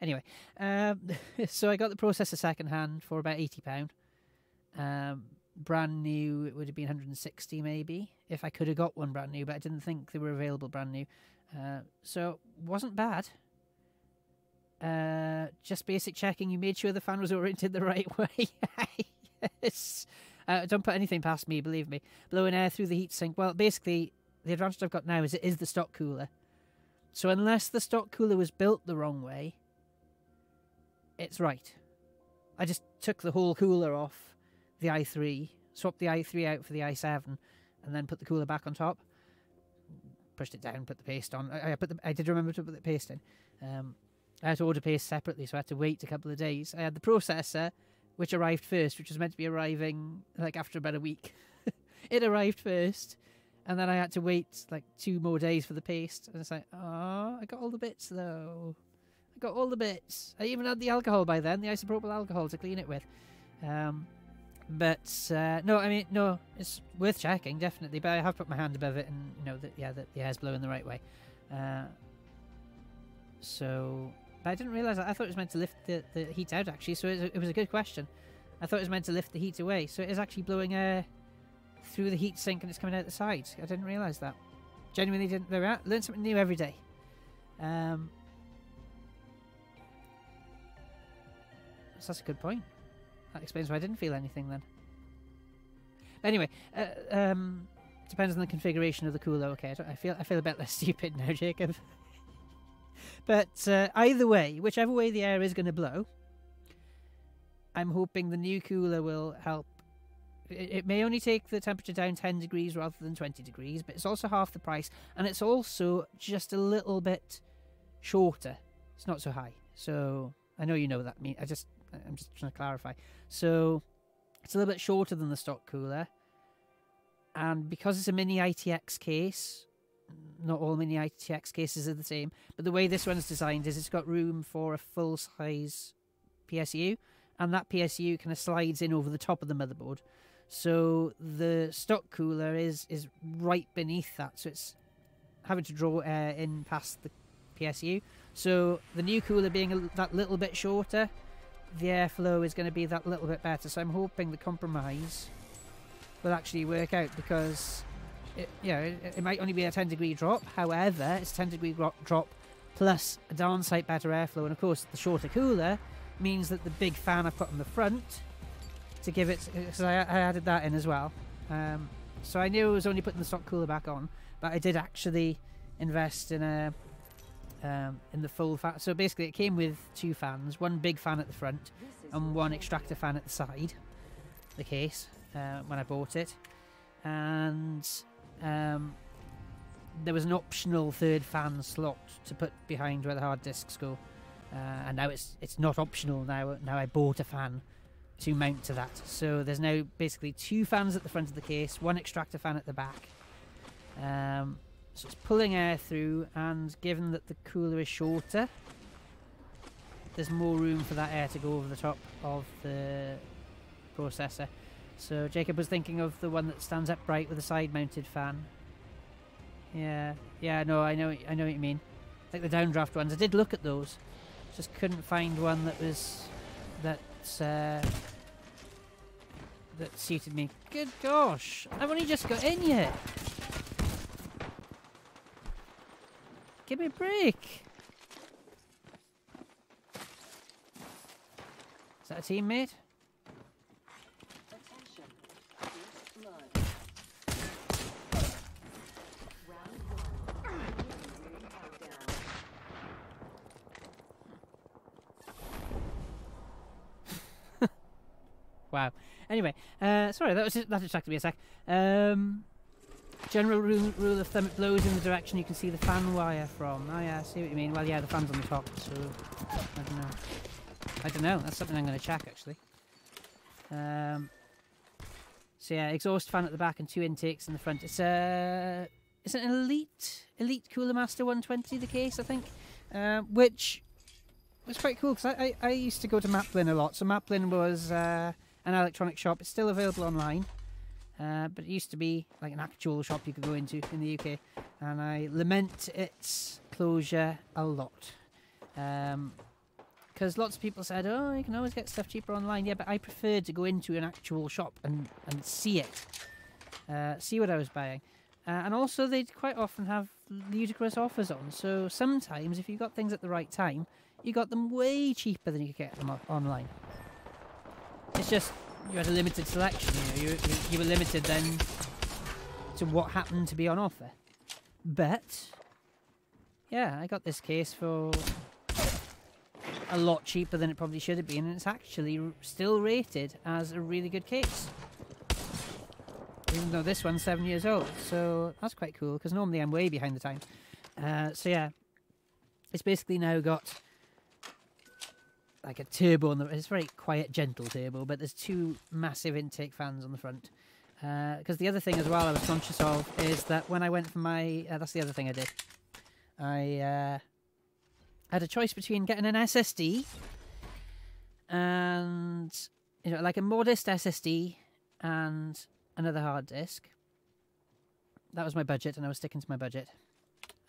Anyway, um, so I got the processor second-hand for about eighty pound. Um, brand new, it would have been 160 maybe if I could have got one brand new, but I didn't think they were available brand new. Uh, so wasn't bad. Uh, just basic checking. You made sure the fan was oriented the right way. yes. Uh, don't put anything past me, believe me. Blowing air through the heatsink. Well, basically, the advantage I've got now is it is the stock cooler. So unless the stock cooler was built the wrong way, it's right. I just took the whole cooler off the i3, swapped the i3 out for the i7, and then put the cooler back on top. Pushed it down, put the paste on. I, I put the, I did remember to put the paste in. Um, I had to order paste separately, so I had to wait a couple of days. I had the processor, which arrived first, which was meant to be arriving like after about a week. it arrived first, and then I had to wait like two more days for the paste. And it's like, oh, I got all the bits though. I got all the bits. I even had the alcohol by then, the isopropyl alcohol to clean it with. Um, but uh, no, I mean, no, it's worth checking definitely. But I have put my hand above it, and you know that yeah, that the air's blowing the right way. Uh, so, but I didn't realise that. I thought it was meant to lift the, the heat out actually. So it, was- it was a good question. I thought it was meant to lift the heat away. So it is actually blowing air through the heat sink and it's coming out the side. I didn't realise that. Genuinely didn't. Learn something new every day. Um, so that's a good point. That explains why I didn't feel anything then. Anyway, uh, um, depends on the configuration of the cooler. Okay, I, I feel I feel a bit less stupid now, Jacob. But uh, either way, whichever way the air is going to blow, I'm hoping the new cooler will help. It, it may only take the temperature down 10 degrees rather than 20 degrees, but it's also half the price, and it's also just a little bit shorter. It's not so high. So I know you know what that. Me, I just I'm just trying to clarify. So it's a little bit shorter than the stock cooler, and because it's a mini ITX case, not all mini ITX cases are the same. But the way this one's designed is it's got room for a full size PSU, and that PSU kind of slides in over the top of the motherboard. So the stock cooler is is right beneath that, so it's having to draw air in past the PSU. So the new cooler being a, that little bit shorter, the airflow is going to be that little bit better. So I'm hoping the compromise will actually work out because it, you know, it, it might only be a 10 degree drop. However, it's a 10 degree drop plus a darn sight better airflow. And of course, the shorter cooler means that the big fan I put on the front to give it, because I, I added that in as well. Um, so I knew I was only putting the stock cooler back on, but I did actually invest in a um, in the full fan. So basically, it came with two fans, one big fan at the front and one extractor fan at the side. The case uh, when I bought it, and um, there was an optional third fan slot to put behind where the hard disks go. Uh, and now it's it's not optional now. Now I bought a fan to mount to that. So there's now basically two fans at the front of the case, one extractor fan at the back. Um, so it's pulling air through, and given that the cooler is shorter, there's more room for that air to go over the top of the processor. So Jacob was thinking of the one that stands upright with a side-mounted fan. Yeah, yeah, no, I know, I know what you mean. Like the downdraft ones. I did look at those, just couldn't find one that was that uh, that suited me. Good gosh, I've only just got in yet. Give me a break. Is that a teammate? Attention. First blood. Round one. Ring countdown. Wow. Anyway, uh, sorry, that was that distracted me a sec. Um, general rule, rule of thumb: it blows in the direction you can see the fan wire from. Oh yeah, I see what you mean. Well, yeah, the fan's on the top, so I don't know. I don't know. That's something I'm going to check actually. Um, so yeah, exhaust fan at the back and two intakes in the front. It's a it's an elite elite Cooler Master 120 the case I think, uh, which was quite cool because I, I I used to go to Maplin a lot. So Maplin was. Uh, an electronic shop. It's still available online, uh, but it used to be like an actual shop you could go into in the UK, and I lament its closure a lot. Um, because lots of people said, "Oh, you can always get stuff cheaper online." Yeah, but I preferred to go into an actual shop and and see it, uh, see what I was buying, uh, and also they'd quite often have ludicrous offers on. So sometimes, if you got things at the right time, you got them way cheaper than you could get them online. It's just you had a limited selection. You, know, you, you, were limited then to what happened to be on offer. But yeah, I got this case for a lot cheaper than it probably should have been, and it's actually still rated as a really good case. Even though this one's seven years old, so that's quite cool. Because normally I'm way behind the time. Uh, so yeah, it's basically now got like a turbo on the. It's very quiet, gentle turbo, but there's two massive intake fans on the front. Because the other thing as well I was conscious of is that when I went for my, uh, that's the other thing I did. I uh, had a choice between getting an SSD and you know like a modest SSD and another hard disk. That was my budget, and I was sticking to my budget.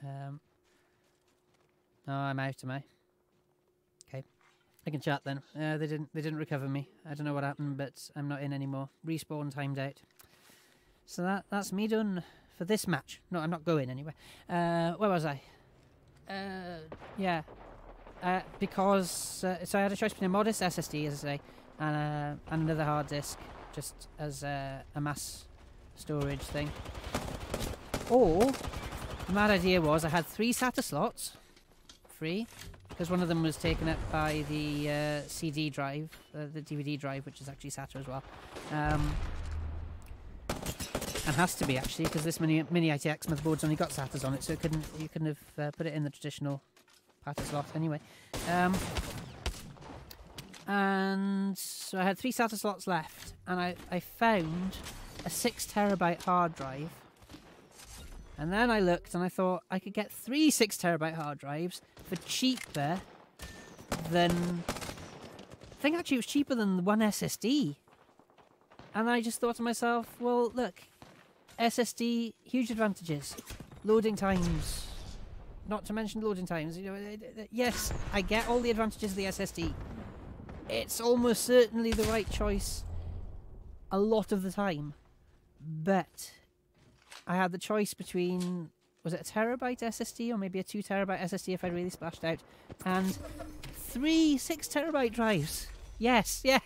Um, oh, I'm out, am I? I can chat then. Uh, they didn't. They didn't recover me. I don't know what happened, but I'm not in anymore. Respawn timed out. So that that's me done for this match. No, I'm not going anywhere. Uh, where was I? Uh, yeah. Uh, because uh, so I had a choice between a modest SSD, as I say, and uh, and another hard disk, just as a, a mass storage thing. Or the mad idea was I had three SATA slots, free, because one of them was taken up by the uh, CD drive, uh, the DVD drive, which is actually SATA as well. Um, and has to be actually because this mini mini ITX motherboard's only got SATAs on it, so it couldn't you couldn't have uh, put it in the traditional PATA slot anyway. Um, and so I had three SATA slots left, and I, I found a six terabyte hard drive. And then I looked and I thought I could get three six terabyte hard drives for cheaper than. I think actually it was cheaper than one SSD. And I just thought to myself, well, look, SSD, huge advantages. Loading times, not to mention loading times. You know, yes, I get all the advantages of the SSD. It's almost certainly the right choice a lot of the time. But I had the choice between was it a terabyte SSD or maybe a two terabyte SSD if I really splashed out, and three six terabyte drives. Yes, yeah,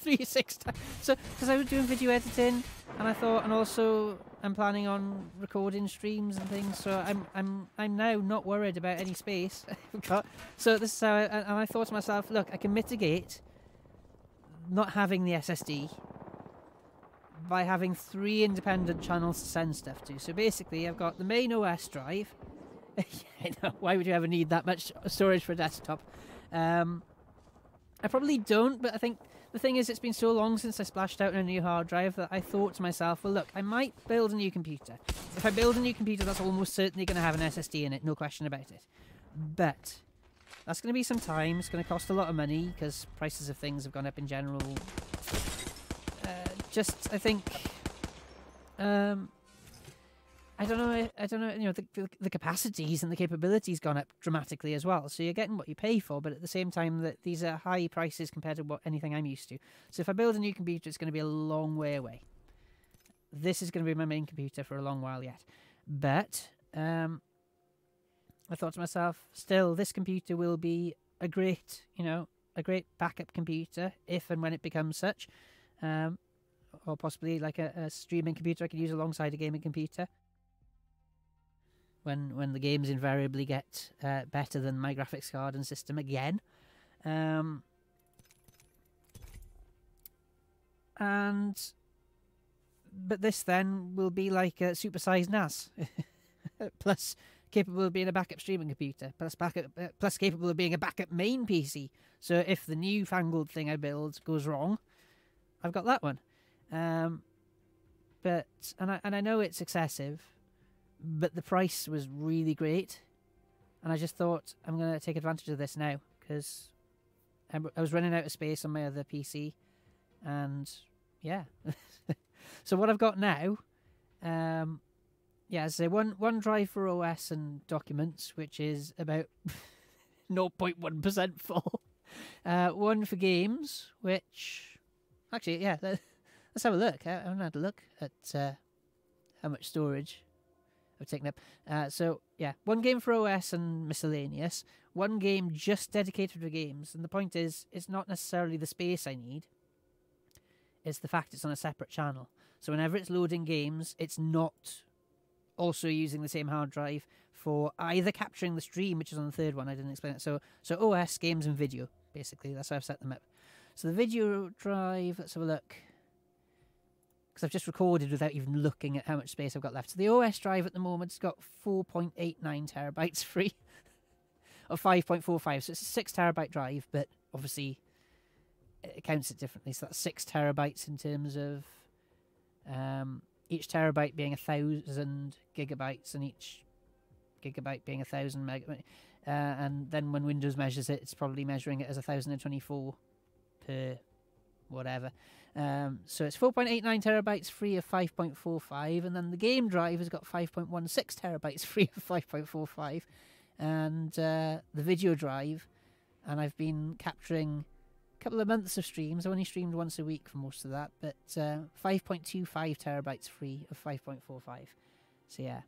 three six. So because I was doing video editing, and I thought, and also I'm planning on recording streams and things, so I'm I'm I'm now not worried about any space. I've got- uh. so this is how, I, and I thought to myself, look, I can mitigate not having the SSD by having three independent channels to send stuff to. So basically, I've got the main OS drive. Why would you ever need that much storage for a desktop? Um, I probably don't, but I think the thing is, it's been so long since I splashed out on a new hard drive that I thought to myself, well, look, I might build a new computer. If I build a new computer, that's almost certainly going to have an SSD in it, no question about it. But that's going to be some time. It's going to cost a lot of money because prices of things have gone up in general. Just, I think, um, I don't know. I, I don't know. You know, the, the, the capacities and the capabilities gone up dramatically as well. So you're getting what you pay for, but at the same time, that these are high prices compared to what anything I'm used to. So if I build a new computer, it's going to be a long way away. This is going to be my main computer for a long while yet. But um, I thought to myself, still, this computer will be a great, you know, a great backup computer if and when it becomes such. Um, or possibly like a, a streaming computer I could use alongside a gaming computer. When when the games invariably get uh, better than my graphics card and system again. Um, and but this then will be like a supersized NAS, plus capable of being a backup streaming computer, plus backup, uh, plus capable of being a backup main PC. So if the new fangled thing I build goes wrong, I've got that one. Um, but and I and I know it's excessive, but the price was really great, and I just thought I'm gonna take advantage of this now because I was running out of space on my other PC, and yeah. so what I've got now, um, yeah, so one one drive for OS and documents, which is about 0.1 percent full. uh, one for games, which actually, yeah, us have a look. I haven't had a look at uh, how much storage I've taken up. Uh, so yeah, one game for OS and miscellaneous. One game just dedicated for games, and the point is, it's not necessarily the space I need. It's the fact it's on a separate channel. So whenever it's loading games, it's not also using the same hard drive for either capturing the stream, which is on the third one. I didn't explain it. So so OS games and video basically. That's how I've set them up. So the video drive. Let's have a look. Because I've just recorded without even looking at how much space I've got left. So the OS drive at the moment's got 4.89 terabytes free, or 5.45. So it's a six terabyte drive, but obviously it counts it differently. So that's six terabytes in terms of um, each terabyte being a thousand gigabytes, and each gigabyte being a thousand megabytes. Uh, and then when Windows measures it, it's probably measuring it as a thousand and twenty-four per whatever. Um, so it's 4.89 terabytes free of 5.45, and then the game drive has got 5.16 terabytes free of 5.45, and uh, the video drive, and I've been capturing a couple of months of streams. I only streamed once a week for most of that, but uh, 5.25 terabytes free of 5.45. So yeah.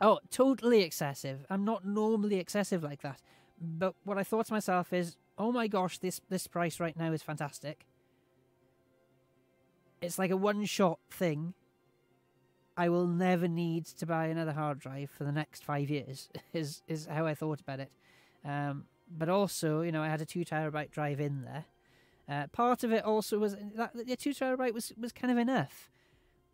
Oh, totally excessive. I'm not normally excessive like that. But what I thought to myself is, oh my gosh, this this price right now is fantastic. It's like a one-shot thing. I will never need to buy another hard drive for the next five years. Is is how I thought about it. Um, but also, you know, I had a two terabyte drive in there. Uh, part of it also was that the two terabyte was was kind of enough,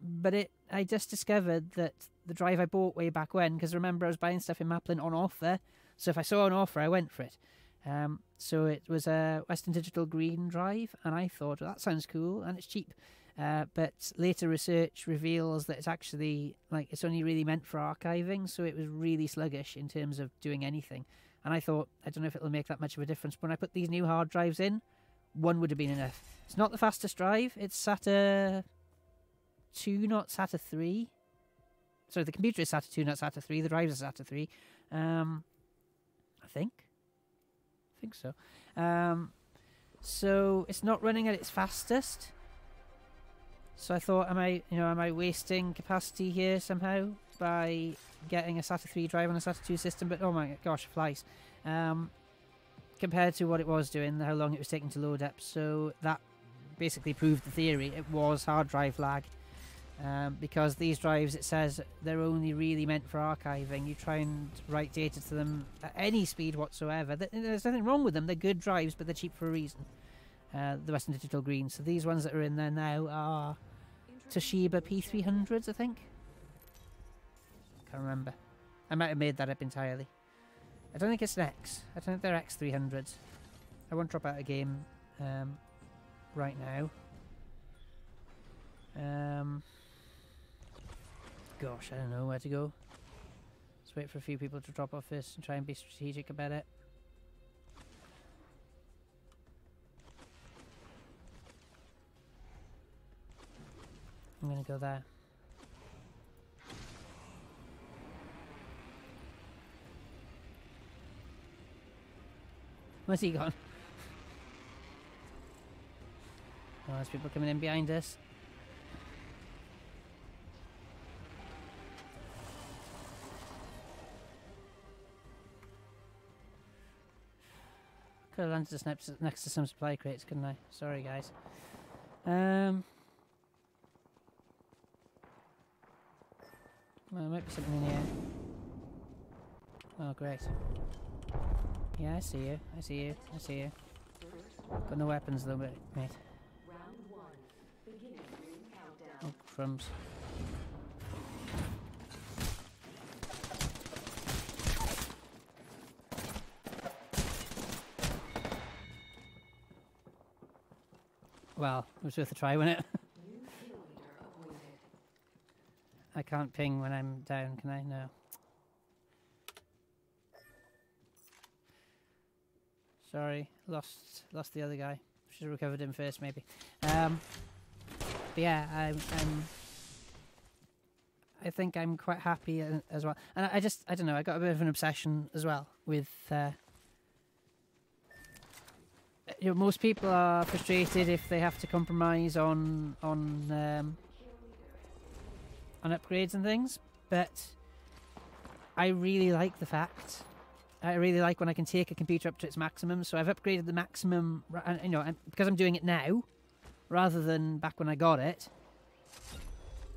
but it I just discovered that the drive I bought way back when, because remember I was buying stuff in Maplin on offer, so if I saw an offer, I went for it. Um, so it was a Western Digital Green drive, and I thought well, that sounds cool and it's cheap. Uh, but later research reveals that it's actually like it's only really meant for archiving, so it was really sluggish in terms of doing anything. And I thought, I don't know if it'll make that much of a difference. But When I put these new hard drives in, one would have been enough. It's not the fastest drive. It's SATA 2, not SATA 3. So the computer is SATA 2, not SATA 3. The drive is SATA 3. Um, I think. I think so. Um, so it's not running at its fastest. So I thought, am I, you know, am I wasting capacity here somehow by getting a SATA 3 drive on a SATA 2 system? But oh my gosh, flies. Um, compared to what it was doing, how long it was taking to load up. So that basically proved the theory. It was hard drive lag. Um, because these drives, it says they're only really meant for archiving. You try and write data to them at any speed whatsoever. There's nothing wrong with them. They're good drives, but they're cheap for a reason. Uh, the Western Digital Green. So these ones that are in there now are Toshiba P300s, I think. Can't remember. I might have made that up entirely. I don't think it's an X. I don't think they're X300s. I won't drop out a game um, right now. Um, gosh, I don't know where to go. Let's wait for a few people to drop off this and try and be strategic about it. I'm gonna go there. Where's he gone? Oh, there's people coming in behind us. Could have landed next, next to some supply crates, couldn't I? Sorry, guys. Um. Well, there might be something in here. Oh, great. Yeah, I see you. I see you. I see you. Got no weapons though, mate. Round one. Beginning ring countdown. Oh, crumbs. Well, it was worth a try, wasn't it? New kill leader appointed. I can't ping when I'm down, can I? No. Sorry, lost lost the other guy. Should have recovered him first, maybe. Um, but yeah, I'm, I'm. I think I'm quite happy as well, and I, I just I don't know. I got a bit of an obsession as well with uh, you know, most people are frustrated if they have to compromise on on um, on upgrades and things, but I really like the fact. I really like when I can take a computer up to its maximum. So I've upgraded the maximum, you know, because I'm doing it now, rather than back when I got it.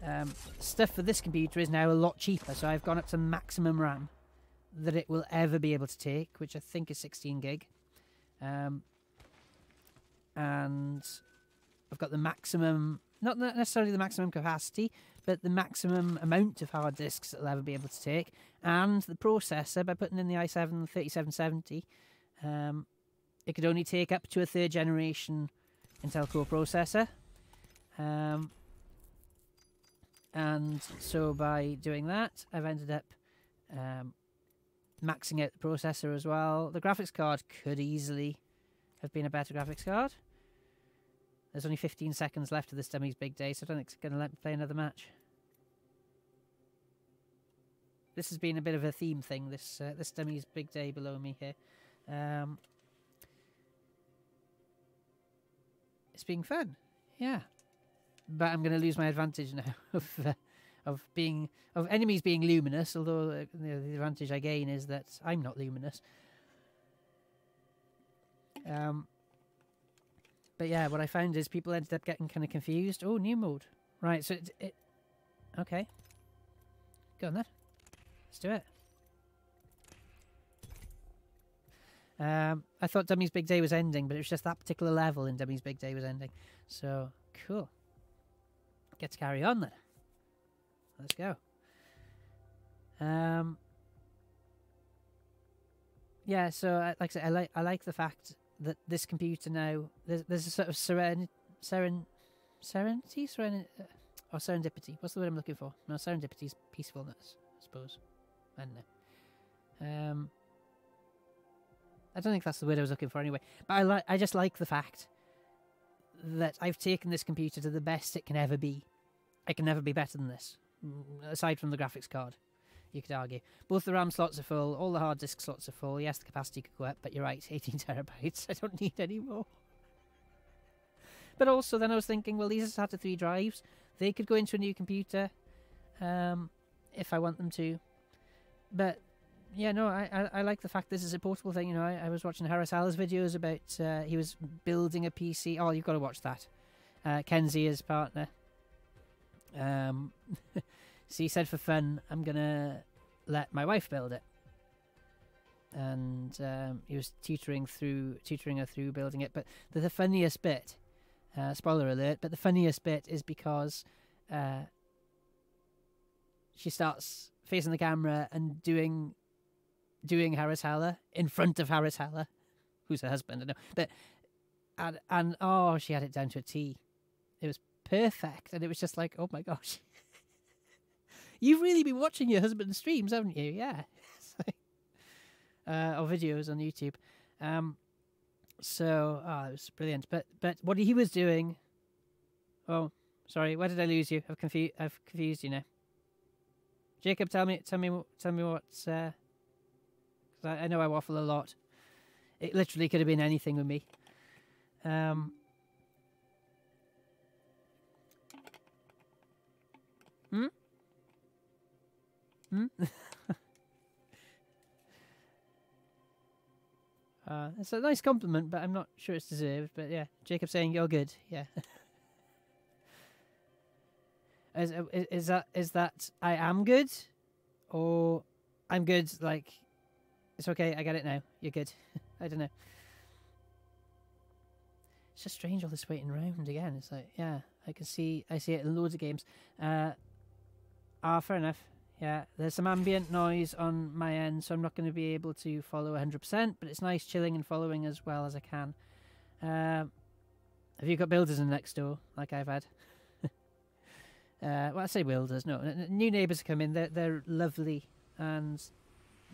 Um, stuff for this computer is now a lot cheaper, so I've gone up to maximum RAM that it will ever be able to take, which I think is 16 gig. Um, and I've got the maximum, not necessarily the maximum capacity, but the maximum amount of hard disks it'll ever be able to take. And the processor, by putting in the i7 3770, um, it could only take up to a third generation Intel Core processor. Um, and so by doing that, I've ended up um, maxing out the processor as well. The graphics card could easily have been a better graphics card. There's only 15 seconds left of this dummy's big day, so I don't think it's going to let me play another match. This has been a bit of a theme thing. This uh, this dummy's big day below me here. Um, it's being fun, yeah. But I'm going to lose my advantage now of uh, of being of enemies being luminous. Although uh, the advantage I gain is that I'm not luminous. Um, but yeah, what I found is people ended up getting kind of confused. Oh, new mode, right? So it, it okay. Go on. Let's do it. Um, I thought Dummy's Big Day was ending, but it was just that particular level in Dummy's Big Day was ending. So cool. Get to carry on then. Let's go. Um. Yeah, so I, like I said, I like I like the fact that this computer now there's there's a sort of seren seren serenity seren uh, or serendipity. What's the word I'm looking for? No, serendipity is peacefulness, I suppose. I don't. Um, I don't think that's the word I was looking for anyway. But I like I just like the fact that I've taken this computer to the best it can ever be. It can never be better than this, mm, aside from the graphics card. You could argue both the RAM slots are full, all the hard disk slots are full. Yes, the capacity could go up, but you're right, 18 terabytes. I don't need any more. But also, then I was thinking, well, these are SATA 3 drives. They could go into a new computer um, if I want them to. But yeah, no, I, I I like the fact this is a portable thing. You know, I, I was watching Harris Heller's videos about uh, he was building a PC. Oh, you've got to watch that. Uh, Kenzie, his partner. Um, so he said for fun, I'm gonna let my wife build it, and um, he was tutoring through tutoring her through building it. But the, the funniest bit, uh, spoiler alert, but the funniest bit is because uh, she starts facing the camera and doing doing Harris Heller in front of Harris Heller, who's her husband. I know, but and and oh, she had it down to a T. It was perfect, and it was just like, oh my gosh, you've really been watching your husband's streams, haven't you? Yeah, uh, or videos on YouTube. Um, so oh, it was brilliant. But but what he was doing. Oh, sorry, where did I lose you? I've confused. I've confused you now. Jacob, tell me, tell me, tell me what's. Uh, 'cause I, I know I waffle a lot. It literally could have been anything with me. Um. Hmm. Hmm. uh, it's a nice compliment, but I'm not sure it's deserved. But yeah, Jacob saying you're good. Yeah. is, is is that is that I am good, or I'm good? Like it's okay. I get it now. You're good. I don't know. It's just strange all this waiting around again. It's like, yeah, I can see, I see it in loads of games. Uh, ah, fair enough. Yeah, there's some ambient noise on my end, so I'm not going to be able to follow 100%, but it's nice chilling and following as well as I can. Um, have you got builders in the next door, like I've had? uh, well, I say builders, no. New neighbours come in, they're, they're lovely, and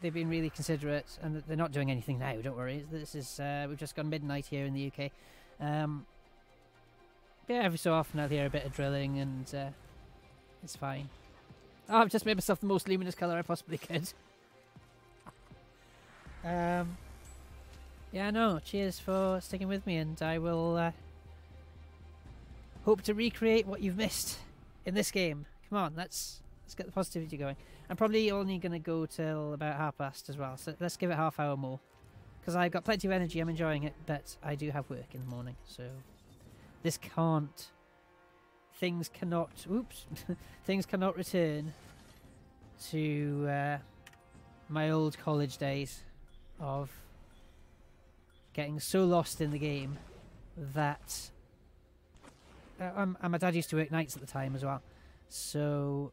they've been really considerate, and they're not doing anything now. Don't worry. This is uh, we've just gone midnight here in the UK. Um, yeah, every so often I'll hear a bit of drilling, and uh, it's fine. Oh, I've just made myself the most luminous colour I possibly could. Um, Yeah, no. Cheers for sticking with me, and I will uh, hope to recreate what you've missed in this game. Come on, let's let's get the positivity going. I'm probably only going to go till about half past as well, so let's give it half hour more. Because I've got plenty of energy, I'm enjoying it, but I do have work in the morning, so this can't. Things cannot. Oops. things cannot return to uh, my old college days of getting so lost in the game that um, and my dad used to work nights at the time as well, so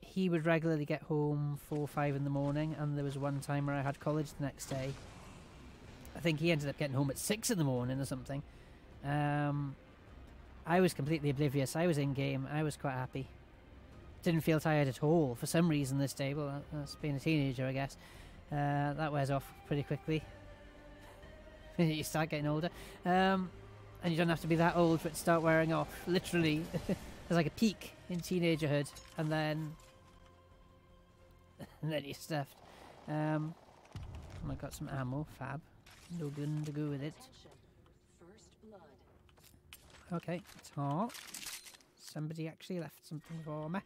he would regularly get home four or five in the morning. And there was one time where I had college the next day. I think he ended up getting home at six in the morning or something. Um, I was completely oblivious. I was in game. I was quite happy. Didn't feel tired at all for some reason this day. Well, that's being a teenager, I guess. Uh, that wears off pretty quickly. you start getting older. Um, and you don't have to be that old for it to start wearing off. Literally, there's like a peak in teenagerhood, and then and then you're stuffed. Um, I got some ammo, fab. No gun to go with it. First blood. Okay, top. Somebody actually left something for me.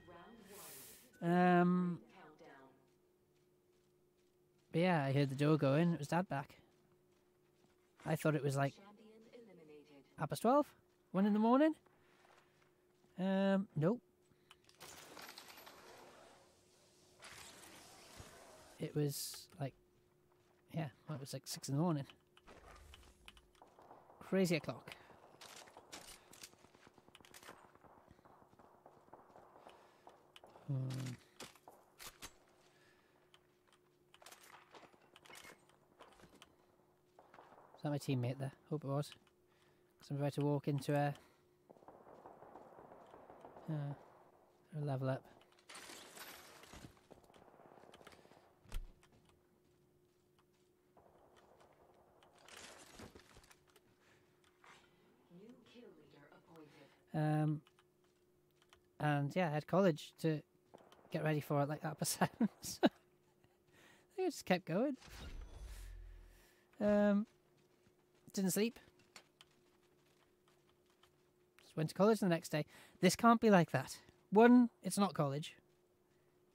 Um, but yeah, I heard the door going. It was Dad back. I thought it was like. Half past twelve, one in the morning. Um, nope. It was like, yeah, well, it was like six in the morning. Crazy o'clock. Hmm. Is that my teammate there? Hope it was. I'm about to walk into a, uh, a level up. Um, and yeah, I had college to get ready for it like that percent. so I think I just kept going. Um, didn't sleep. Went to college the next day. This can't be like that. One, it's not college.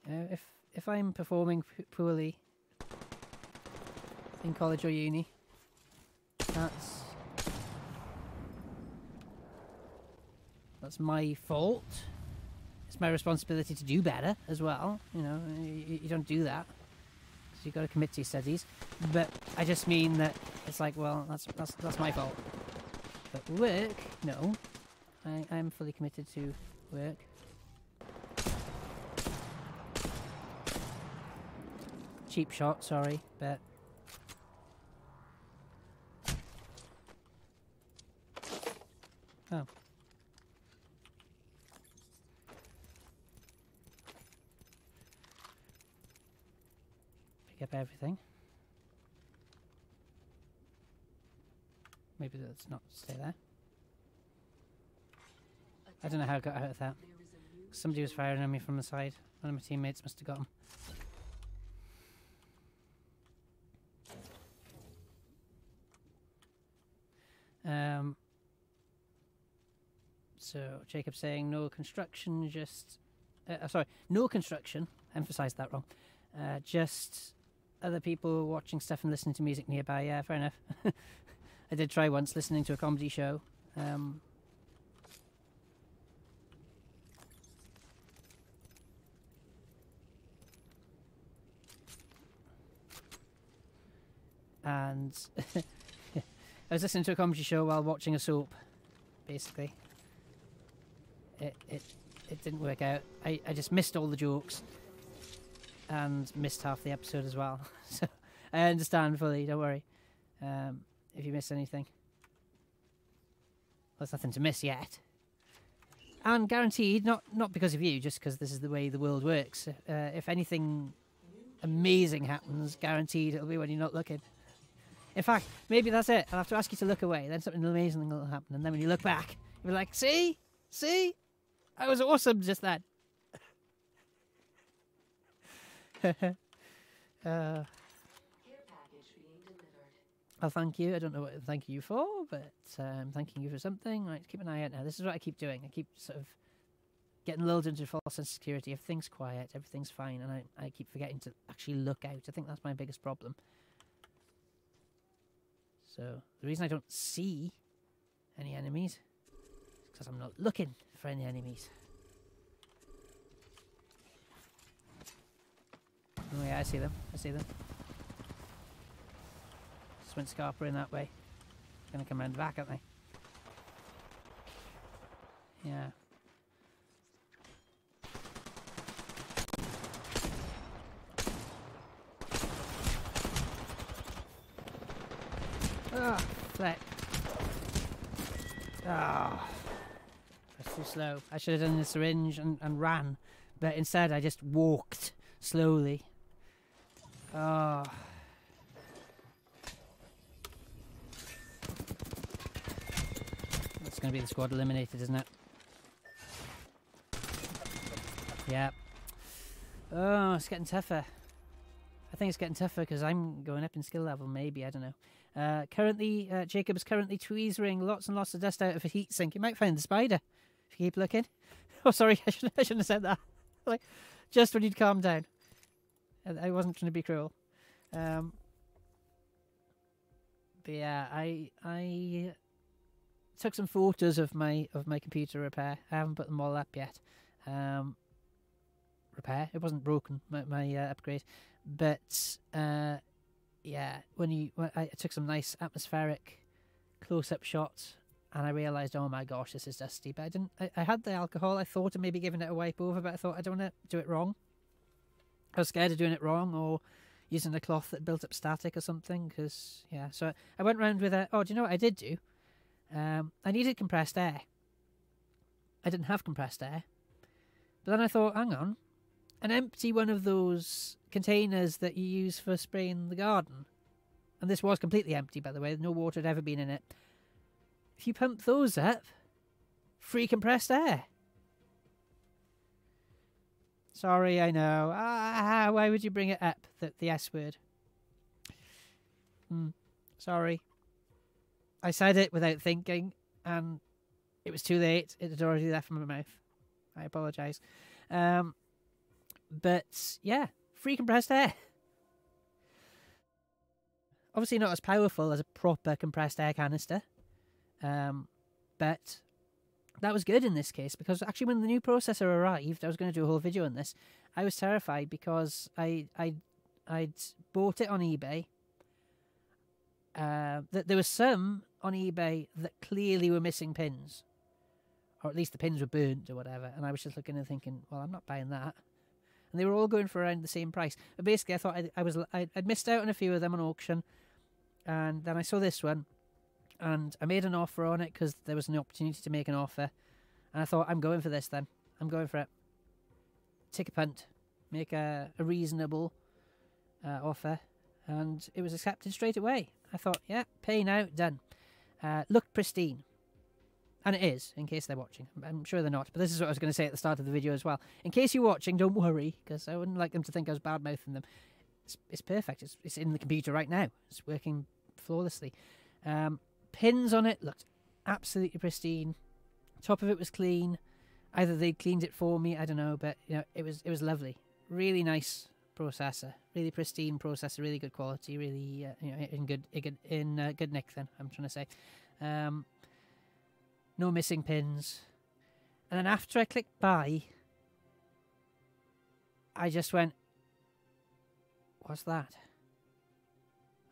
You know, if if I'm performing poorly in college or uni, that's that's my fault. It's my responsibility to do better as well. You know, you, you don't do that because you've got to commit to your studies. But I just mean that it's like, well, that's that's that's my fault. But work, no, I, I'm fully committed to work. Cheap shot, sorry, but oh. Pick up everything. Maybe let's not stay there. I don't know how I got out of that. Somebody was firing at me from the side. One of my teammates must have got him. Um. So Jacob saying no construction, just uh, uh, sorry, no construction. Emphasised that wrong. Uh, just other people watching stuff and listening to music nearby. Yeah, fair enough. I did try once listening to a comedy show. Um, and I was listening to a comedy show while watching a soap. Basically, it it it didn't work out. I I just missed all the jokes, and missed half the episode as well. so I understand fully. Don't worry. Um, if you miss anything, there's nothing to miss yet. And guaranteed, not not because of you, just because this is the way the world works. Uh, if anything amazing happens, guaranteed it'll be when you're not looking. In fact, maybe that's it. I'll have to ask you to look away. Then something amazing will happen, and then when you look back, you'll be like, "See, see, I was awesome just then." uh. I'll thank you. I don't know what I'm thanking you for, but uh, I'm thanking you for something. Right, keep an eye out now. This is what I keep doing. I keep sort of getting lulled into false sense of security. Everything's quiet, everything's fine, and I, I keep forgetting to actually look out. I think that's my biggest problem. So the reason I don't see any enemies is because I'm not looking for any enemies. Oh yeah, I see them. I see them. Just went Scarper in that way. Gonna come round back, aren't they? Yeah. Ah. Ah. That's too slow. I should have done the syringe and, and ran. But instead I just walked slowly. Ah. That's going to be the squad eliminated, isn't it? Yeah. Oh, it's getting tougher. I think it's getting tougher because I'm going up in skill level, maybe, I don't know. Uh, currently, uh, Jacob is currently tweezering lots and lots of dust out of a heat sink. You might find the spider if you keep looking. Oh, sorry, I shouldn't, I shouldn't have said that. like, just when you'd calm down. I- I wasn't trying to be cruel. Um, but yeah, I I took some photos of my of my computer repair. I haven't put them all up yet. Um, repair. It wasn't broken. My, my uh, upgrade, but uh, yeah, when you when I took some nice atmospheric close-up shots, and I realised, oh my gosh, this is dusty. But I didn't. I, I had the alcohol. I thought of maybe giving it a wipe over, but I thought I don't want to do it wrong. I was scared of doing it wrong or using a cloth that built up static or something. Because yeah, so I went round with a. Oh, do you know what I did do? Um, I needed compressed air. I didn't have compressed air, but then I thought, hang on, an empty one of those containers that you use for spraying the garden, and this was completely empty, by the way. No water had ever been in it. If you pump those up, free compressed air. Sorry, I know. Ah, why would you bring it up? The, the S word. Hmm. Sorry. I said it without thinking, and it was too late. It had already left my mouth. I apologise. Um, but yeah, free compressed air. Obviously, not as powerful as a proper compressed air canister, um, but that was good in this case because actually, when the new processor arrived, I was going to do a whole video on this. I was terrified because I I I'd bought it on eBay. Uh, that there were some on eBay that clearly were missing pins, or at least the pins were burnt or whatever. And I was just looking and thinking, well, I'm not buying that. And they were all going for around the same price. But basically, I thought I, I was I, I'd missed out on a few of them on auction, and then I saw this one, and I made an offer on it because there was an opportunity to make an offer, and I thought I'm going for this. Then I'm going for it. Take a punt, make a, a reasonable uh, offer, and it was accepted straight away. I thought, yeah, pay now, done. Uh, looked pristine. And it is, in case they're watching. I'm- sure they're not, but this is what I was going to say at the start of the video as well. In case you're watching, don't worry, because I wouldn't like them to think I was bad mouthing them. It's, it's perfect. It's, it's in the computer right now. It's working flawlessly. Um, pins on it looked absolutely pristine. Top of it was clean. Either they cleaned it for me, I don't know, but you know, it was it was lovely. Really nice processor, really pristine processor, really good quality, really uh, you know in good in good in uh, good nick. Then I'm trying to say, um, no missing pins. And then after I clicked buy, I just went, "What's that?"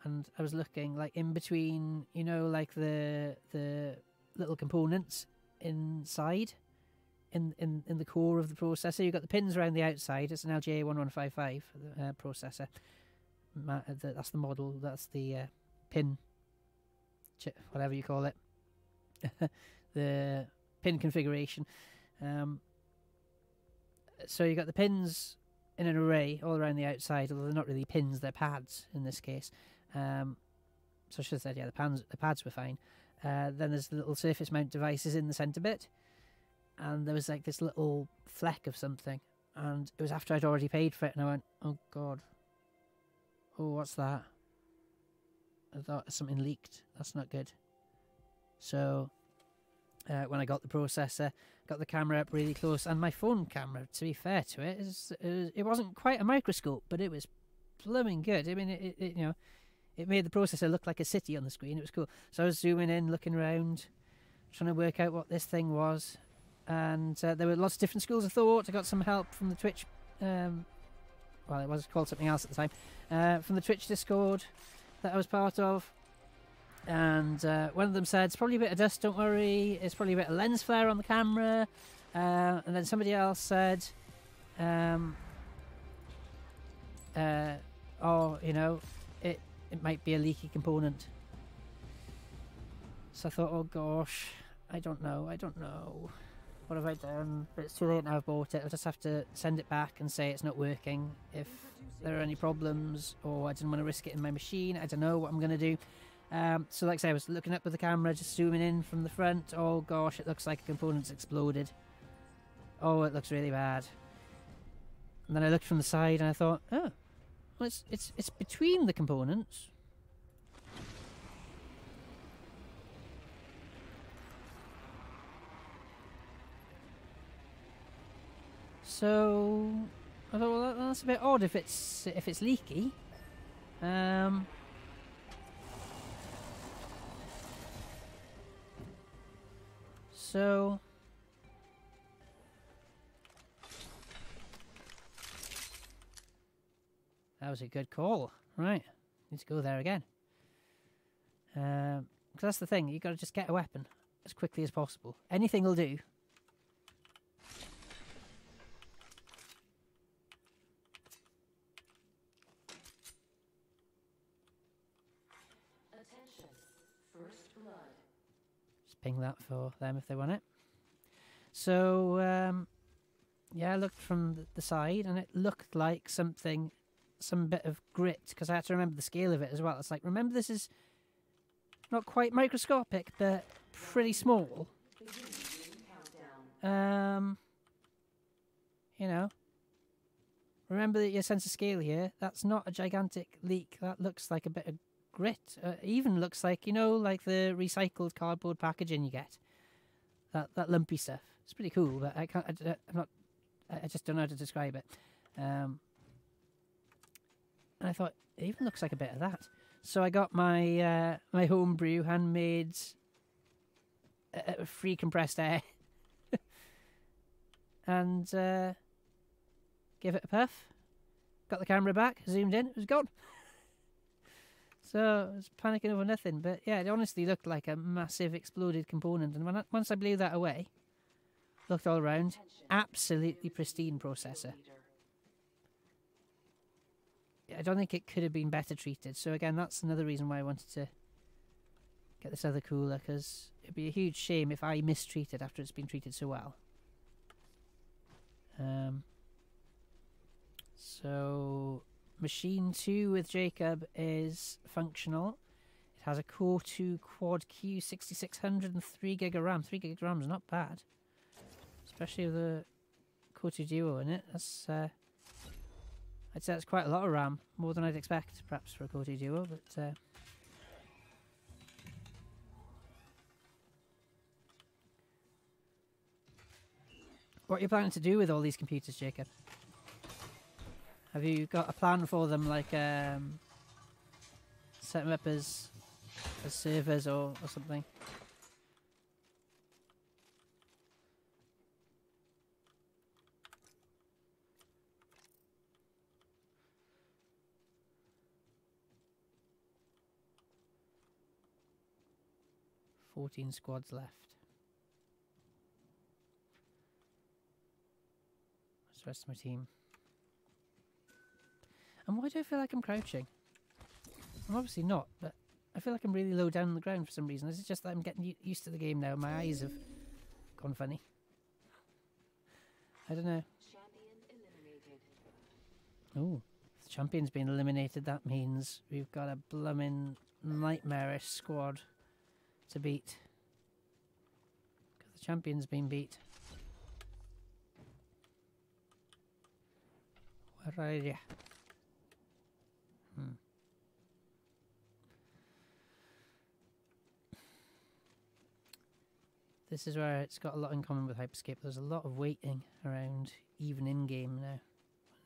And I was looking like in between, you know, like the the little components inside in in in the core of the processor. You've got the pins around the outside. It's an LGA one one five five uh, processor. Uh, that's the model. That's the uh, pin, chip, whatever you call it. the pin configuration. Um, so you got the pins in an array all around the outside, although they're not really pins; they're pads in this case. Um, so I should have said, yeah, the pans, the pads were fine. Uh, then there's the little surface mount devices in the centre bit, and there was like this little fleck of something, and it was after I'd already paid for it, and I went, oh god, oh what's that? I thought something leaked. That's not good. So uh, when I got the processor, got the camera up really close, and my phone camera, to be fair to it, is, it wasn't quite a microscope, but it was blooming good. I mean, it, it, it you know, it made the processor look like a city on the screen. It was cool. So I was zooming in, looking around, trying to work out what this thing was, and uh, there were lots of different schools of thought. I got some help from the Twitch. Um, well, it was called something else at the time. Uh, from the Twitch Discord that I was part of. And uh, one of them said, It's probably a bit of dust, don't worry. It's probably a bit of lens flare on the camera. Uh, and then somebody else said, um, uh, Oh, you know, it, it might be a leaky component. So I thought, Oh gosh, I don't know, I don't know. What have I done? But it's too late now, I've bought it. I'll just have to send it back and say it's not working. If there are any problems, or I didn't want to risk it in my machine, I don't know what I'm going to do. Um, so, like I say, I was looking up with the camera, just zooming in from the front. Oh gosh, it looks like a component's exploded. Oh, it looks really bad. And then I looked from the side and I thought, oh, well, it's it's it's between the components. So I thought, well, that's a bit odd if it's if it's leaky. Um, so that was a good call. Right, need to go there again. Um, because that's the thing—you've got to just get a weapon as quickly as possible. Anything will do. That for them if they want it. So, um, yeah, I looked from the, the side and it looked like something, some bit of grit, because I had to remember the scale of it as well. It's like, remember, this is not quite microscopic, but pretty small. Um, you know, remember that your sense of scale here. That's not a gigantic leak. That looks like a bit of grit. Uh, even looks like you know, like the recycled cardboard packaging you get. That that lumpy stuff. It's pretty cool, but I can't. I, am not. I just don't know how to describe it. Um, and I thought it even looks like a bit of that. So I got my uh, my homebrew handmade uh, uh, free compressed air and uh, gave it a puff. Got the camera back, zoomed in, it was gone. So I was panicking over nothing, but yeah, it honestly looked like a massive exploded component. And when I, once I blew that away, looked all around, absolutely pristine processor. I don't think it could have been better treated. So again, that's another reason why I wanted to get this other cooler because it'd be a huge shame if I mistreat it after it's been treated so well. Um. So machine two with Jacob is functional. It has a Core 2 Quad Q 6600 and 3 gig of RAM. 3 gig of RAM is not bad, especially with the Core 2 Duo in it. That's uh, I'd say that's quite a lot of RAM, more than I'd expect, perhaps for a Core 2 Duo. But uh, what are you planning to do with all these computers, Jacob? Have you got a plan for them, like um, up as as servers or, or something? Fourteen squads left. What's the rest of my team? And why do I feel like I'm crouching? I'm obviously not, but I feel like I'm really low down on the ground for some reason. Is it just that I'm getting used to the game now? My eyes have gone funny. I don't know. Oh, the champion's been eliminated. That means we've got a bloomin' nightmarish squad to beat. Because the champion's been beat. Where are you? This is where it's got a lot in common with Hyperscape. There's a lot of waiting around, even in game now,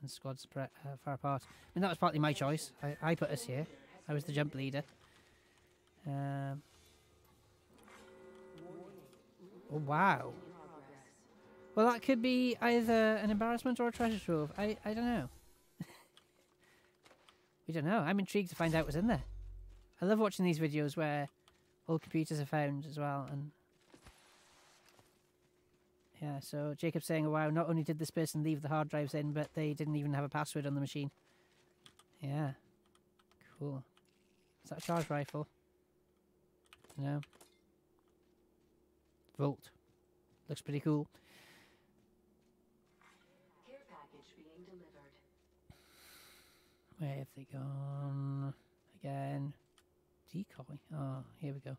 and squads uh, far apart. I mean, that was partly my choice. I, I put us here. I was the jump leader. Um, oh, wow. Well, that could be either an embarrassment or a treasure trove. I, I don't know. we don't know. I'm intrigued to find out what's in there. I love watching these videos where old computers are found as well. And yeah, so Jacob's saying, oh, wow, not only did this person leave the hard drives in, but they didn't even have a password on the machine. Yeah. Cool. Is that a charge rifle? No. Volt. Looks pretty cool. Care package being delivered. Where have they gone? Again. Decoy. Oh, here we go.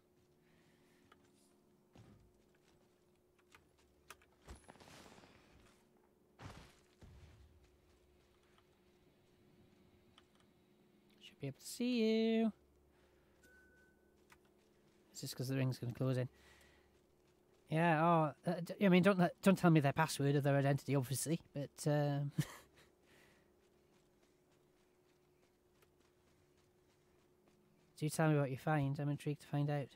Be able to see you. Is this because the ring's going to close in? Yeah. Oh, uh, I mean, don't don't tell me their password or their identity, obviously. But um, do tell me what you find. I'm intrigued to find out.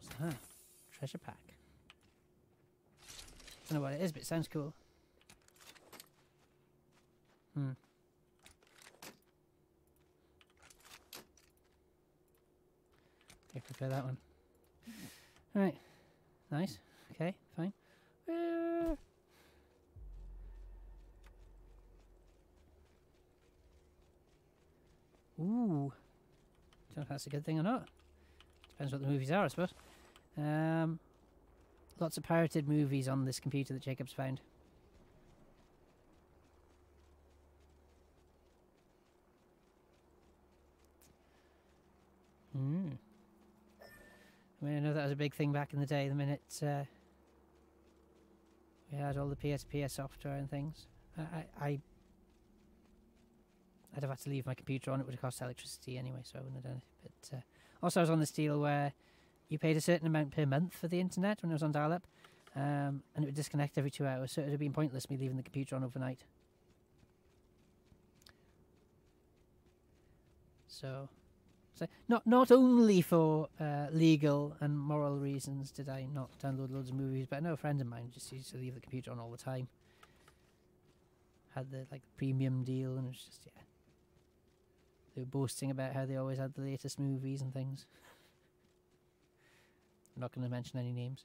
What's that? Treasure pack. I don't know what it is, but it sounds cool. Hmm. I prefer that one. Right. Nice. Okay, fine. Ooh. Don't know if that's a good thing or not. Depends what the movies are, I suppose. Um, lots of pirated movies on this computer that Jacob's found. Hmm. I mean, I know that was a big thing back in the day. The minute uh, we had all the PSPS software and things, I, I, I, I'd have had to leave my computer on. It would have cost electricity anyway, so I wouldn't have done it. But uh, also, I was on the deal where you paid a certain amount per month for the internet when it was on dial-up, um, and it would disconnect every two hours. So it would have been pointless me leaving the computer on overnight. So so not not only for uh, legal and moral reasons did I not download loads of movies, but I know a friend of mine just used to leave the computer on all the time. Had the like premium deal, and it was just yeah. They were boasting about how they always had the latest movies and things. I'm not going to mention any names.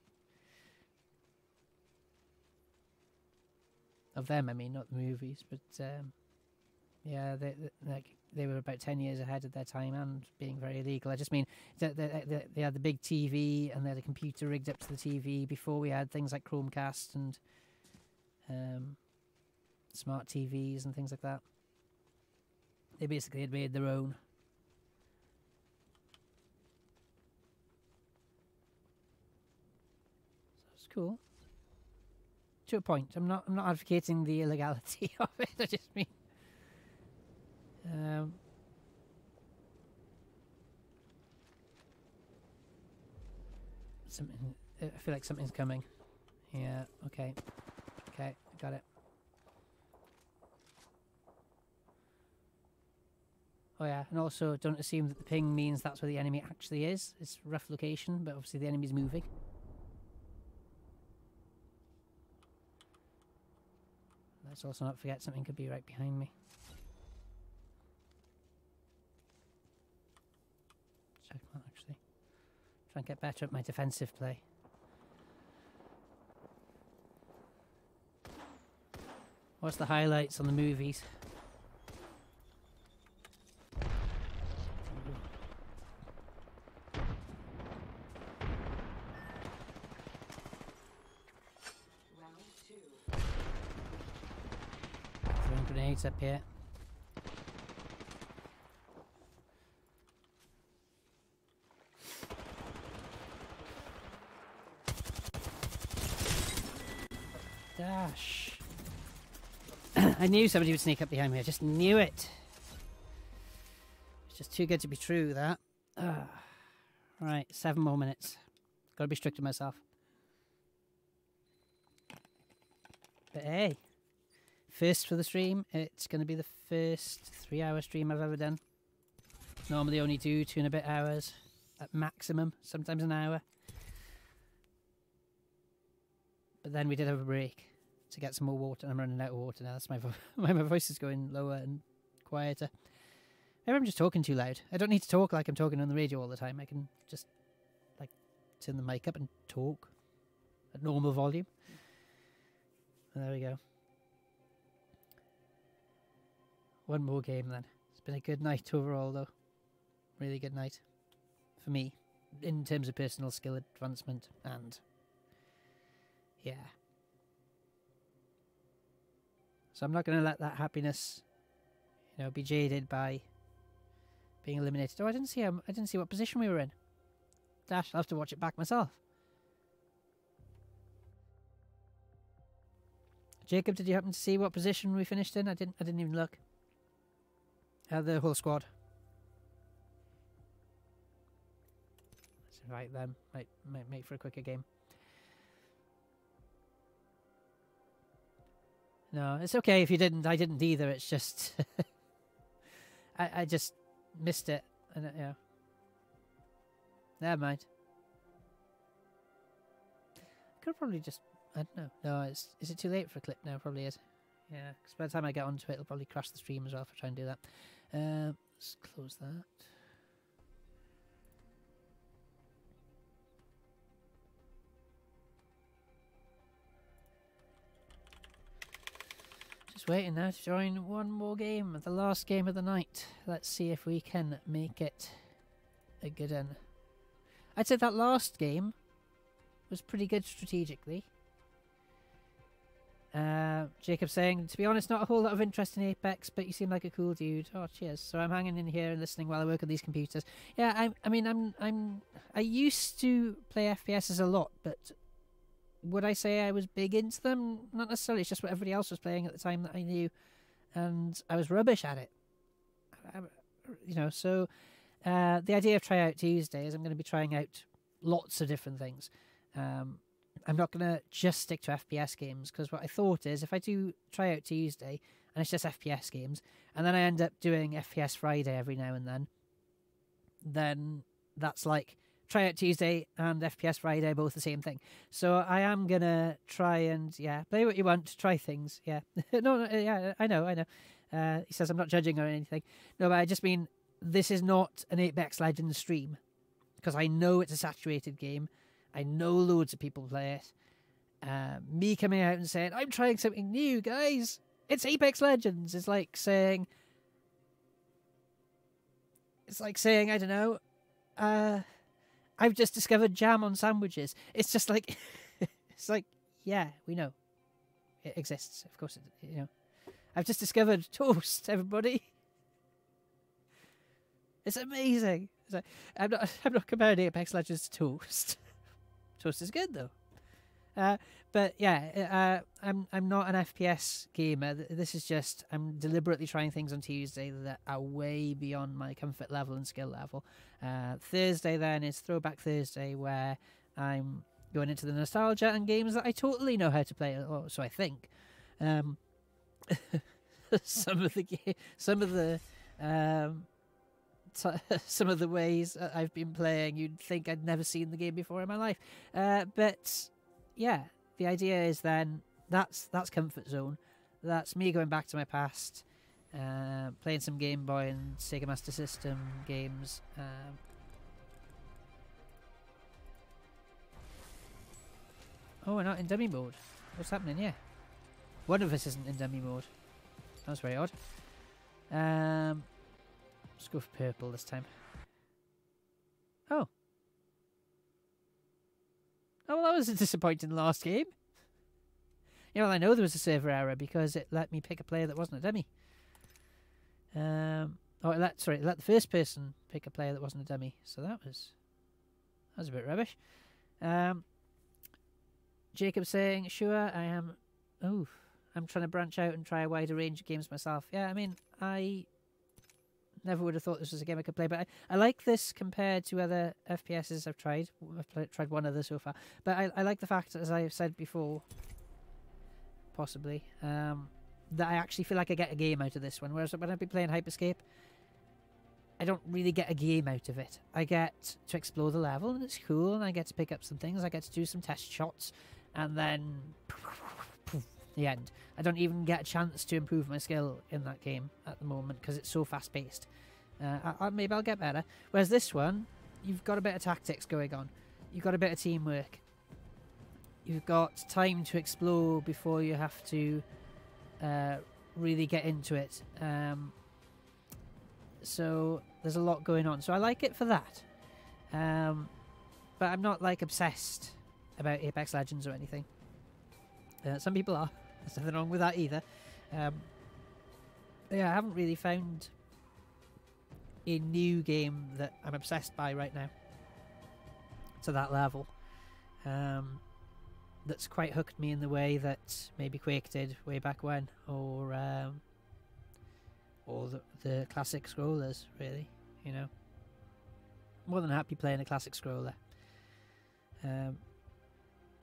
Of them, I mean, not the movies, but um, yeah, they, they like they were about ten years ahead of their time and being very illegal. I just mean they, they, they had the big TV and they had a computer rigged up to the TV before we had things like Chromecast and um, smart TVs and things like that. They basically had made their own. So it's cool. To a point. I'm not. I'm not advocating the illegality of it. I just mean. Um, something. I feel like something's coming. Yeah. Okay. Okay. Got it. Oh yeah, and also don't assume that the ping means that's where the enemy actually is. It's rough location, but obviously the enemy's moving. Let's also not forget something could be right behind me. Check that actually. Try and get better at my defensive play. What's the highlights on the movies? Round two. Grenades up here. Dash. I knew somebody would sneak up behind me. I just knew it. It's just too good to be true, that. Ah. Right, seven more minutes. Gotta be strict to myself. But hey, first for the stream. It's going to be the first three hour stream I've ever done. Normally only do two and a bit hours at maximum, sometimes an hour. But then we did have a break to get some more water. And I'm running out of water now. That's my my voice is going lower and quieter. Maybe I'm just talking too loud. I don't need to talk like I'm talking on the radio all the time. I can just like turn the mic up and talk at normal volume. And there we go. One more game then. It's been a good night overall though. Really good night for me in terms of personal skill advancement and yeah. So I'm not going to let that happiness, you know, be jaded by being eliminated. Oh, I didn't see um, I didn't see what position we were in. Dash, I'll have to watch it back myself. Jacob, did you happen to see what position we finished in? I didn't. I didn't even look. Uh, the whole squad. Let's invite them. Might might make for a quicker game. No, it's okay if you didn't. I didn't either. It's just I I just missed it, and uh, yeah. Never mind. Could probably just. I don't know. No, it's is it too late for a clip now? Probably is. Yeah, because by the time I get onto it, it'll probably crash the stream as well if I try and do that. Um, let's close that. Just waiting now to join one more game, the last game of the night. Let's see if we can make it a good one. I'd say that last game was pretty good strategically. Uh, Jacob saying, to be honest, not a whole lot of interest in Apex, but you seem like a cool dude. Oh, cheers. So I'm hanging in here and listening while I work on these computers. Yeah, I, I mean, I'm, I'm, I used to play FPSs a lot, but would I say I was big into them? Not necessarily. It's just what everybody else was playing at the time that I knew, and I was rubbish at it. I, you know, so uh, the idea of Tryout Tuesday is I'm going to be trying out lots of different things. Um, I'm not going to just stick to FPS games because what I thought is if I do Tryout Tuesday and it's just FPS games, and then I end up doing FPS Friday every now and then, then that's like Tryout Tuesday and FPS Friday both the same thing. So I am gonna try and yeah, play what you want, try things. Yeah, no, no, yeah, I know, I know. Uh, he says I'm not judging or anything. No, but I just mean this is not an Apex Legends stream because I know it's a saturated game. I know loads of people play it. Uh, me coming out and saying I'm trying something new, guys. It's Apex Legends. It's like saying. It's like saying I don't know. Uh, I've just discovered jam on sandwiches. It's just like, it's like, yeah, we know, it exists. Of course, it, you know. I've just discovered toast. Everybody, it's amazing. It's like, I'm not, I'm not comparing Apex Legends to toast. toast is good though. Uh, but yeah, uh, I'm I'm not an FPS gamer. This is just I'm deliberately trying things on Tuesday that are way beyond my comfort level and skill level. Uh, Thursday then is Throwback Thursday, where I'm going into the nostalgia and games that I totally know how to play. Or so I think. Um, some of the some of the um, some of the ways I've been playing, you'd think I'd never seen the game before in my life. Uh, but yeah, the idea is then that's that's comfort zone. That's me going back to my past, uh, playing some Game Boy and Sega Master System games. Um, oh, we're not in dummy mode. What's happening here? One of us isn't in dummy mode. That's very odd. Um, let's go for purple this time. Oh. Oh, well, that was a disappointing last game. Yeah, well, I know there was a server error because it let me pick a player that wasn't a dummy. Um, oh, it let sorry, it let the first person pick a player that wasn't a dummy. So that was that was a bit rubbish. Um, Jacob saying, "Sure, I am. Oh, I'm trying to branch out and try a wider range of games myself. Yeah, I mean, I never would have thought this was a game I could play, but I, I like this compared to other FPSs I've tried. I've played, tried one other so far, but I, I like the fact, as I've said before, possibly, um, that I actually feel like I get a game out of this one. Whereas when I've been playing Hyperscape, I don't really get a game out of it. I get to explore the level and it's cool, and I get to pick up some things. I get to do some test shots, and then the end. I don't even get a chance to improve my skill in that game at the moment because it's so fast paced. Uh, I, I, maybe I'll get better. Whereas this one, you've got a bit of tactics going on. You've got a bit of teamwork. You've got time to explore before you have to uh, really get into it. Um, so there's a lot going on. So I like it for that. Um, but I'm not like obsessed about Apex Legends or anything. Uh, some people are. There's nothing wrong with that either. Um, yeah, I haven't really found a new game that I'm obsessed by right now to that level. Um, that's quite hooked me in the way that maybe Quake did way back when, or um, or the, the classic scrollers. Really, you know, more than happy playing a classic scroller. Um,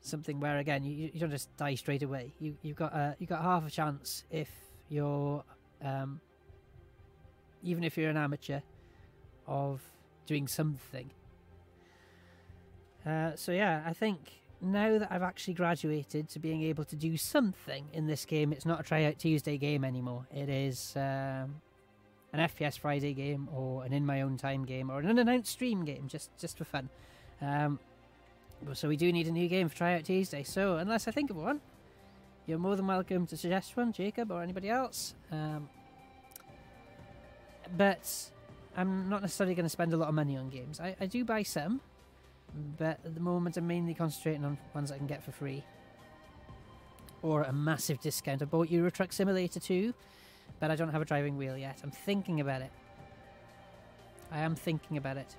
something where again you, you don't just die straight away. You you've got a you got half a chance if you're um, even if you're an amateur of doing something. Uh, so yeah, I think now that I've actually graduated to being able to do something in this game, it's not a tryout Tuesday game anymore. It is um, an FPS Friday game or an in my own time game or an unannounced stream game, just just for fun. Um, so we do need a new game for tryout Tuesday. So unless I think of one, you're more than welcome to suggest one, Jacob or anybody else. Um, but I'm not necessarily going to spend a lot of money on games. I, I do buy some, but at the moment I'm mainly concentrating on ones I can get for free. Or a massive discount. I bought Euro Truck Simulator 2, but I don't have a driving wheel yet. I'm thinking about it. I am thinking about it.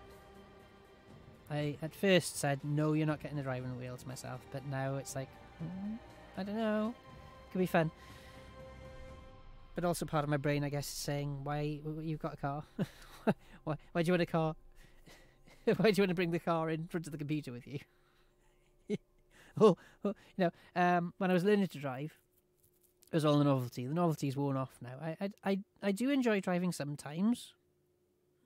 I at first said, no, you're not getting the driving wheel to myself, but now it's like, mm, I don't know. Could be fun. But also part of my brain, I guess, is saying, why you've got a car? why, why do you want a car? why do you want to bring the car in front of the computer with you? oh, oh, you know, um, when I was learning to drive, it was all a novelty. The novelty's worn off now. I, I, I, I do enjoy driving sometimes,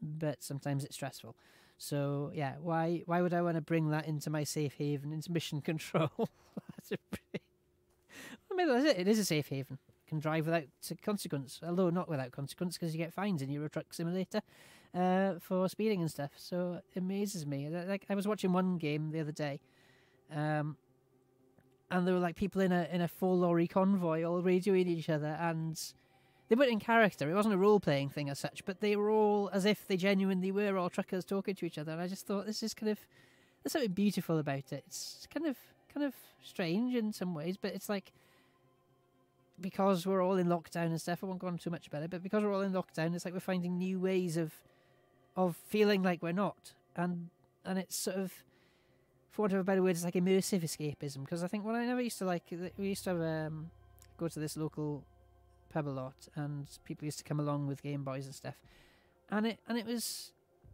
but sometimes it's stressful. So yeah, why why would I want to bring that into my safe haven, into mission control? that's a pretty... I mean, that's it. It is a safe haven. Can drive without consequence, although not without consequence because you get fines in Euro Truck Simulator uh, for speeding and stuff. So it amazes me. Like I was watching one game the other day, um, and there were like people in a in a full lorry convoy all radioing each other, and they weren't in character. It wasn't a role playing thing as such, but they were all as if they genuinely were all truckers talking to each other. And I just thought this is kind of there's something beautiful about it. It's kind of kind of strange in some ways, but it's like because we're all in lockdown and stuff. I won't go on too much about it, but because we're all in lockdown, it's like we're finding new ways of of feeling like we're not, and and it's sort of for want of a better word, it's like immersive escapism. Because I think what I never used to like, we used to have, um, go to this local pub a lot, and people used to come along with Game Boys and stuff, and it and it was,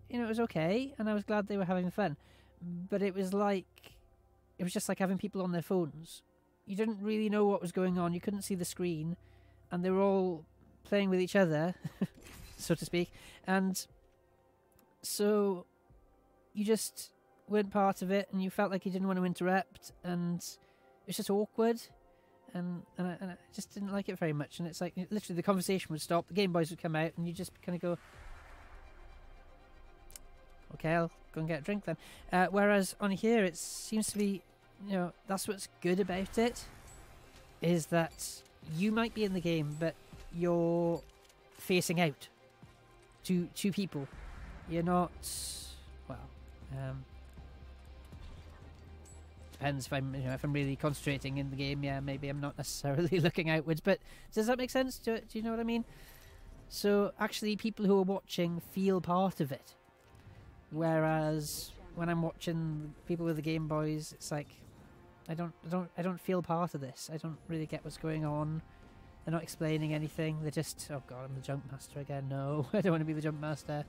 you know, it was okay, and I was glad they were having fun, but it was like, it was just like having people on their phones. You didn't really know what was going on. You couldn't see the screen, and they were all playing with each other, so to speak, and so you just weren't part of it, and you felt like you didn't want to interrupt, and it was just awkward and and I, and I, just didn't like it very much. And it's like literally the conversation would stop, the Game Boys would come out, and you just kind of go, "Okay, I'll go and get a drink then." Uh, whereas on here, it seems to be, you know, that's what's good about it, is that you might be in the game, but you're facing out to two people. You're not, well. Um, depends if I'm you know if I'm really concentrating in the game. Yeah, maybe I'm not necessarily looking outwards. But does that make sense? Do, do you know what I mean? So actually, people who are watching feel part of it, whereas when I'm watching people with the Game Boys, it's like I don't, I don't, I don't feel part of this. I don't really get what's going on. They're not explaining anything. They're just, oh god, I'm the jump master again. No, I don't want to be the jump master.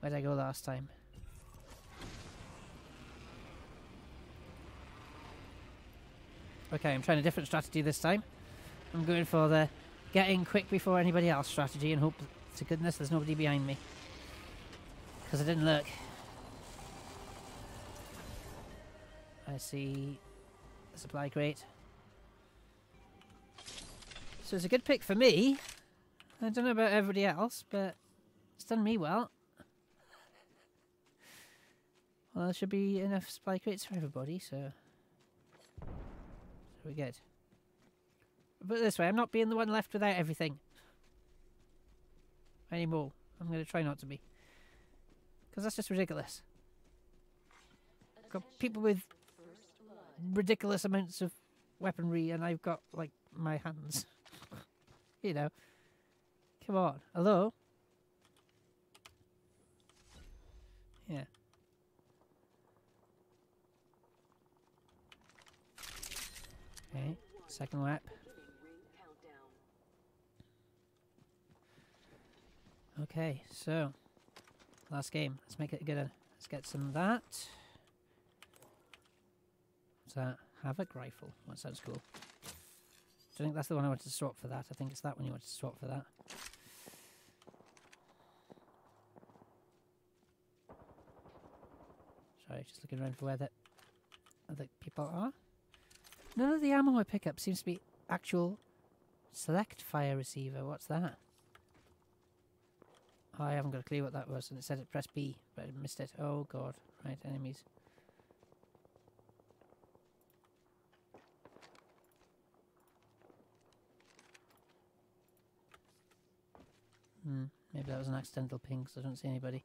Where'd I go last time? Okay, I'm trying a different strategy this time. I'm going for the getting quick before anybody else strategy and hope to goodness there's nobody behind me. Because I didn't look. I see a supply crate. So it's a good pick for me. I don't know about everybody else, but it's done me well. Well, there should be enough supply crates for everybody. So we're good. It this way, I'm not being the one left without everything. Anymore. I'm going to try not to be. Because that's just ridiculous. Got people with ridiculous amounts of weaponry and I've got, like, my hands. you know. Come on. Hello? Yeah. Okay. Second lap. Okay, so last game. Let's make it a good. Let's get some of that. What's that? Havoc rifle. That sounds cool. I think that's the one I wanted to swap for that. I think it's that one you wanted to swap for that. Sorry, just looking around for where the other people are. None of the ammo I pick up seems to be actual select fire receiver. What's that? Oh, I haven't got a clue what that was, and it said it press B, but I missed it. Oh god. Right, enemies. Hmm, maybe that was an accidental ping, because I don't see anybody.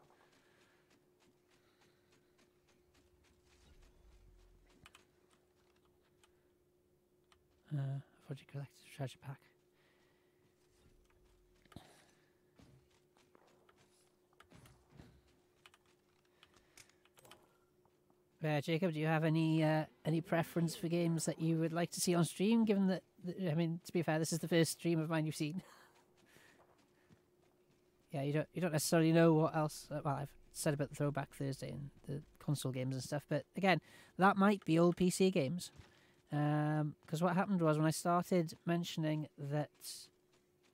Uh, collected treasure pack. Uh, Jacob, do you have any uh, any preference for games that you would like to see on stream? Given that, that- I mean, to be fair, this is the first stream of mine you've seen. yeah, you don't you don't necessarily know what else. Uh, well, I've said about the Throwback Thursday and the console games and stuff, but again, that might be old PC games. Because what happened was when I started mentioning that,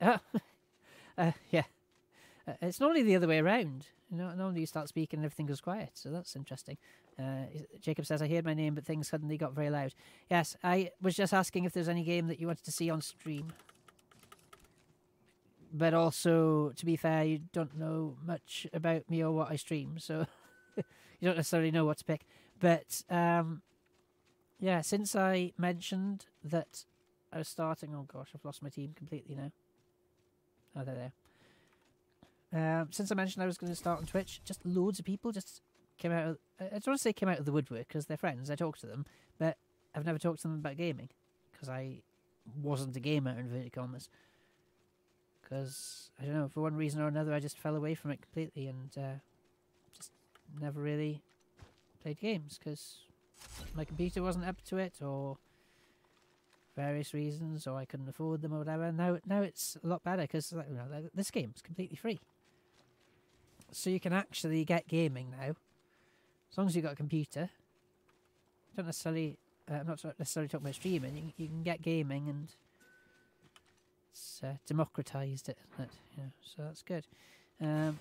uh, yeah, uh, it's normally the other way around. You know, normally you start speaking and everything goes quiet, so that's interesting. Uh, Jacob says, I heard my name, but things suddenly got very loud. Yes, I was just asking if there's any game that you wanted to see on stream. But also, to be fair, you don't know much about me or what I stream, so you don't necessarily know what to pick. But um, yeah, since I mentioned that I was starting, oh gosh, I've lost my team completely now. Oh, they're there. Um, since I mentioned I was going to start on Twitch, just loads of people just came out. Of, I I don't want to say came out of the woodwork because they're friends. I talk to them, but I've never talked to them about gaming because I wasn't a gamer in inverted commas. Because I don't know, for one reason or another, I just fell away from it completely and uh, just never really played games because my computer wasn't up to it or various reasons or I couldn't afford them or whatever. Now, now it's a lot better because you know, th- this completely free. So you can actually get gaming now, as long as you've got a computer. Don't necessarily, uh, I'm not necessarily talking about streaming. You, you can get gaming and it's uh, democratized it, it? So that's good. Um,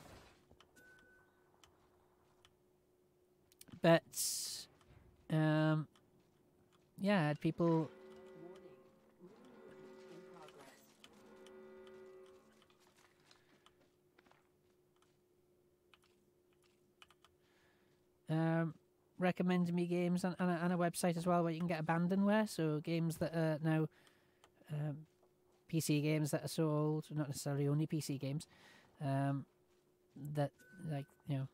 but um, yeah, I had people um, recommending me games on, on, a, on a website as well where you can get abandonware. So games that are now um, PC games that are sold, not necessarily only PC games, um, that like you know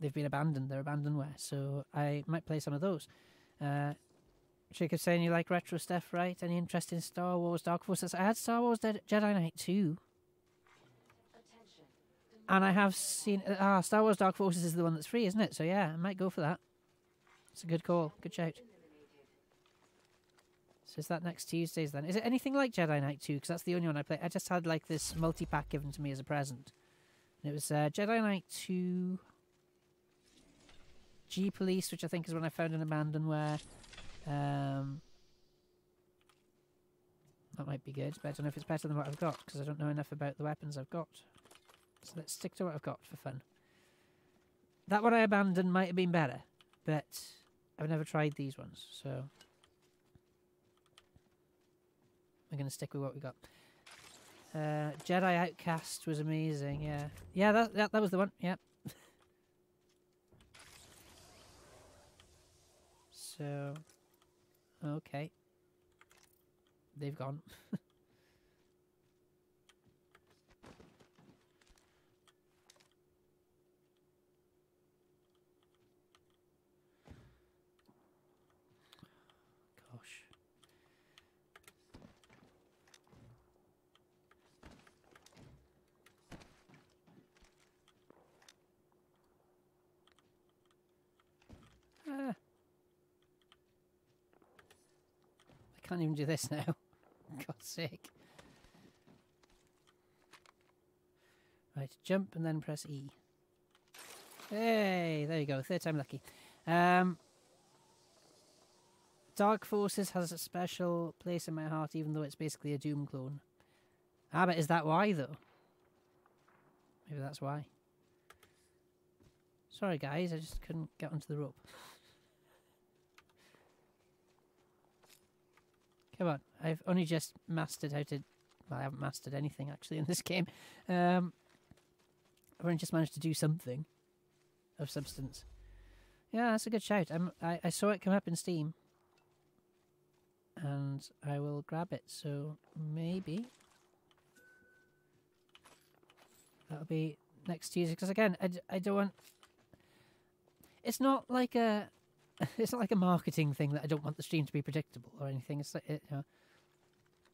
they've been abandoned. They're abandonware. So I might play some of those. Uh, Jacob saying you like retro stuff, right? Any interest in Star Wars Dark Forces? I had Star Wars Jedi Knight 2. And I have seen ah Star Wars Dark Forces is the one that's free, isn't it? So yeah, I might go for that. It's a good call, good shout. So is that next Tuesdays then? Is it anything like Jedi Knight 2? Because that's the only one I play. I just had like this multi pack given to me as a present. And it was uh, Jedi Knight 2 G Police, which I think is when I found an abandonware. Um, that might be good, but I don't know if it's better than what I've got because I don't know enough about the weapons I've got. So let's stick to what I've got for fun. That one I abandoned might have been better, but I've never tried these ones, so I'm going to stick with what we got. Uh, Jedi Outcast was amazing. Yeah, yeah, that that, that was the one. Yep. So, okay, they've gone. Gosh. Ah. I can't even do this now. God's sake. Right, jump and then press E. Hey, there you go. Third time lucky. Um, Dark Forces has a special place in my heart, even though it's basically a Doom clone. Ah, but is that why, though? Maybe that's why. Sorry, guys, I just couldn't get onto the rope. Come on, I've only just mastered how to. Well, I haven't mastered anything actually in this game. Um, I've only just managed to do something of substance. Yeah, that's a good shout. I'm, I, I saw it come up in Steam, and I will grab it. So maybe that'll be next Tuesday. Because again, I, I don't want. It's not like a. It's not like a marketing thing that I don't want the stream to be predictable or anything. It's like you know,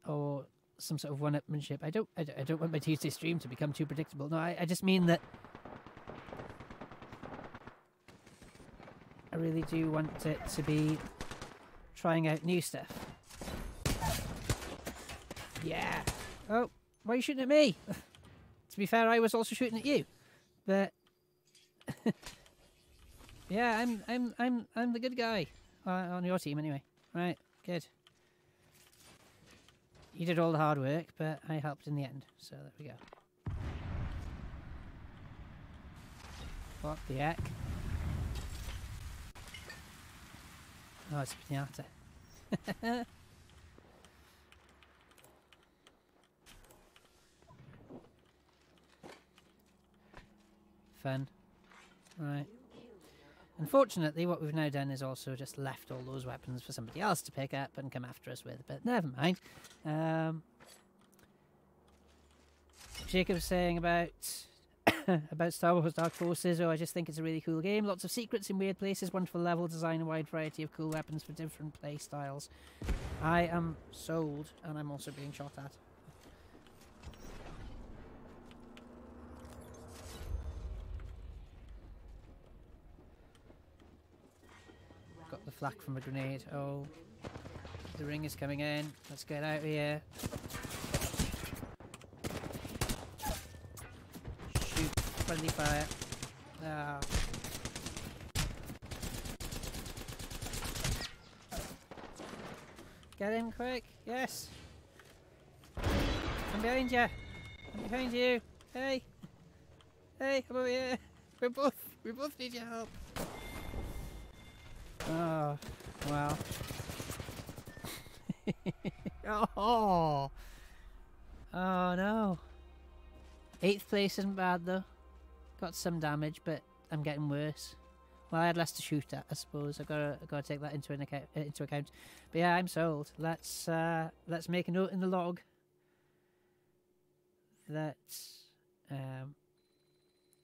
or some sort of one-upmanship. I don't. I, don't- I don't want my Tuesday stream to become too predictable. No, I, I just mean that. I really do want it to be trying out new stuff. Yeah. Oh, why are you shooting at me? to be fair, I was also shooting at you, but yeah, I'm I'm I'm I'm the good guy uh, on your team anyway. Right, good. You did all the hard work, but I helped in the end. So there we go. What the heck? Oh, it's a pinata. Fun. Right. Unfortunately, what we've now done is also just left all those weapons for somebody else to pick up and come after us with, but never mind. Um, Jacob's saying about about Star Wars Dark Forces, oh, I just think it's a really cool game. Lots of secrets in weird places, wonderful level design, a wide variety of cool weapons for different play styles. I am sold, and I'm also being shot at. Flak from a grenade. Oh, the ring is coming in. Let's get out of here. Shoot, friendly fire. Ah. Get him quick. Yes. I'm behind you. I'm behind you. Hey. Hey, come over here. We both, we both need your help. Oh, wow. oh. Oh no. Eighth place isn't bad though. Got some damage, but I'm getting worse. Well, I had less to shoot at, I suppose. I gotta, I gotta take that into account. Into account. But yeah, I'm sold. Let's, uh, let's make a note in the log that um,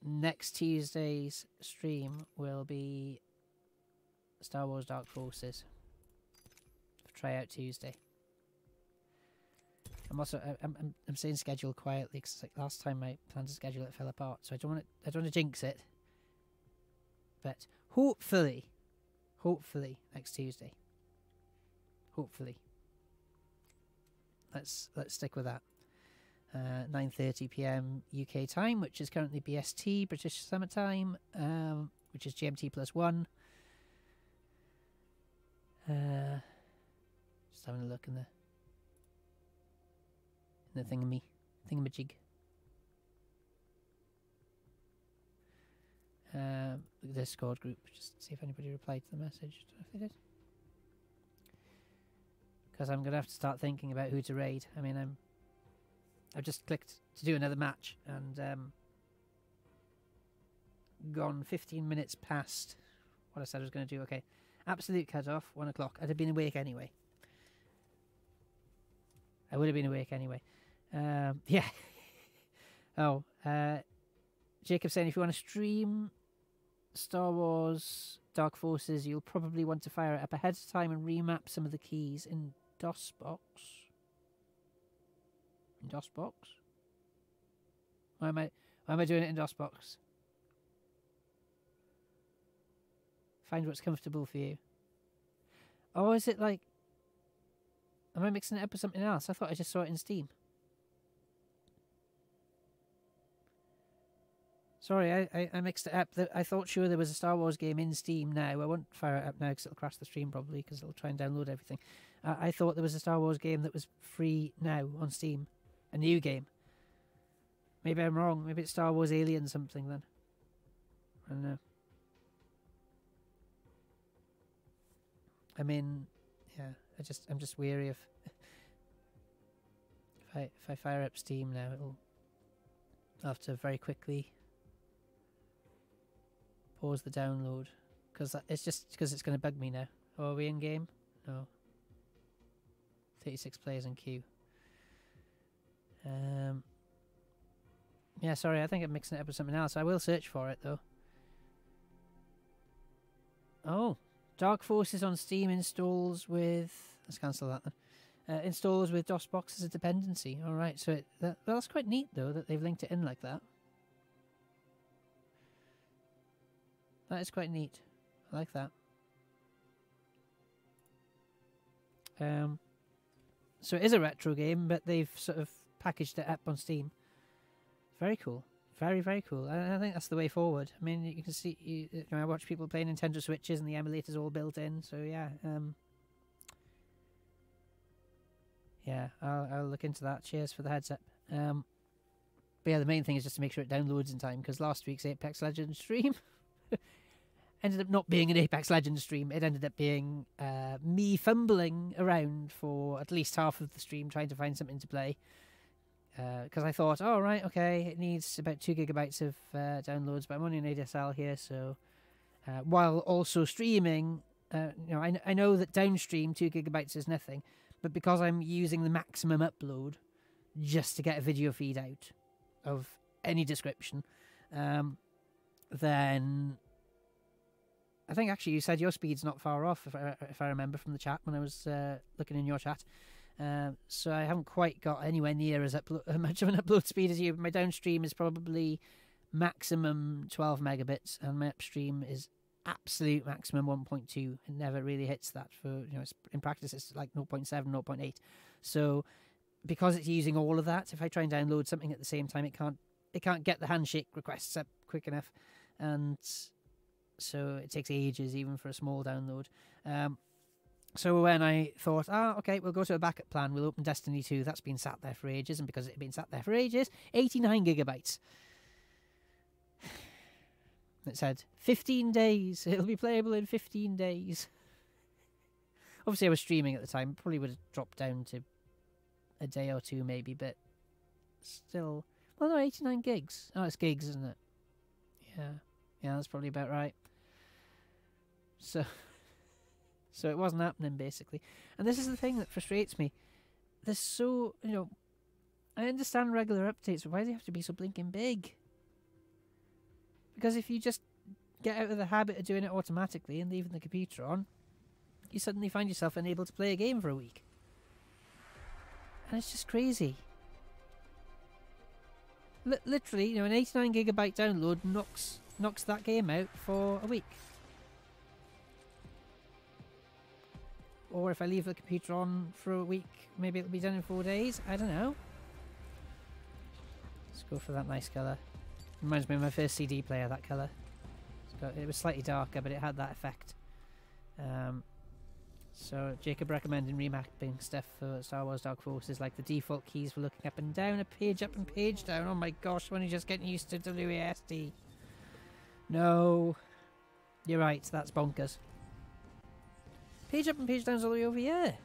next Tuesday's stream will be Star Wars Dark Forces. Tryout Tuesday. I'm also I'm I'm, I'm saying schedule quietly because like last time I planned to schedule it fell apart, so I don't want to I don't want to jinx it. But hopefully, hopefully next Tuesday. Hopefully, let's let's stick with that. Uh, 9:30 p.m. UK time, which is currently BST British Summer Time, um, which is GMT plus one. Uh, just having a look in the in the thingamy thingamajig. Um, the Discord group, just see if anybody replied to the message. Don't know if they did. Because I'm gonna have to start thinking about who to raid. I mean, I'm. I've just clicked to do another match and um, gone 15 minutes past what I said I was going to do. Okay, absolute cut off, one o'clock. I'd have been awake anyway. I would have been awake anyway. Um, yeah. oh, uh, Jacob saying if you want to stream Star Wars Dark Forces, you'll probably want to fire it up ahead of time and remap some of the keys in DOSBox. In DOSBox? Why am I why am I doing it in DOSBox? Find what's comfortable for you. Oh, is it like Am I mixing it up with something else? I thought I just saw it in Steam. Sorry, I, I, I mixed it up. I thought sure there was a Star Wars game in Steam now. I won't fire it up now because it'll crash the stream probably because it'll try and download everything. Uh, I thought there was a Star Wars game that was free now on Steam. A new game. Maybe I'm wrong. Maybe it's Star Wars Alien something then. I don't know. I mean, yeah, I just I'm just weary of if I if I fire up Steam now, it'll have to very quickly pause the download because it's just because it's going to bug me now. Oh, are we in game? No. 36 players in queue. Um. Yeah, sorry, I think I'm mixing it up with something else. I will search for it though. Oh, Dark Forces on Steam installs with. Let's cancel that then. Uh, installs with DOSBox as a dependency. All right, so it, that, well, that's quite neat though that they've linked it in like that. That is quite neat. I like that. Um, so it is a retro game, but they've sort of packaged it up on Steam. Very cool. Very, very cool. I, I think that's the way forward. I mean, you can see, you, you know, I watch people play Nintendo Switches and the emulator's all built in, so yeah. Um, yeah, I'll, I'll look into that. Cheers for the heads up. Um, but yeah, the main thing is just to make sure it downloads in time, because last week's Apex Legends stream ended up not being an Apex Legends stream. It ended up being uh, me fumbling around for at least half of the stream trying to find something to play. Because I thought, oh, right, okay, it needs about two gigabytes of uh, downloads, but I'm only an ADSL here, so uh, while also streaming, uh, you know, I, I know that downstream two gigabytes is nothing, but because I'm using the maximum upload just to get a video feed out of any description, um, then I think actually you said your speed's not far off, if I, if I remember from the chat when I was uh, looking in your chat. Uh, so I haven't quite got anywhere near as much of an upload speed as you. My downstream is probably maximum 12 megabits, and my upstream is absolute maximum 1.2. It never really hits that. For you know, in practice, it's like 0.7, 0.8. So because it's using all of that, if I try and download something at the same time, it can't it can't get the handshake requests up quick enough, and so it takes ages even for a small download. Um, so when I thought, ah, okay, we'll go to a backup plan, we'll open Destiny 2, that's been sat there for ages, and because it had been sat there for ages, 89 gigabytes. It said 15 days, it'll be playable in 15 days. Obviously, I was streaming at the time, probably would have dropped down to a day or two maybe, but still. Well, no, 89 gigs. Oh, it's gigs, isn't it? Yeah. Yeah, that's probably about right. So, so it wasn't happening basically, and this is the thing that frustrates me. There's so you know, I understand regular updates, but why do they have to be so blinking big? Because if you just get out of the habit of doing it automatically and leaving the computer on, you suddenly find yourself unable to play a game for a week, and it's just crazy. Li- literally, you know, an 89 gigabyte download knocks knocks that game out for a week. Or if I leave the computer on for a week, maybe it'll be done in four days. I don't know. Let's go for that nice colour. Reminds me of my first CD player, that colour. Got- It was slightly darker, but it had that effect. Um, so Jacob recommending remapping stuff for Star Wars Dark Forces, like the default keys for looking up and down, a page up and page down. Oh my gosh, when are you just getting used to WASD? No. You're right, that's bonkers. Page up and page down's all the way over here.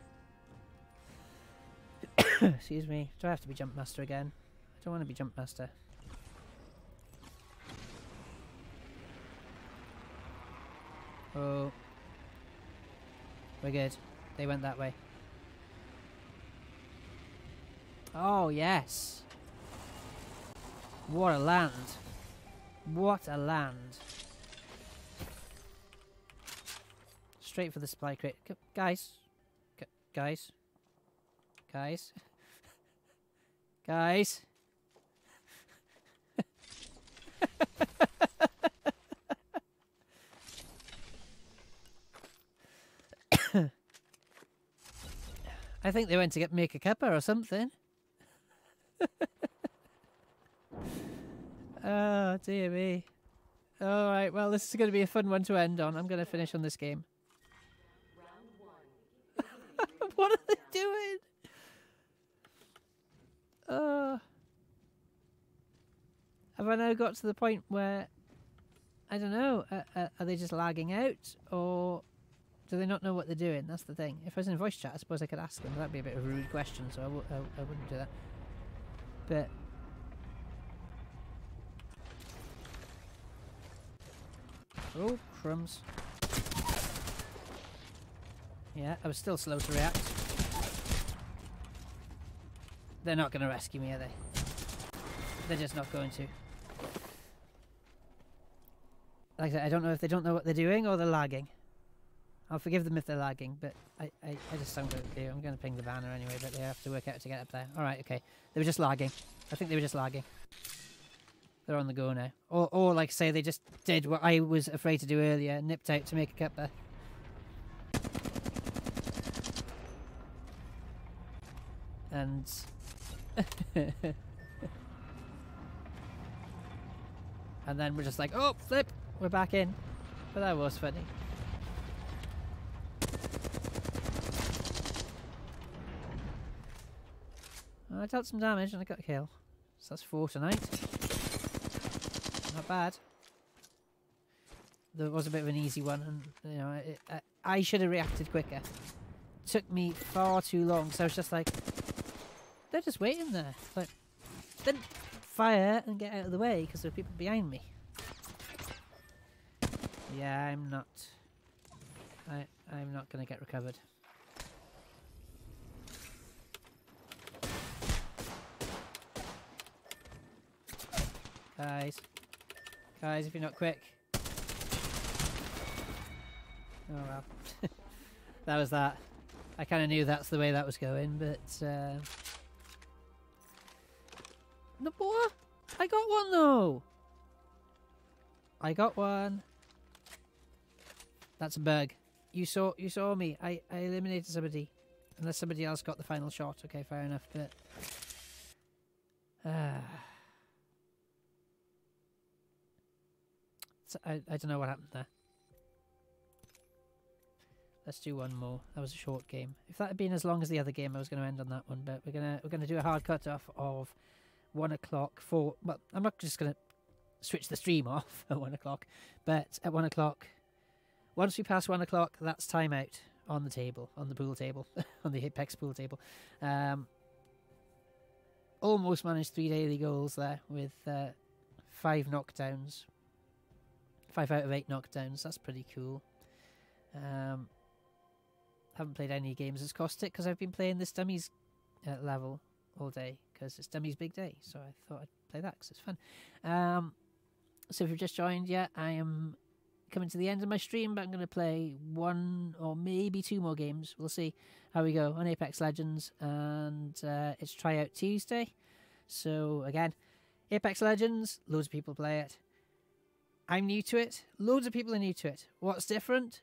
Excuse me. Do I have to be jump master again? I don't want to be jump master. Oh. We're good. They went that way. Oh, yes. What a land. What a land. Straight for the supply crate. G- guys. G- guys. Guys. guys. I think they went to get make a cuppa or something. oh dear me. All right, well this is going to be a fun one to end on. I'm going to finish on this game. what are they doing? Uh, have I now got to the point where I don't know? Uh, uh, are they just lagging out, or do they not know what they're doing? That's the thing. If I was in voice chat, I suppose I could ask them. That'd be a bit of a rude question, so I w- I, I wouldn't do that. But oh crumbs! Yeah, I was still slow to react. They're not going to rescue me, are they? They're just not going to. Like I said, I don't know if they don't know what they're doing or they're lagging. I'll forgive them if they're lagging, but I, I, I just don't. I'm going to ping the banner anyway, but they have to work out to get up there. Alright, okay. They were just lagging. I think they were just lagging. They're on the go now. Or, or like I say, they just did what I was afraid to do earlier, nipped out to make a cuppa. And... and then we're just like, oh, flip! We're back in. But that was funny. I dealt some damage and I got a kill. So that's four tonight. Not bad. There was a bit of an easy one, and you know, it, I, I should have reacted quicker. Took me far too long, so I was just like, they're just waiting there. Like, then fire and get out of the way because there are people behind me. Yeah, I'm not. I I'm not gonna get recovered. Guys. Guys, if you're not quick. Oh well. that was that. I kind of knew that's the way that was going, but... Uh... No, boy! I got one though! I got one. That's a bug. You saw you saw me. I, I eliminated somebody. Unless somebody else got the final shot. Okay, fair enough, but... Ah... So I, I don't know what happened there. Let's do one more. That was a short game. If that had been as long as the other game, I was going to end on that one. But we're gonna we're gonna do a hard cut off of one o'clock for. Well, I'm not just going to switch the stream off at one o'clock, but at one o'clock, once we pass one o'clock, that's time out on the table, on the pool table, on the Apex pool table. Um, almost managed three daily goals there with uh, five knockdowns, Five out of eight knockdowns. That's pretty cool. Um, haven't played any games as Caustic because I've been playing this dummies uh, level all day because it's dummies big day. So I thought I'd play that because it's fun. Um, so if you've just joined, yeah, I am coming to the end of my stream, but I'm going to play one or maybe two more games. We'll see how we go on Apex Legends, and uh, it's tryout Tuesday. So again, Apex Legends, loads of people play it. I'm new to it. Loads of people are new to it. What's different?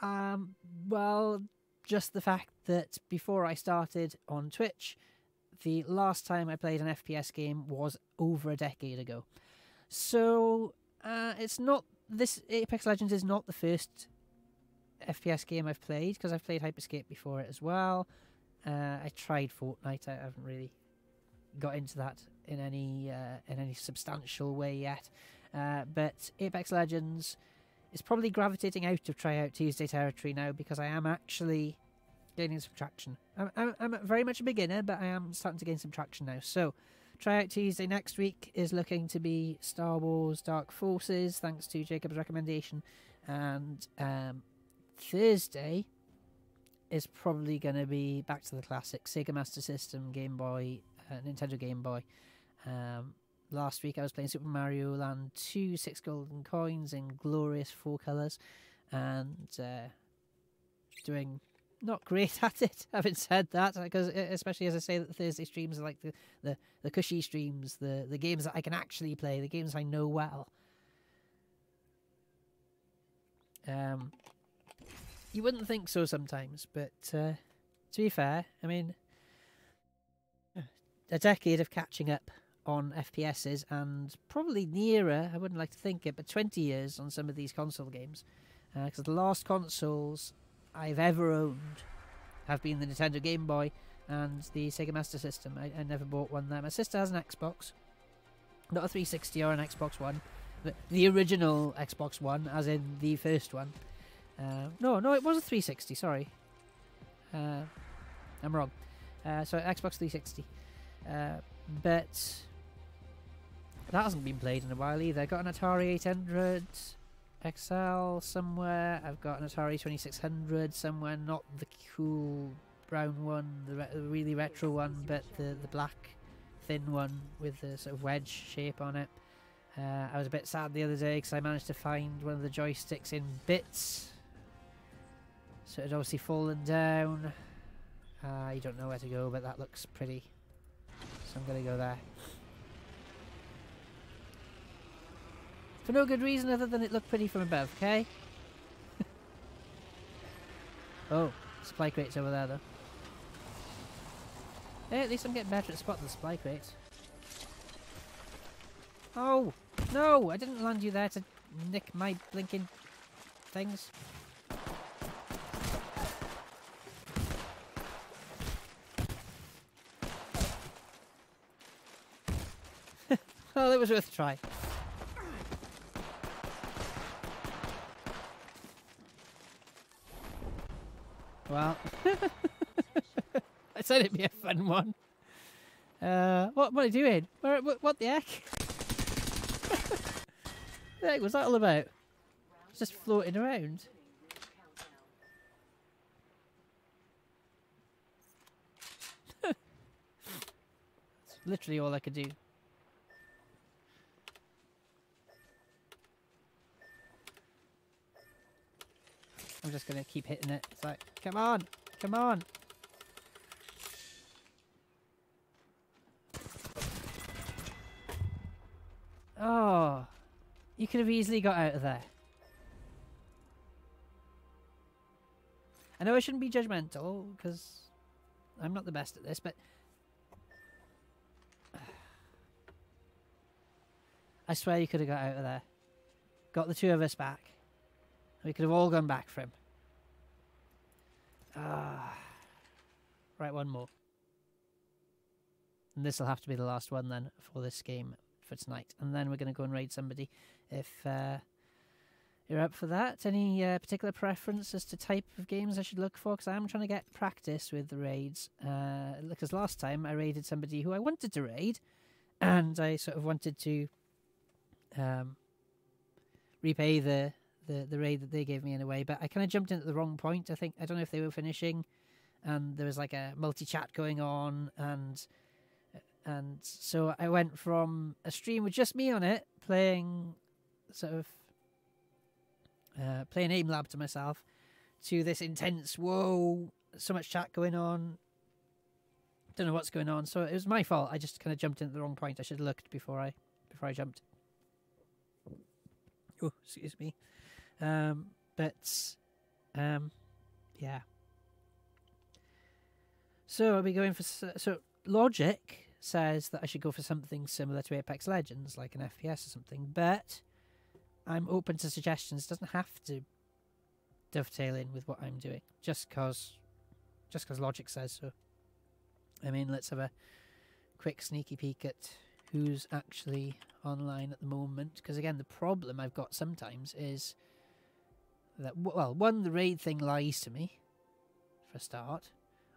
Um, well, just the fact that before I started on Twitch, the last time I played an FPS game was over a decade ago. So uh, it's not this Apex Legends is not the first FPS game I've played because I've played Hyperscape before it as well. Uh, I tried Fortnite. I haven't really got into that in any uh, in any substantial way yet. Uh, but Apex Legends is probably gravitating out of Tryout Tuesday territory now because I am actually gaining some traction. I'm, I'm, I'm very much a beginner, but I am starting to gain some traction now. So, Tryout Tuesday next week is looking to be Star Wars Dark Forces, thanks to Jacob's recommendation. And um, Thursday is probably going to be back to the classic Sega Master System, Game Boy, uh, Nintendo Game Boy. Um, last week I was playing Super Mario Land 2, six golden coins in glorious four colours, and uh, doing not great at it. Having said that, because especially as I say that the Thursday streams are like the, the, the cushy streams, the, the games that I can actually play, the games I know well. Um, you wouldn't think so sometimes, but uh, to be fair, I mean, a decade of catching up on FPSs and probably nearer, I wouldn't like to think it, but 20 years on some of these console games. Because uh, the last consoles I've ever owned have been the Nintendo Game Boy and the Sega Master System. I, I never bought one there. My sister has an Xbox, not a 360 or an Xbox One, the, the original Xbox One, as in the first one. Uh, no, no, it was a 360. Sorry, uh, I'm wrong. Uh, so Xbox 360, uh, but that hasn't been played in a while either. I got an Atari 800 XL somewhere. I've got an Atari 2600 somewhere. Not the cool brown one, the, re- the really retro one, but the the black thin one with the sort of wedge shape on it. Uh, I was a bit sad the other day because I managed to find one of the joysticks in bits. So it had obviously fallen down. Uh, you don't know where to go, but that looks pretty. So I'm going to go there. For no good reason other than it looked pretty from above, okay? oh, supply crates over there though. Hey, at least I'm getting better at spotting the supply crates. Oh! No! I didn't land you there to nick my blinking things. well, it was worth a try. Well, I said it'd be a fun one. Uh, what, what are you doing? Where, what, what the heck? the heck was that all about? Just floating around. That's literally all I could do. I'm just going to keep hitting it. It's like, come on, come on. Oh, you could have easily got out of there. I know I shouldn't be judgmental because I'm not the best at this, but I swear you could have got out of there. Got the two of us back. We could have all gone back for him. Ah. Right, one more. And this will have to be the last one then for this game for tonight. And then we're going to go and raid somebody. If uh, you're up for that, any uh, particular preference as to type of games I should look for? Because I am trying to get practice with the raids. Uh, because last time I raided somebody who I wanted to raid, and I sort of wanted to um, repay the the the raid that they gave me in a way, but I kind of jumped in at the wrong point. I think I don't know if they were finishing, and there was like a multi chat going on, and and so I went from a stream with just me on it, playing sort of uh, playing Aim Lab to myself, to this intense whoa, so much chat going on. Don't know what's going on, so it was my fault. I just kind of jumped in at the wrong point. I should have looked before I before I jumped. Oh, excuse me. Um, but um, yeah, So are we going for so logic says that I should go for something similar to Apex Legends, like an FPS or something, but I'm open to suggestions. It doesn't have to dovetail in with what I'm doing, just cause, just cause logic says so. I mean, let's have a quick sneaky peek at who's actually online at the moment. Because again, the problem I've got sometimes is that well, one the raid thing lies to me for a start.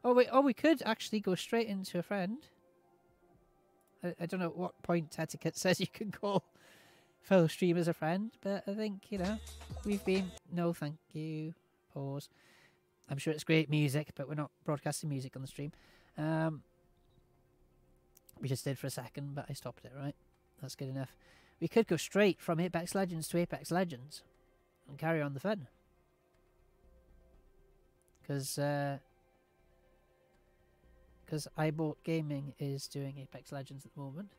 Oh wait, oh we could actually go straight into a friend. I, I don't know at what point etiquette says you can call fellow streamers a friend, but I think you know we've been no thank you. Pause. I'm sure it's great music, but we're not broadcasting music on the stream. Um, we just did for a second, but I stopped it. Right, that's good enough. We could go straight from Apex Legends to Apex Legends and carry on the fun. Because because I bought gaming is doing Apex Legends at the moment.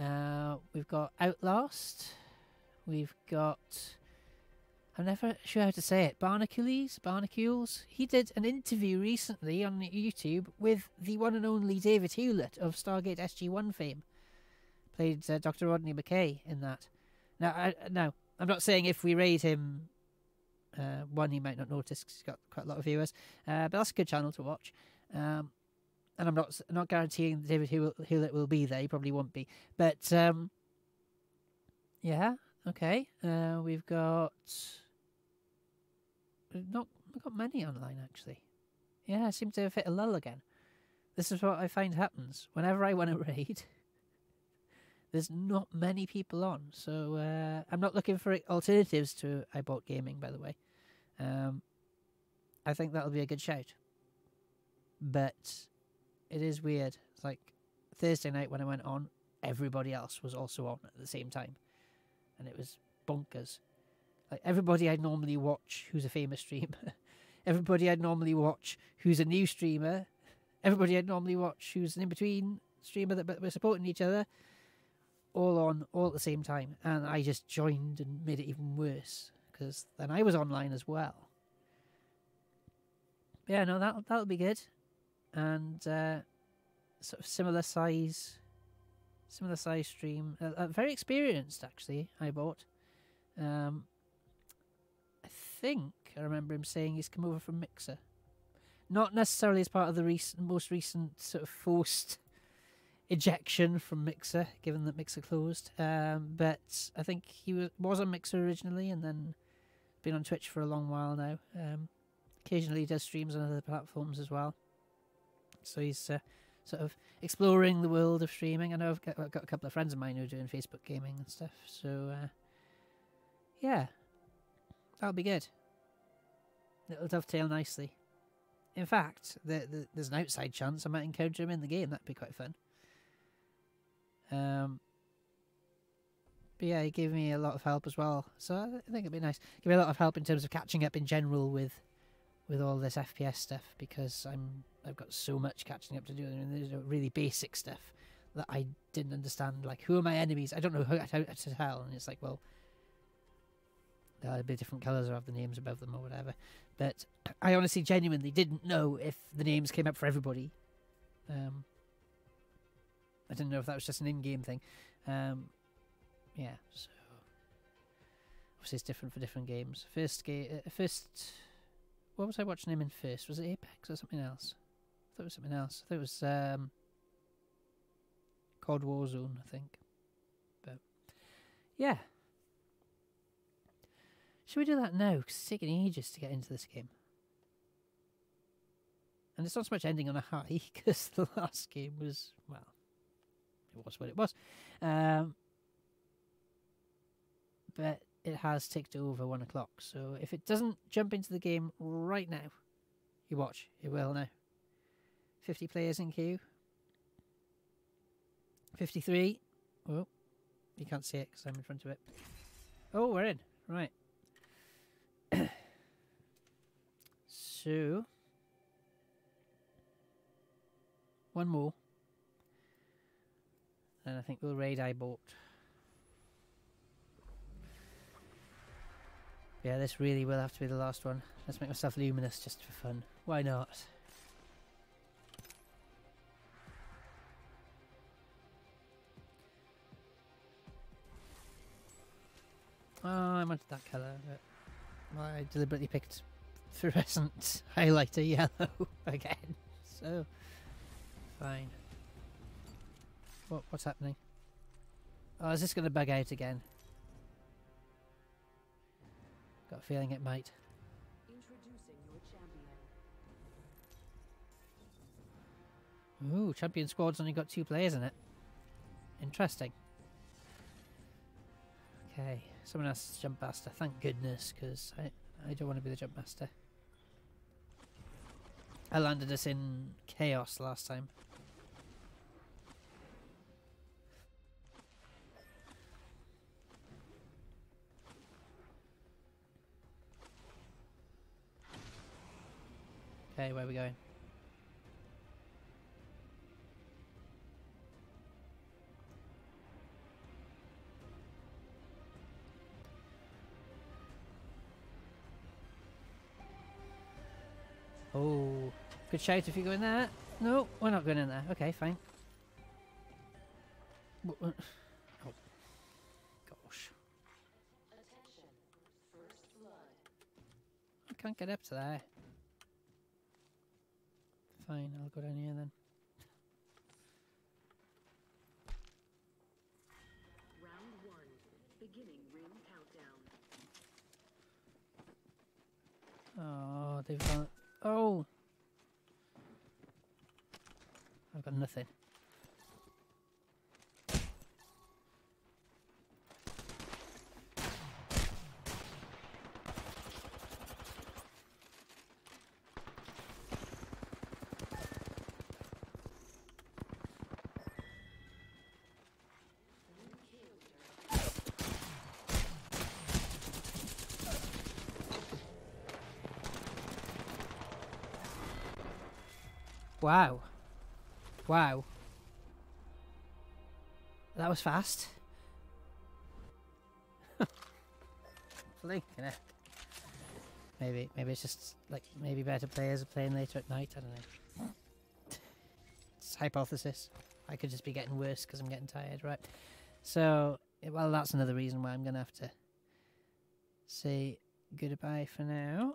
Uh, we've got Outlast. We've got. I'm never sure how to say it. Barnacules? Barnacules? He did an interview recently on YouTube with the one and only David Hewlett of Stargate SG1 fame. Played uh, Dr. Rodney McKay in that. Now, I, now, I'm not saying if we raid him, uh, one, he might not notice 'cause he's got quite a lot of viewers, uh, but that's a good channel to watch. Um, and I'm not not guaranteeing David Hewlett will be there. He probably won't be. But um, yeah, okay. Uh, we've got not we've got many online actually. Yeah, I seem to have hit a lull again. This is what I find happens whenever I want to raid. There's not many people on, so uh, I'm not looking for alternatives to I bought gaming. By the way, um, I think that'll be a good shout. But it is weird. It's like Thursday night when I went on, everybody else was also on at the same time, and it was bonkers. Like everybody I'd normally watch who's a famous streamer, everybody I'd normally watch who's a new streamer, everybody I'd normally watch who's an in between streamer that but we're supporting each other, all on all at the same time, and I just joined and made it even worse because then I was online as well. Yeah, no, that that'll be good and uh, sort of similar size, similar size stream. Uh, uh, very experienced, actually. I bought. Um, I think I remember him saying he's come over from Mixer, not necessarily as part of the recent, most recent sort of forced ejection from Mixer, given that Mixer closed. Um, but I think he was was on Mixer originally, and then been on Twitch for a long while now. Um, occasionally does streams on other platforms as well. So he's uh, sort of exploring the world of streaming. I know I've got, I've got a couple of friends of mine who are doing Facebook gaming and stuff. So uh, yeah, that'll be good. It'll dovetail nicely. In fact, the, the, there's an outside chance I might encounter him in the game. That'd be quite fun. Um, but yeah, he gave me a lot of help as well. So I think it'd be nice. Give me a lot of help in terms of catching up in general with with all this FPS stuff because I'm I've got so much catching up to do. Mean, there's really basic stuff that I didn't understand. Like, who are my enemies? I don't know how, how to tell. And it's like, well, there'll be different colours or have the names above them or whatever. But I honestly, genuinely didn't know if the names came up for everybody. Um, I didn't know if that was just an in-game thing. Um, yeah, so obviously it's different for different games. First game, uh, first what was I watching him in first? Was it Apex or something else? I thought it was something else. I thought it was um, COD Warzone, I think. But yeah, should we do that now? 'Cause it's taking ages to get into this game, and it's not so much ending on a high because the last game was well, it was what it was. Um, but it has ticked over one o'clock. So if it doesn't jump into the game right now, you watch. It will now. 50 players in queue. 53. Oh, you can't see it because I'm in front of it. Oh, we're in. Right. so. One more. And I think we'll raid I bought. Yeah, this really will have to be the last one. Let's make myself luminous just for fun. Why not? Oh, I wanted that colour, but I deliberately picked fluorescent highlighter yellow again. So, fine. What, what's happening? Oh, is this going to bug out again? Got a feeling it might. Introducing your champion. Ooh, champion squad's only got two players in it. Interesting. Okay, someone else is jump master. Thank goodness, because I, I don't want to be the jump master. I landed us in chaos last time. Okay, where are we going? Oh, good shout if you go in there. No, we're not going in there. Okay, fine. Oh, gosh. I can't get up to there. Fine, I'll go down here then. Round one. Beginning ring countdown. Oh, they've gone. Oh! I've got nothing. Wow. Wow. That was fast. Blinking it. Maybe, maybe it's just like maybe better players are playing later at night. I don't know. It's hypothesis. I could just be getting worse because I'm getting tired, right? So, well, that's another reason why I'm gonna have to say goodbye for now.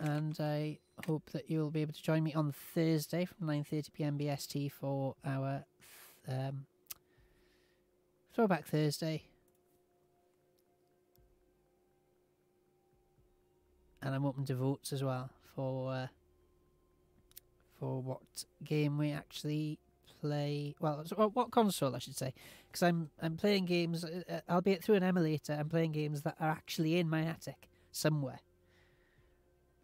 And I hope that you'll be able to join me on Thursday from 9:30 p.m. BST for our um, Throwback Thursday. And I'm open to votes as well for uh, for what game we actually play. Well, what- what console I should say, because I'm I'm playing games, uh, uh, albeit through an emulator. I'm playing games that are actually in my attic somewhere.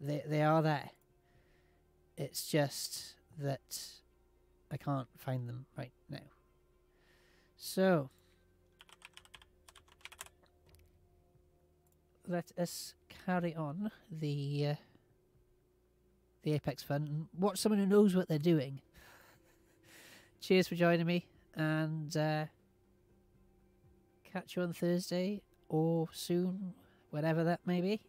They they are there. It's just that I can't find them right now. So let us carry on the uh, the Apex fun and watch someone who knows what they're doing. Cheers for joining me, and uh, catch you on Thursday or soon, whatever that may be.